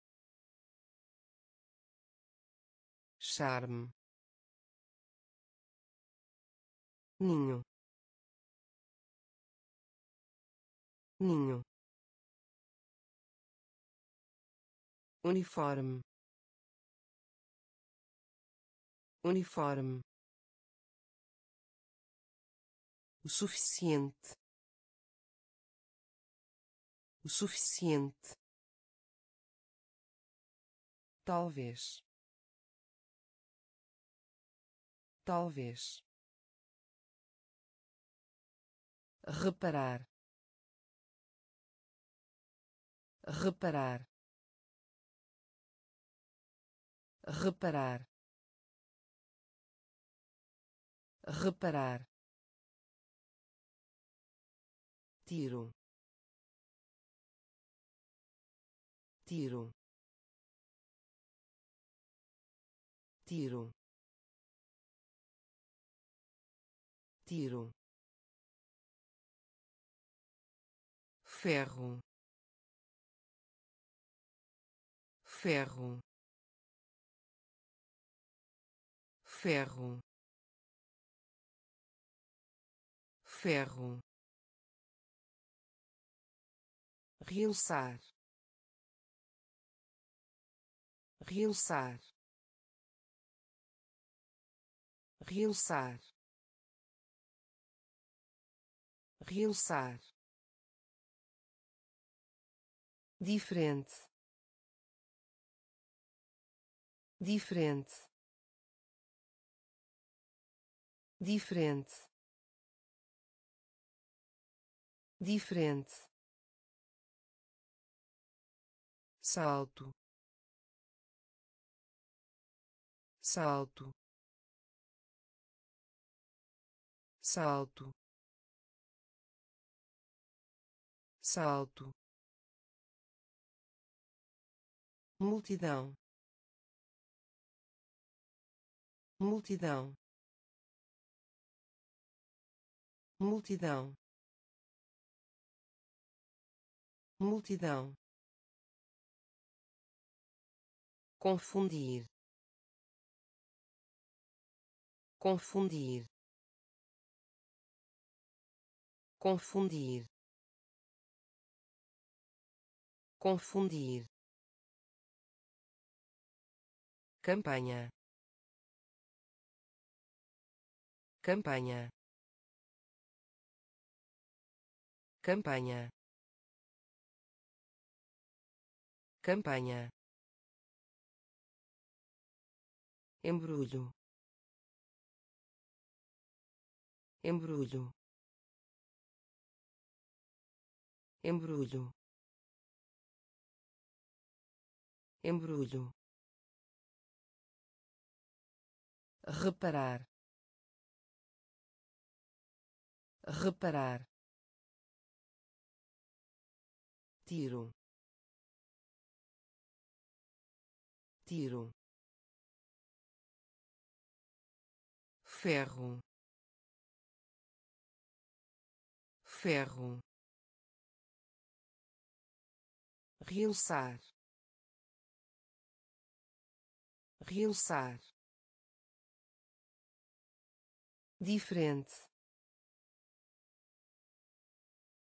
S1: Charme. Ninho. Ninho. Uniforme. Uniforme o suficiente. O suficiente. Talvez. Talvez. Reparar. Reparar. Reparar. Reparar tiro. Tiro. Tiro. Tiro. Ferro. Ferro. Ferro. Ferro realçar realçar realçar realçar. Diferente diferente diferente. Diferente salto. Salto. Salto. Salto. Multidão. Multidão. Multidão. Multidão confundir. Confundir. Confundir. Confundir. Campanha. Campanha. Campanha. Campanha embrulho. Embrulho. Embrulho. Embrulho. Reparar. Reparar. Tiro. Tiro ferro ferro realçar realçar diferente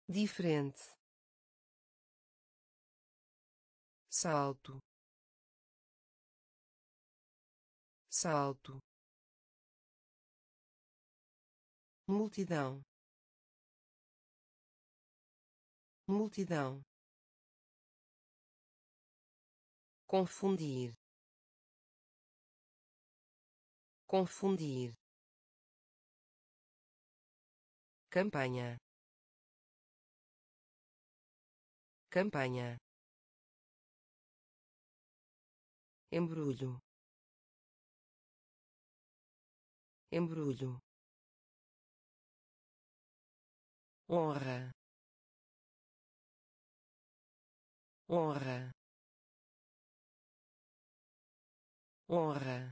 S1: diferente salto salto multidão. Multidão. Confundir. Confundir. Campanha. Campanha. Embrulho. Embrulho honra. Honra. Honra.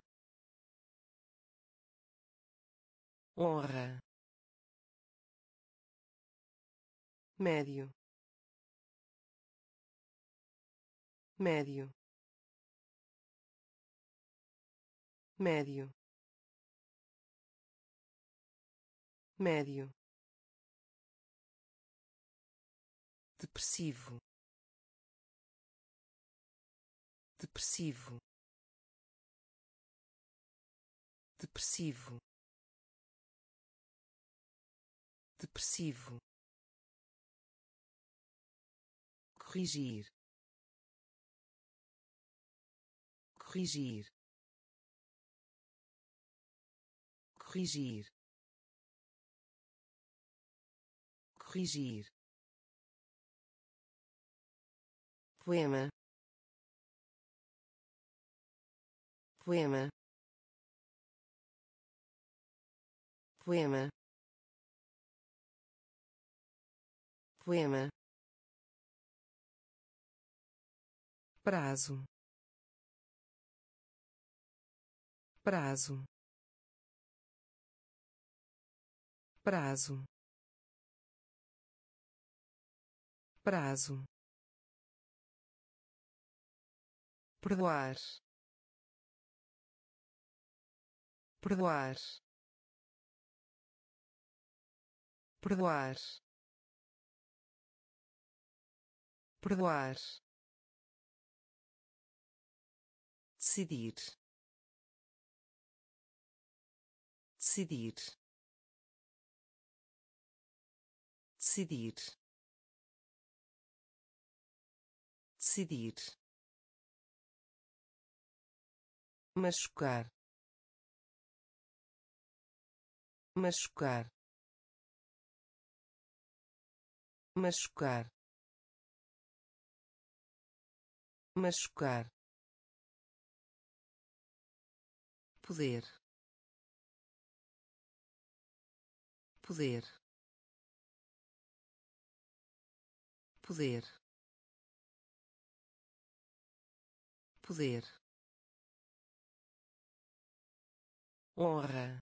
S1: Honra. Médio médio médio médio depressivo. Depressivo. Depressivo. Depressivo. Corrigir. Corrigir. Corrigir. Corrigir poema. Poema. Poema. Poema. Prazo. Prazo. Prazo. Prazo perdoar. Perdoar. Perdoar. Perdoar. Decidir. Decidir. Decidir. Decidir machucar. Machucar. Machucar. Machucar. Poder. Poder. Poder. Poder honra.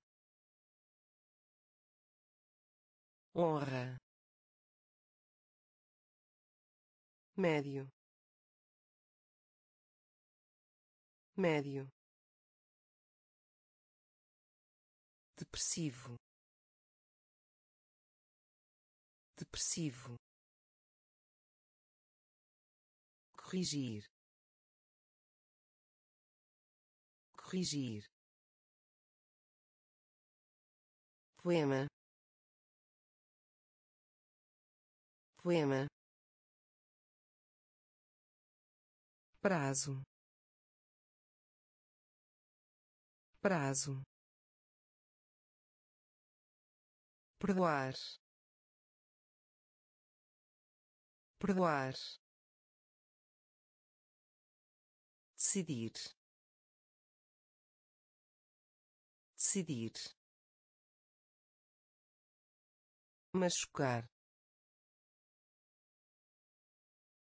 S1: Honra. Médio. Médio. Depressivo. Depressivo. Corrigir. Corrigir poema. Poema. Prazo. Prazo. Perdoar. Perdoar. Decidir. Decidir machucar.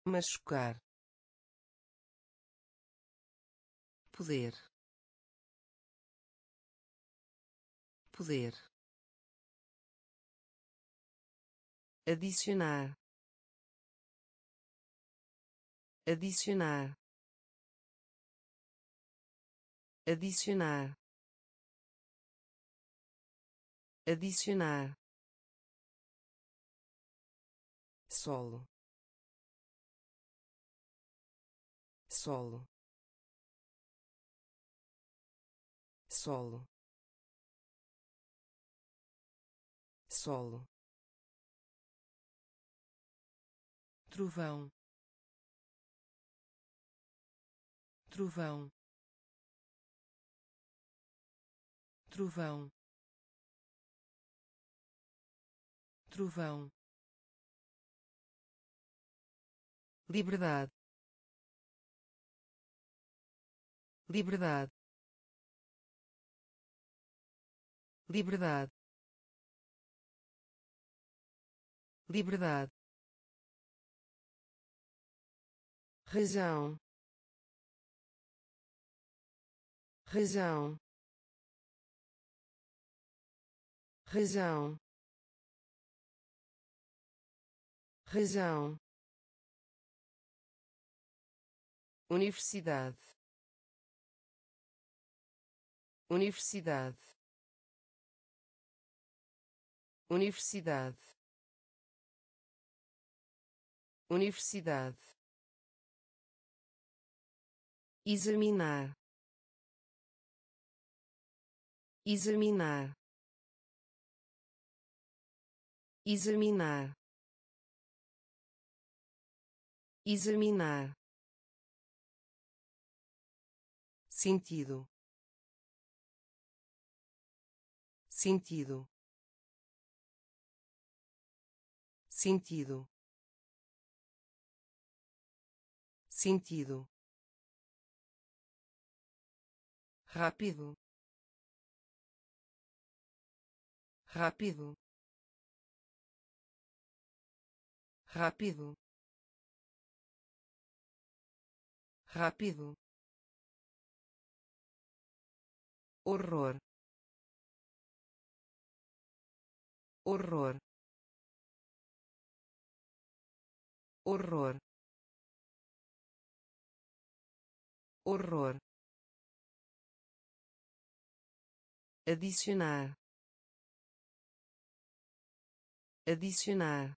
S1: Machucar. Poder. Poder. Adicionar. Adicionar. Adicionar. Adicionar solo. Solo. Solo. Solo. Trovão. Trovão. Trovão. Trovão liberdade. Liberdade. Liberdade. Liberdade. Razão. Razão. Razão. Razão Universidade. Universidade. Universidade. Universidade. Examinar. Examinar. Examinar. Examinar sentido. Sentido. Sentido. Sentido. Rápido. Rápido. Rápido. Rápido horror. Horror. Horror. Horror. Adicionar. Adicionar.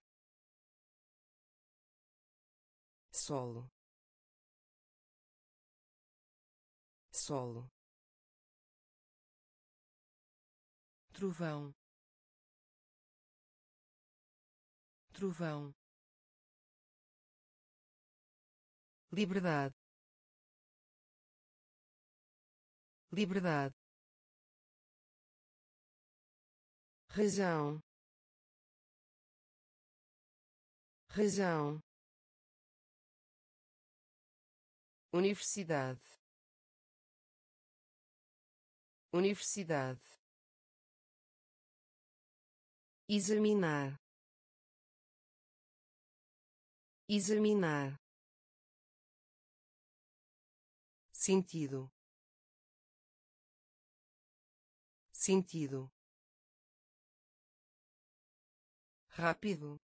S1: Solo. Solo trovão. Trovão. Liberdade. Liberdade. Razão. Razão. Universidade. Universidade examinar. Examinar. Sentido. Sentido. Rápido.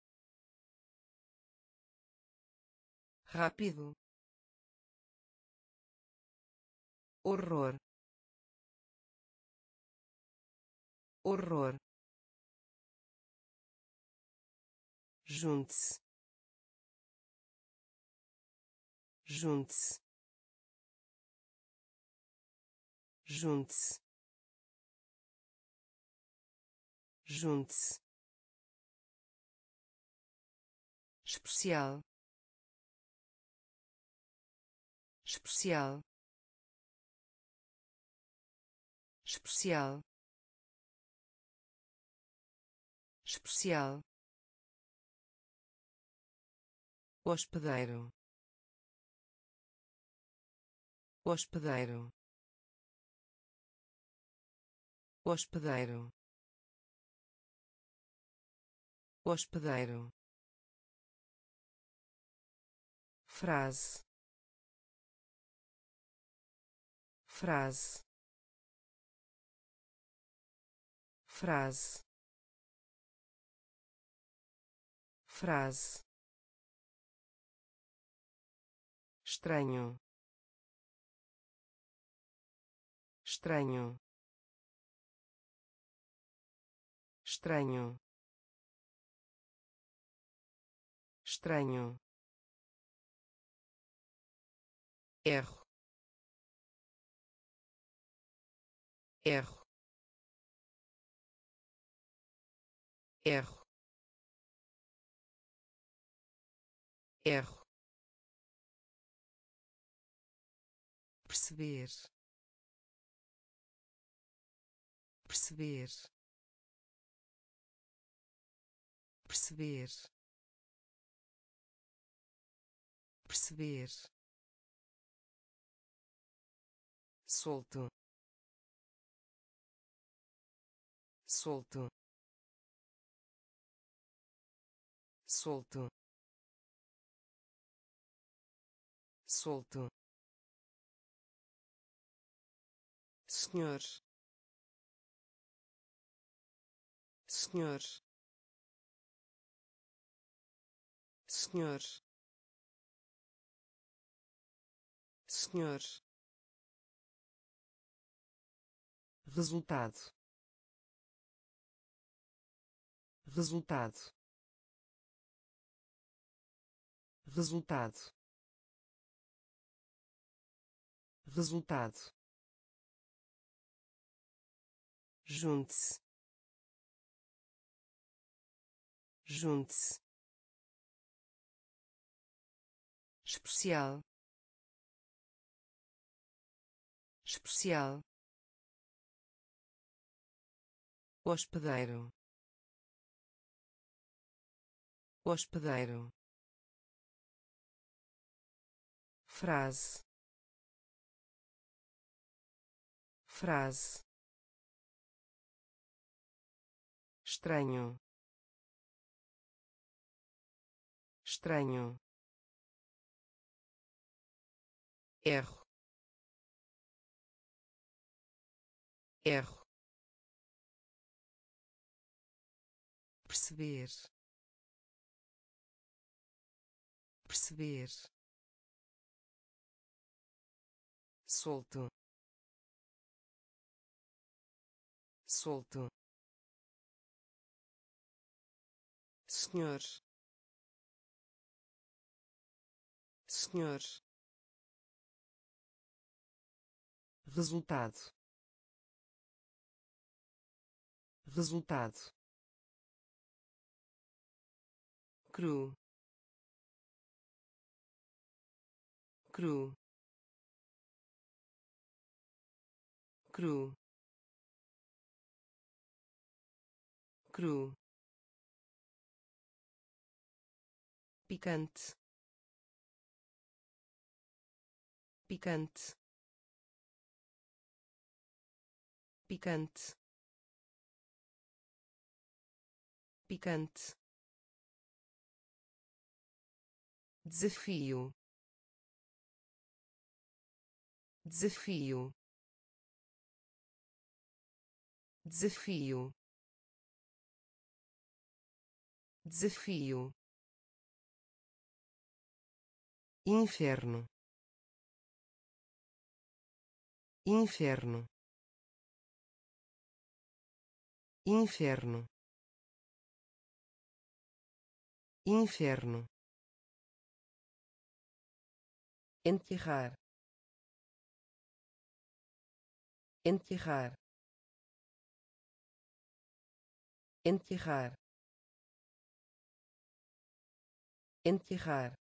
S1: Rápido. Horror. Horror junte-se. Junte-se. Junte-se. Junte-se. Especial. Especial. Especial. Especial hospedeiro hospedeiro hospedeiro hospedeiro. Frase. Frase. Frase. Frase estranho estranho estranho estranho erro erro erro erro perceber. Perceber. Perceber. Perceber. Solto. Solto. Solto. Solto senhor. Senhor. Senhor. Senhor. Resultado. Resultado. Resultado. Resultado junte-se. Junte-se. Especial. Especial. Hospedeiro. Hospedeiro. Frase. Frase estranho. Estranho. Erro. Erro. Perceber. Perceber. Solto. Solto senhor. Senhor. Resultado. Resultado. Cru. Cru. Cru. Cru picante. Picante. Picante. Picante. Desafio. Desafio. Desafio. Desafio inferno. Inferno. Inferno. Inferno. Enterrar. Enterrar. Enterrar. Enterrar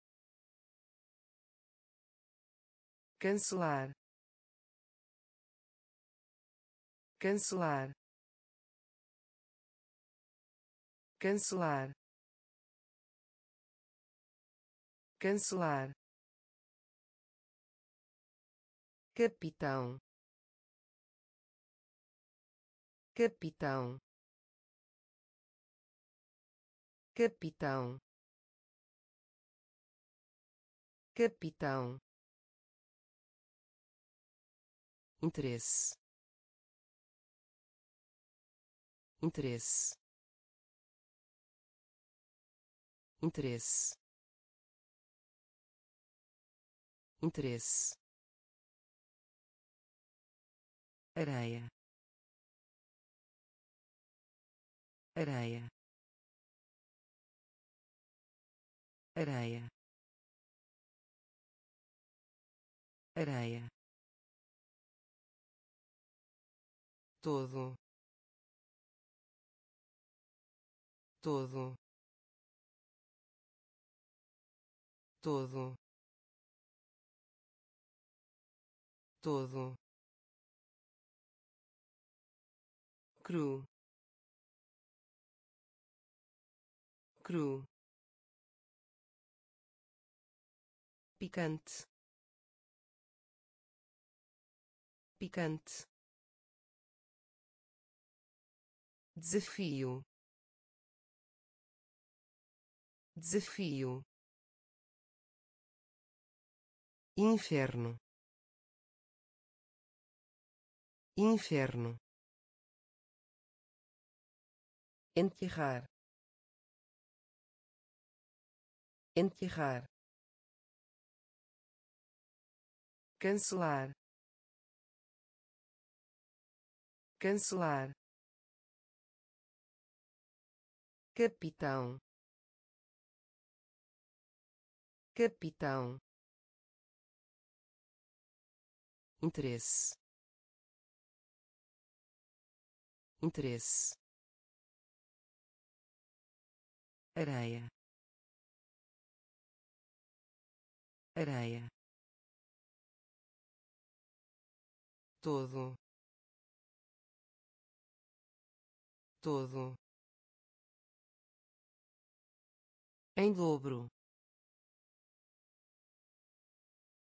S1: cancelar. Cancelar. Cancelar. Cancelar. Capitão. Capitão. Capitão. Capitão interesse. Interesse. Interesse. Interesse. Areia. Areia. Areia. Areia todo todo todo todo. Cru cru. Picante picante desafio. Desafio. Inferno. Inferno. Enterrar. Enterrar. Cancelar. Cancelar capitão. Capitão. Interesse. Interesse. Areia. Areia. Todo. Todo em dobro.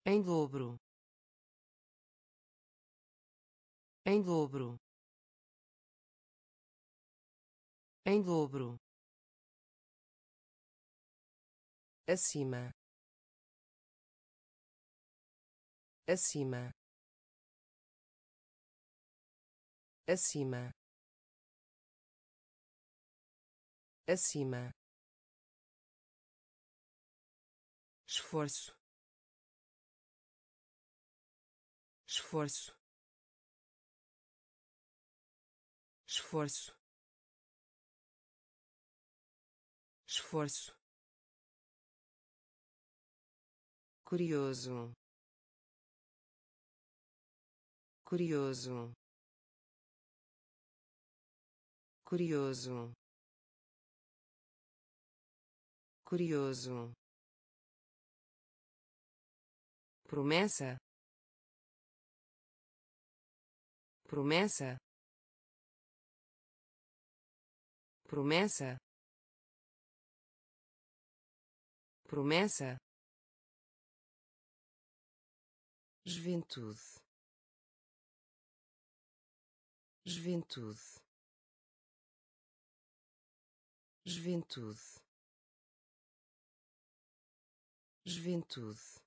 S1: Em dobro. Em dobro. Em dobro. Acima. Acima. Acima. Acima esforço. Esforço. Esforço. Esforço. Curioso. Curioso. Curioso. Curioso promessa. Promessa. Promessa. Promessa. Juventude. Juventude. Juventude. Juventude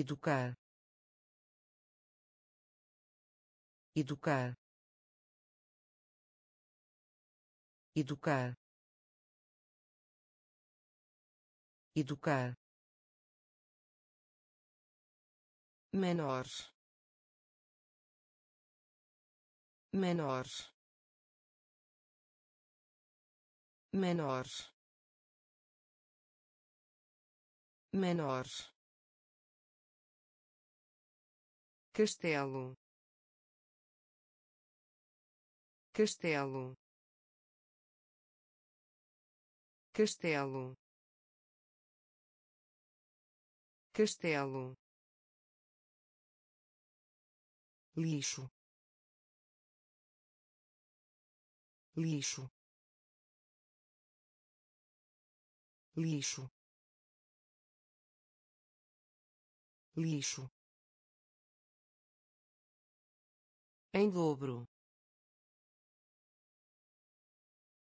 S1: educar. Educar. Educar. Educar. Menor menor menor menor castelo. Castelo. Castelo. Castelo. Lixo. Lixo. Lixo. Lixo em dobro.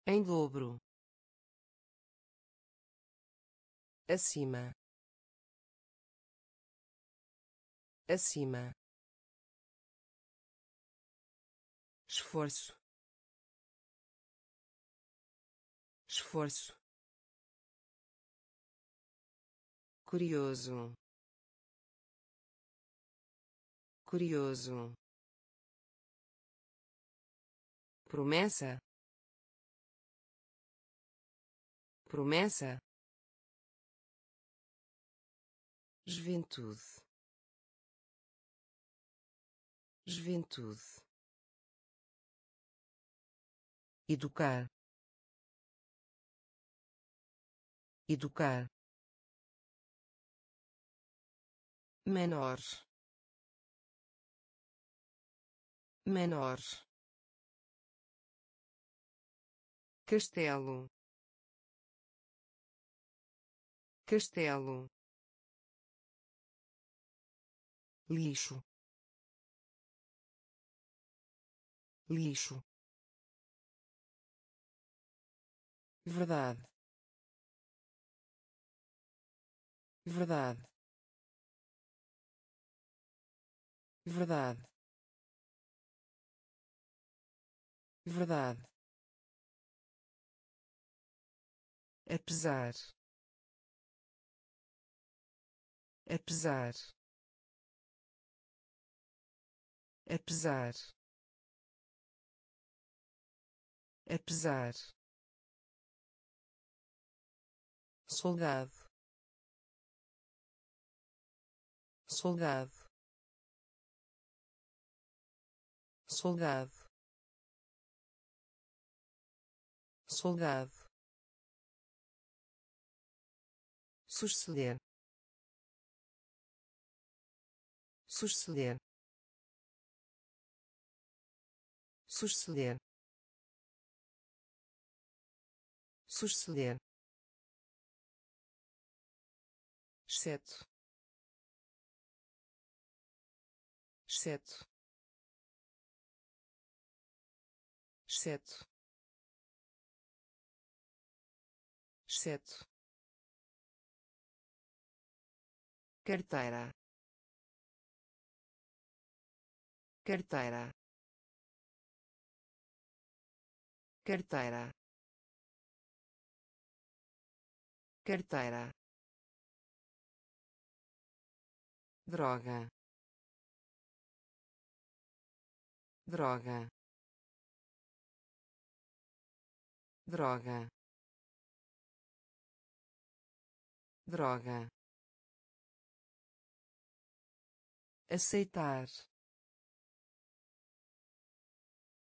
S1: Em dobro. Acima. Acima. Esforço. Esforço. Curioso. Curioso promessa? Promessa? Juventude. Juventude. Educar. Educar. Menor. Menor castelo. Castelo. Lixo. Lixo. Verdade. Verdade. Verdade. Verdade apesar apesar apesar apesar soldado. Soldado. Soldado. Soldado suceder. Suceder. Suceder. Suceder. Exceto. Exceto. Exceto. Exceto carteira. Carteira. Carteira. Carteira. Droga. Droga. Droga. Droga aceitar.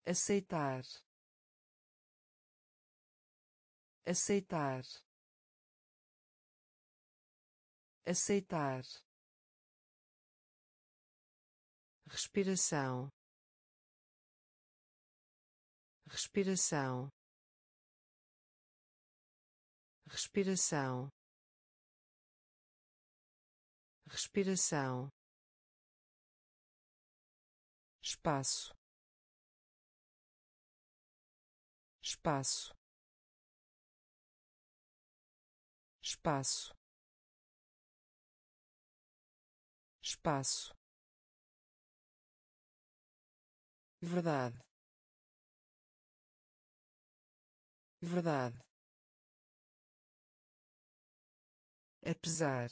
S1: Aceitar. Aceitar. Aceitar. Respiração. Respiração. Respiração. Respiração espaço. Espaço. Espaço. Espaço. Verdade. Verdade. Apesar.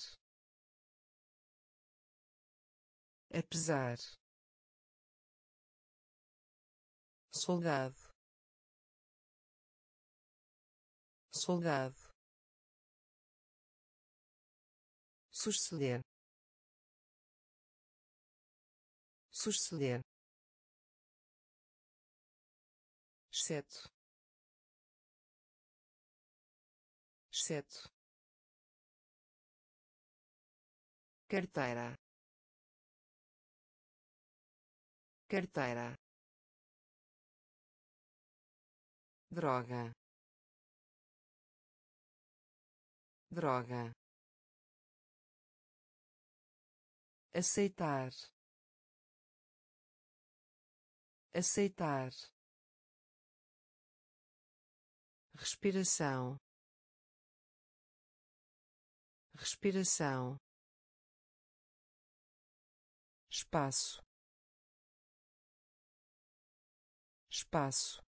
S1: Apesar soldado. Soldado. Suceder. Suceder. Exceto. Exceto. Carteira. Carteira droga. Droga. Aceitar. Aceitar. Respiração. Respiração. Espaço. Espaço